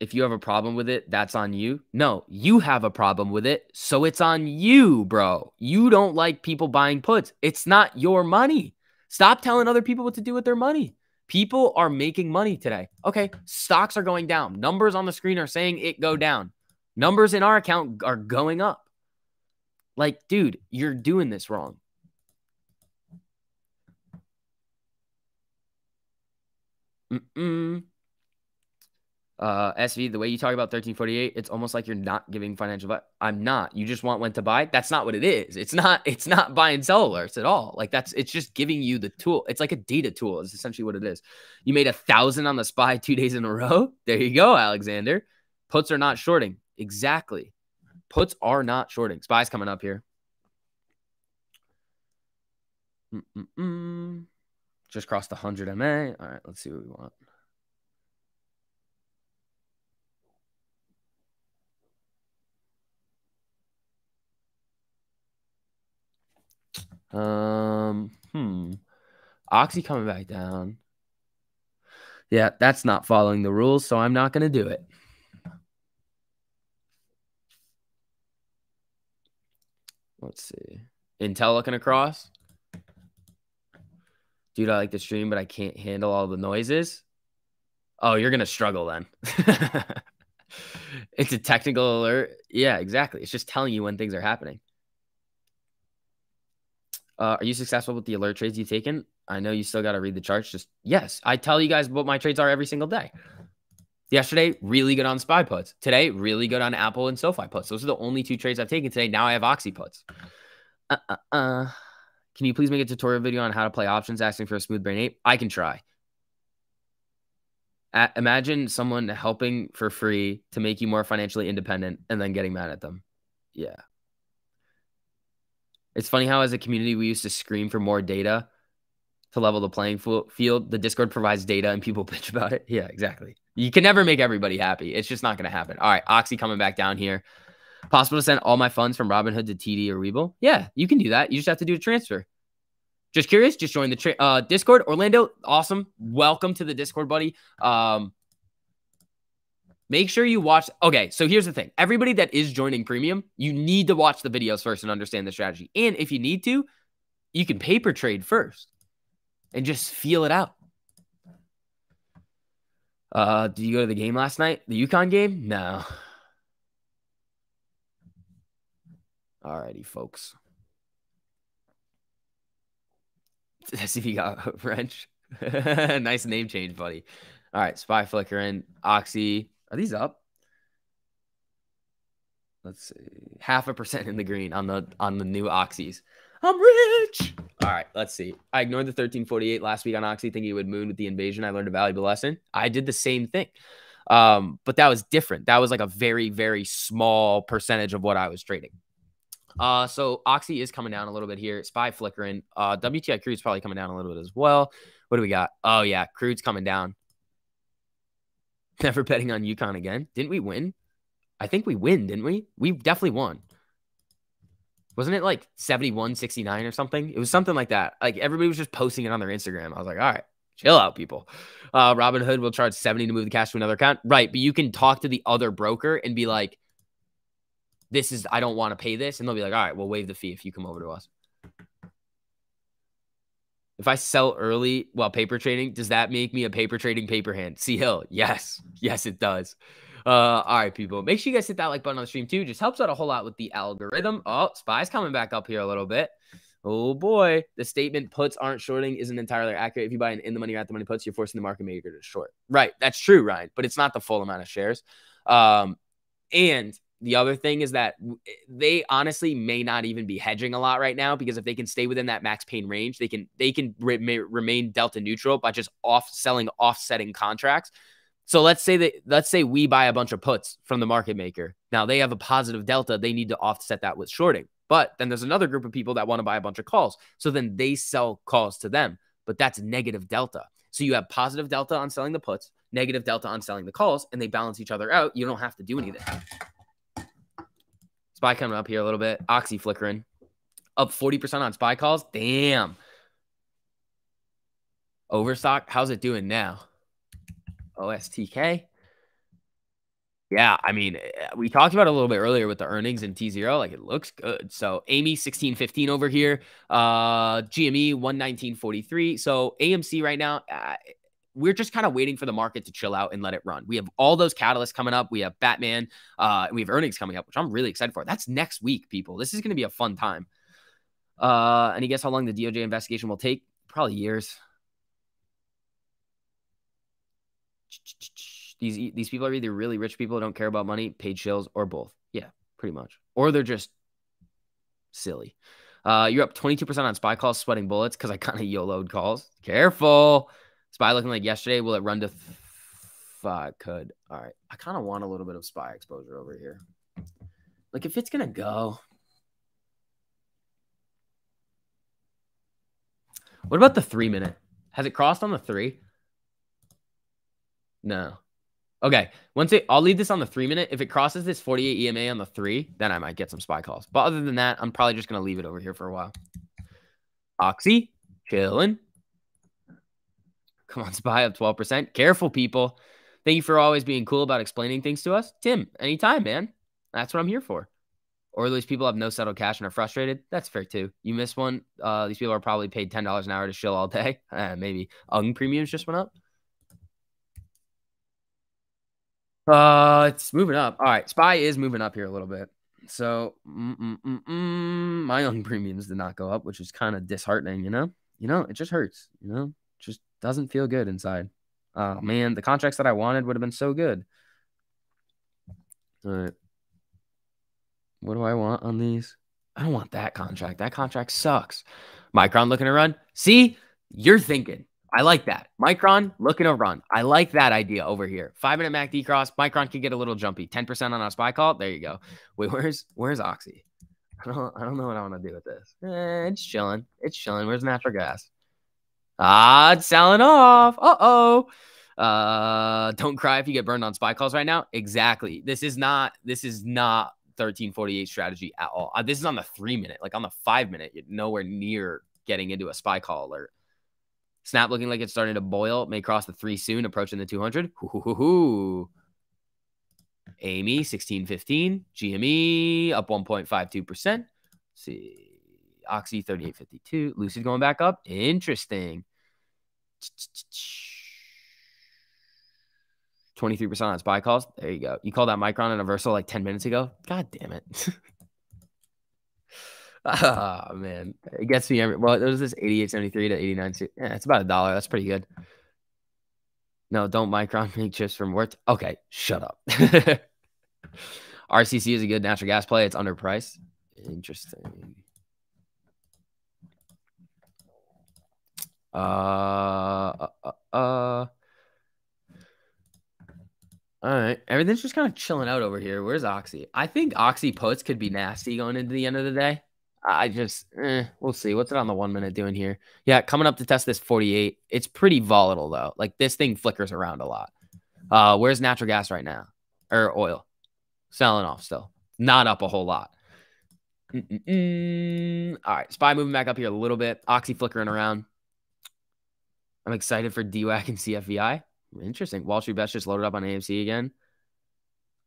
if you have a problem with it, that's on you. No, you have a problem with it. So it's on you, bro. You don't like people buying puts. It's not your money. Stop telling other people what to do with their money. People are making money today. Okay, stocks are going down. Numbers on the screen are saying it go down. Numbers in our account are going up. Like, dude, you're doing this wrong. Mm-mm uh SV, the way you talk about 1348, it's almost like you're not giving financial advice. I'm not. You just want when to buy. That's not what it is. It's not, it's not buy and sell alerts at all. Like that's it's just giving you the tool. It's like a data tool, is essentially what it is. You made a thousand on the spy two days in a row. There you go, Alexander. Puts are not shorting. Exactly. Puts are not shorting. Spy's coming up here. Mm-mm-mm. Just crossed the 100 MA. All right, let's see what we want. Um, hmm. Oxy coming back down. Yeah, that's not following the rules, so I'm not going to do it. Let's see. Intel looking across. Dude, I like the stream, but I can't handle all the noises. Oh, you're going to struggle then. it's a technical alert. Yeah, exactly. It's just telling you when things are happening. Uh, are you successful with the alert trades you've taken? I know you still got to read the charts. Just yes, I tell you guys what my trades are every single day. Yesterday, really good on SPY puts. Today, really good on Apple and SoFi puts. Those are the only two trades I've taken today. Now I have Oxy puts. Uh, uh, uh. Can you please make a tutorial video on how to play options asking for a smooth brain ape? I can try. imagine someone helping for free to make you more financially independent and then getting mad at them. Yeah. It's funny how, as a community, we used to scream for more data to level the playing field. The Discord provides data and people bitch about it. Yeah, exactly. You can never make everybody happy. It's just not going to happen. All right, Oxy coming back down here. Possible to send all my funds from Robinhood to TD or Webull? Yeah, you can do that. You just have to do a transfer. Just curious? Just join the uh, Discord. Orlando, awesome. Welcome to the Discord, buddy. Um, Make sure you watch. Okay, so here's the thing everybody that is joining premium, you need to watch the videos first and understand the strategy. And if you need to, you can paper trade first and just feel it out. Uh, did you go to the game last night? The UConn game? No. Alrighty, folks. Let's see if you got wrench. nice name change, buddy. All right, spy flickering, Oxy. Are these up? Let's see. Half a percent in the green on the on the new Oxys. I'm rich. All right, let's see. I ignored the 1348 last week on Oxy, thinking it would moon with the invasion. I learned a valuable lesson. I did the same thing. Um, but that was different. That was like a very, very small percentage of what I was trading. Uh, so Oxy is coming down a little bit here. Spy flickering. Uh, WTI crude's probably coming down a little bit as well. What do we got? Oh yeah, crude's coming down. Never betting on UConn again. Didn't we win? I think we win, didn't we? We definitely won. Wasn't it like 71 69 or something? It was something like that. Like everybody was just posting it on their Instagram. I was like, all right, Chill out, people. Uh, Robinhood will charge 70 to move the cash to another account. Right. But you can talk to the other broker and be like, this is, I don't want to pay this. And they'll be like, all right, we'll waive the fee if you come over to us. If I sell early while paper trading, does that make me a paper trading paper hand? See Hill. Yes. Yes, it does. Uh, all right, people. Make sure you guys hit that like button on the stream too. Just helps out a whole lot with the algorithm. Oh, Spy's coming back up here a little bit. Oh boy, the statement puts aren't shorting isn't entirely accurate. If you buy an in the money or at the money puts, you're forcing the market maker to short. Right, that's true, Ryan, but it's not the full amount of shares. Um, and the other thing is that eh, they honestly may not even be hedging a lot right now because if they can stay within that max pain range, they can they can re- remain delta neutral by just off selling offsetting contracts. So let's say that let's say we buy a bunch of puts from the market maker. Now they have a positive delta, they need to offset that with shorting. But then there's another group of people that want to buy a bunch of calls. So then they sell calls to them, but that's negative delta. So you have positive delta on selling the puts, negative delta on selling the calls, and they balance each other out. You don't have to do anything. Spy coming up here a little bit. Oxy flickering. Up 40% on spy calls. Damn. Overstock. How's it doing now? OSTK. Yeah, I mean, we talked about a little bit earlier with the earnings in T0. Like it looks good. So Amy 1615 over here, uh GME 11943. So AMC right now, uh, we're just kind of waiting for the market to chill out and let it run. We have all those catalysts coming up. We have Batman, uh, we have earnings coming up, which I'm really excited for. That's next week, people. This is going to be a fun time. Uh, and you guess how long the DOJ investigation will take? Probably years. These these people are either really rich people who don't care about money, paid shills, or both. Yeah, pretty much. Or they're just silly. Uh, you're up 22% on spy calls, sweating bullets because I kind of YOLO'd calls. Careful. Spy looking like yesterday. Will it run to five? Could. All right. I kind of want a little bit of spy exposure over here. Like if it's to go. What about the three minute? Has it crossed on the three? No. Okay. Once it, I'll leave this on the three minute. If it crosses this 48 EMA on the three, then I might get some spy calls. But other than that, I'm probably just going to leave it over here for a while. Oxy, chilling. Come on, spy up 12%. Careful, people. Thank you for always being cool about explaining things to us. Tim, anytime, man. That's what I'm here for. Or these people have no settled cash and are frustrated. That's fair too. You miss one. Uh, these people are probably paid $10 an hour to chill all day. Uh, maybe UNG premiums just went up. Uh, it's moving up. All right, Spy is moving up here a little bit. So mm, mm, my UNG premiums did not go up, which is kind of disheartening. You know, you know, it just hurts. You know, just doesn't feel good inside. Oh man, the contracts that I wanted would have been so good. All right, what do I want on these? I don't want that contract. That contract sucks. Micron looking to run. See, you're thinking. I like that. Micron looking to run. I like that idea over here. Five minute MACD cross. Micron can get a little jumpy. 10% on a spy call. There you go. Wait, where's where's Oxy? I don't, I don't know what I want to do with this. Eh, it's chilling. It's chilling. Where's natural gas? Ah, it's selling off. Uh oh. Uh, don't cry if you get burned on spy calls right now. Exactly. This is not. This is not 1348 strategy at all. Uh, this is on the three minute. Like on the five minute, you're nowhere near getting into a spy call alert. Snap looking like it's starting to boil. May cross the three soon, approaching the 200. Hoo, Amy, 1615. GME up 1.52%. see. Oxy, 3852. Lucid going back up. Interesting. 23% on spy calls. There you go. You called that Micron Universal like 10 minutes ago. God damn it. Oh man, it gets me every. Well, it was this eighty-eight seventy-three to eighty-nine. Yeah, it's about a dollar. That's pretty good. No, don't Micron make chips from worth. Okay, shut up. RCC is a good natural gas play. It's underpriced. Interesting. Uh, uh, uh. All right. Everything's just kind of chilling out over here. Where's Oxy? I think Oxy puts could be nasty going into the end of the day. I just, eh, we'll see. What's it on the one minute doing here? Yeah, coming up to test this 48. It's pretty volatile though. Like this thing flickers around a lot. Uh, where's natural gas right now? Or oil? Selling off still. Not up a whole lot. Mm-mm-mm. All right, spy moving back up here a little bit. Oxy flickering around. I'm excited for DWAC and CFVI. Interesting. Wall Street Bets just loaded up on AMC again.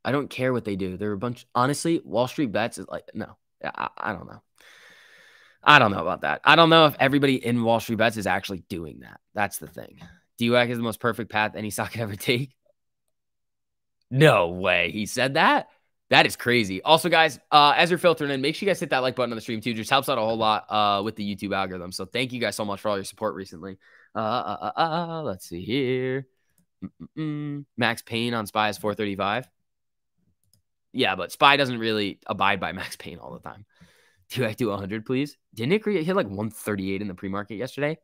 I don't care what they do. They're a bunch. Honestly, Wall Street Bets is like no. I, I don't know. I don't know about that. I don't know if everybody in Wall Street Bets is actually doing that. That's the thing. DWAC is the most perfect path any stock could ever take. No way. He said that. That is crazy. Also, guys, uh, as you're filtering in, make sure you guys hit that like button on the stream too. Just helps out a whole lot uh, with the YouTube algorithm. So thank you guys so much for all your support recently. Uh, uh, uh, uh let's see here. Mm-mm-mm. Max Pain on Spy is 435. Yeah, but Spy doesn't really abide by Max Pain all the time. Do I do 100, please? Didn't it create hit like 138 in the pre-market yesterday?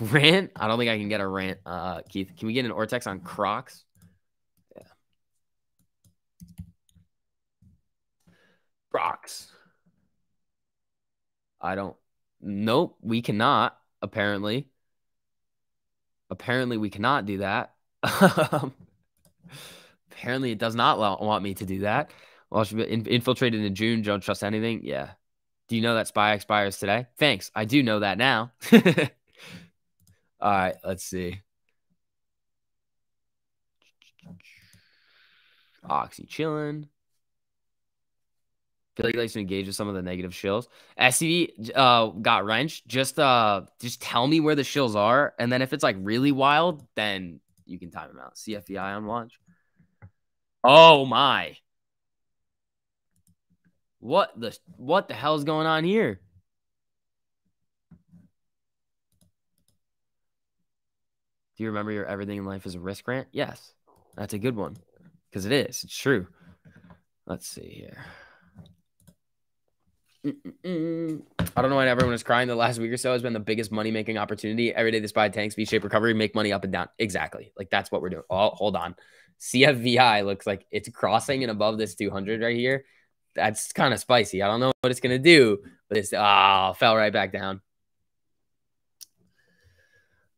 Rant? I don't think I can get a rant, uh, Keith. Can we get an Ortex on Crocs? Yeah. Crocs. I don't. Nope, we cannot. Apparently. Apparently, we cannot do that. apparently, it does not want me to do that. Well, should be infiltrated in June. Don't trust anything. Yeah. Do you know that spy expires today? Thanks. I do know that now. All right, let's see. Oxy chilling. Feel like he likes to engage with some of the negative shills. SCV uh, got wrenched. Just uh, just tell me where the shills are, and then if it's like really wild, then you can time them out. CFVI on launch. Oh my! What the what the hell's going on here? Do you remember your everything in life is a risk grant? Yes. That's a good one. Because it is. It's true. Let's see here. I don't know why everyone is crying. The last week or so has been the biggest money making opportunity. Every day, this buy tanks, V shape recovery, make money up and down. Exactly. Like that's what we're doing. Oh, hold on. CFVI looks like it's crossing and above this 200 right here. That's kind of spicy. I don't know what it's going to do, but it's, ah, oh, fell right back down.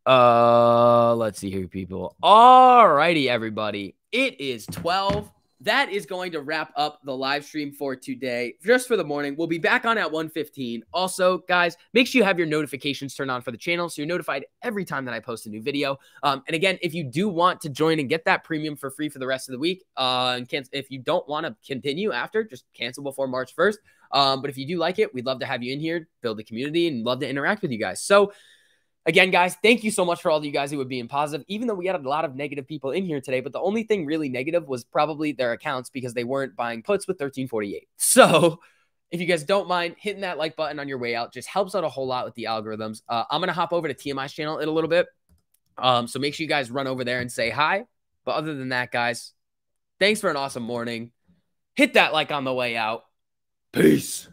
Uh, let's see here, people. All righty, everybody. It is 12. That is going to wrap up the live stream for today, just for the morning. We'll be back on at 1:15. Also, guys, make sure you have your notifications turned on for the channel so you're notified every time that I post a new video. Um, and again, if you do want to join and get that premium for free for the rest of the week, uh, and can- if you don't want to continue after, just cancel before March 1st. Um, but if you do like it, we'd love to have you in here, build a community, and love to interact with you guys. So Again, guys, thank you so much for all of you guys who would be in positive, even though we had a lot of negative people in here today. But the only thing really negative was probably their accounts because they weren't buying puts with 1348. So if you guys don't mind hitting that like button on your way out, just helps out a whole lot with the algorithms. Uh, I'm going to hop over to TMI's channel in a little bit. Um, so make sure you guys run over there and say hi. But other than that, guys, thanks for an awesome morning. Hit that like on the way out. Peace.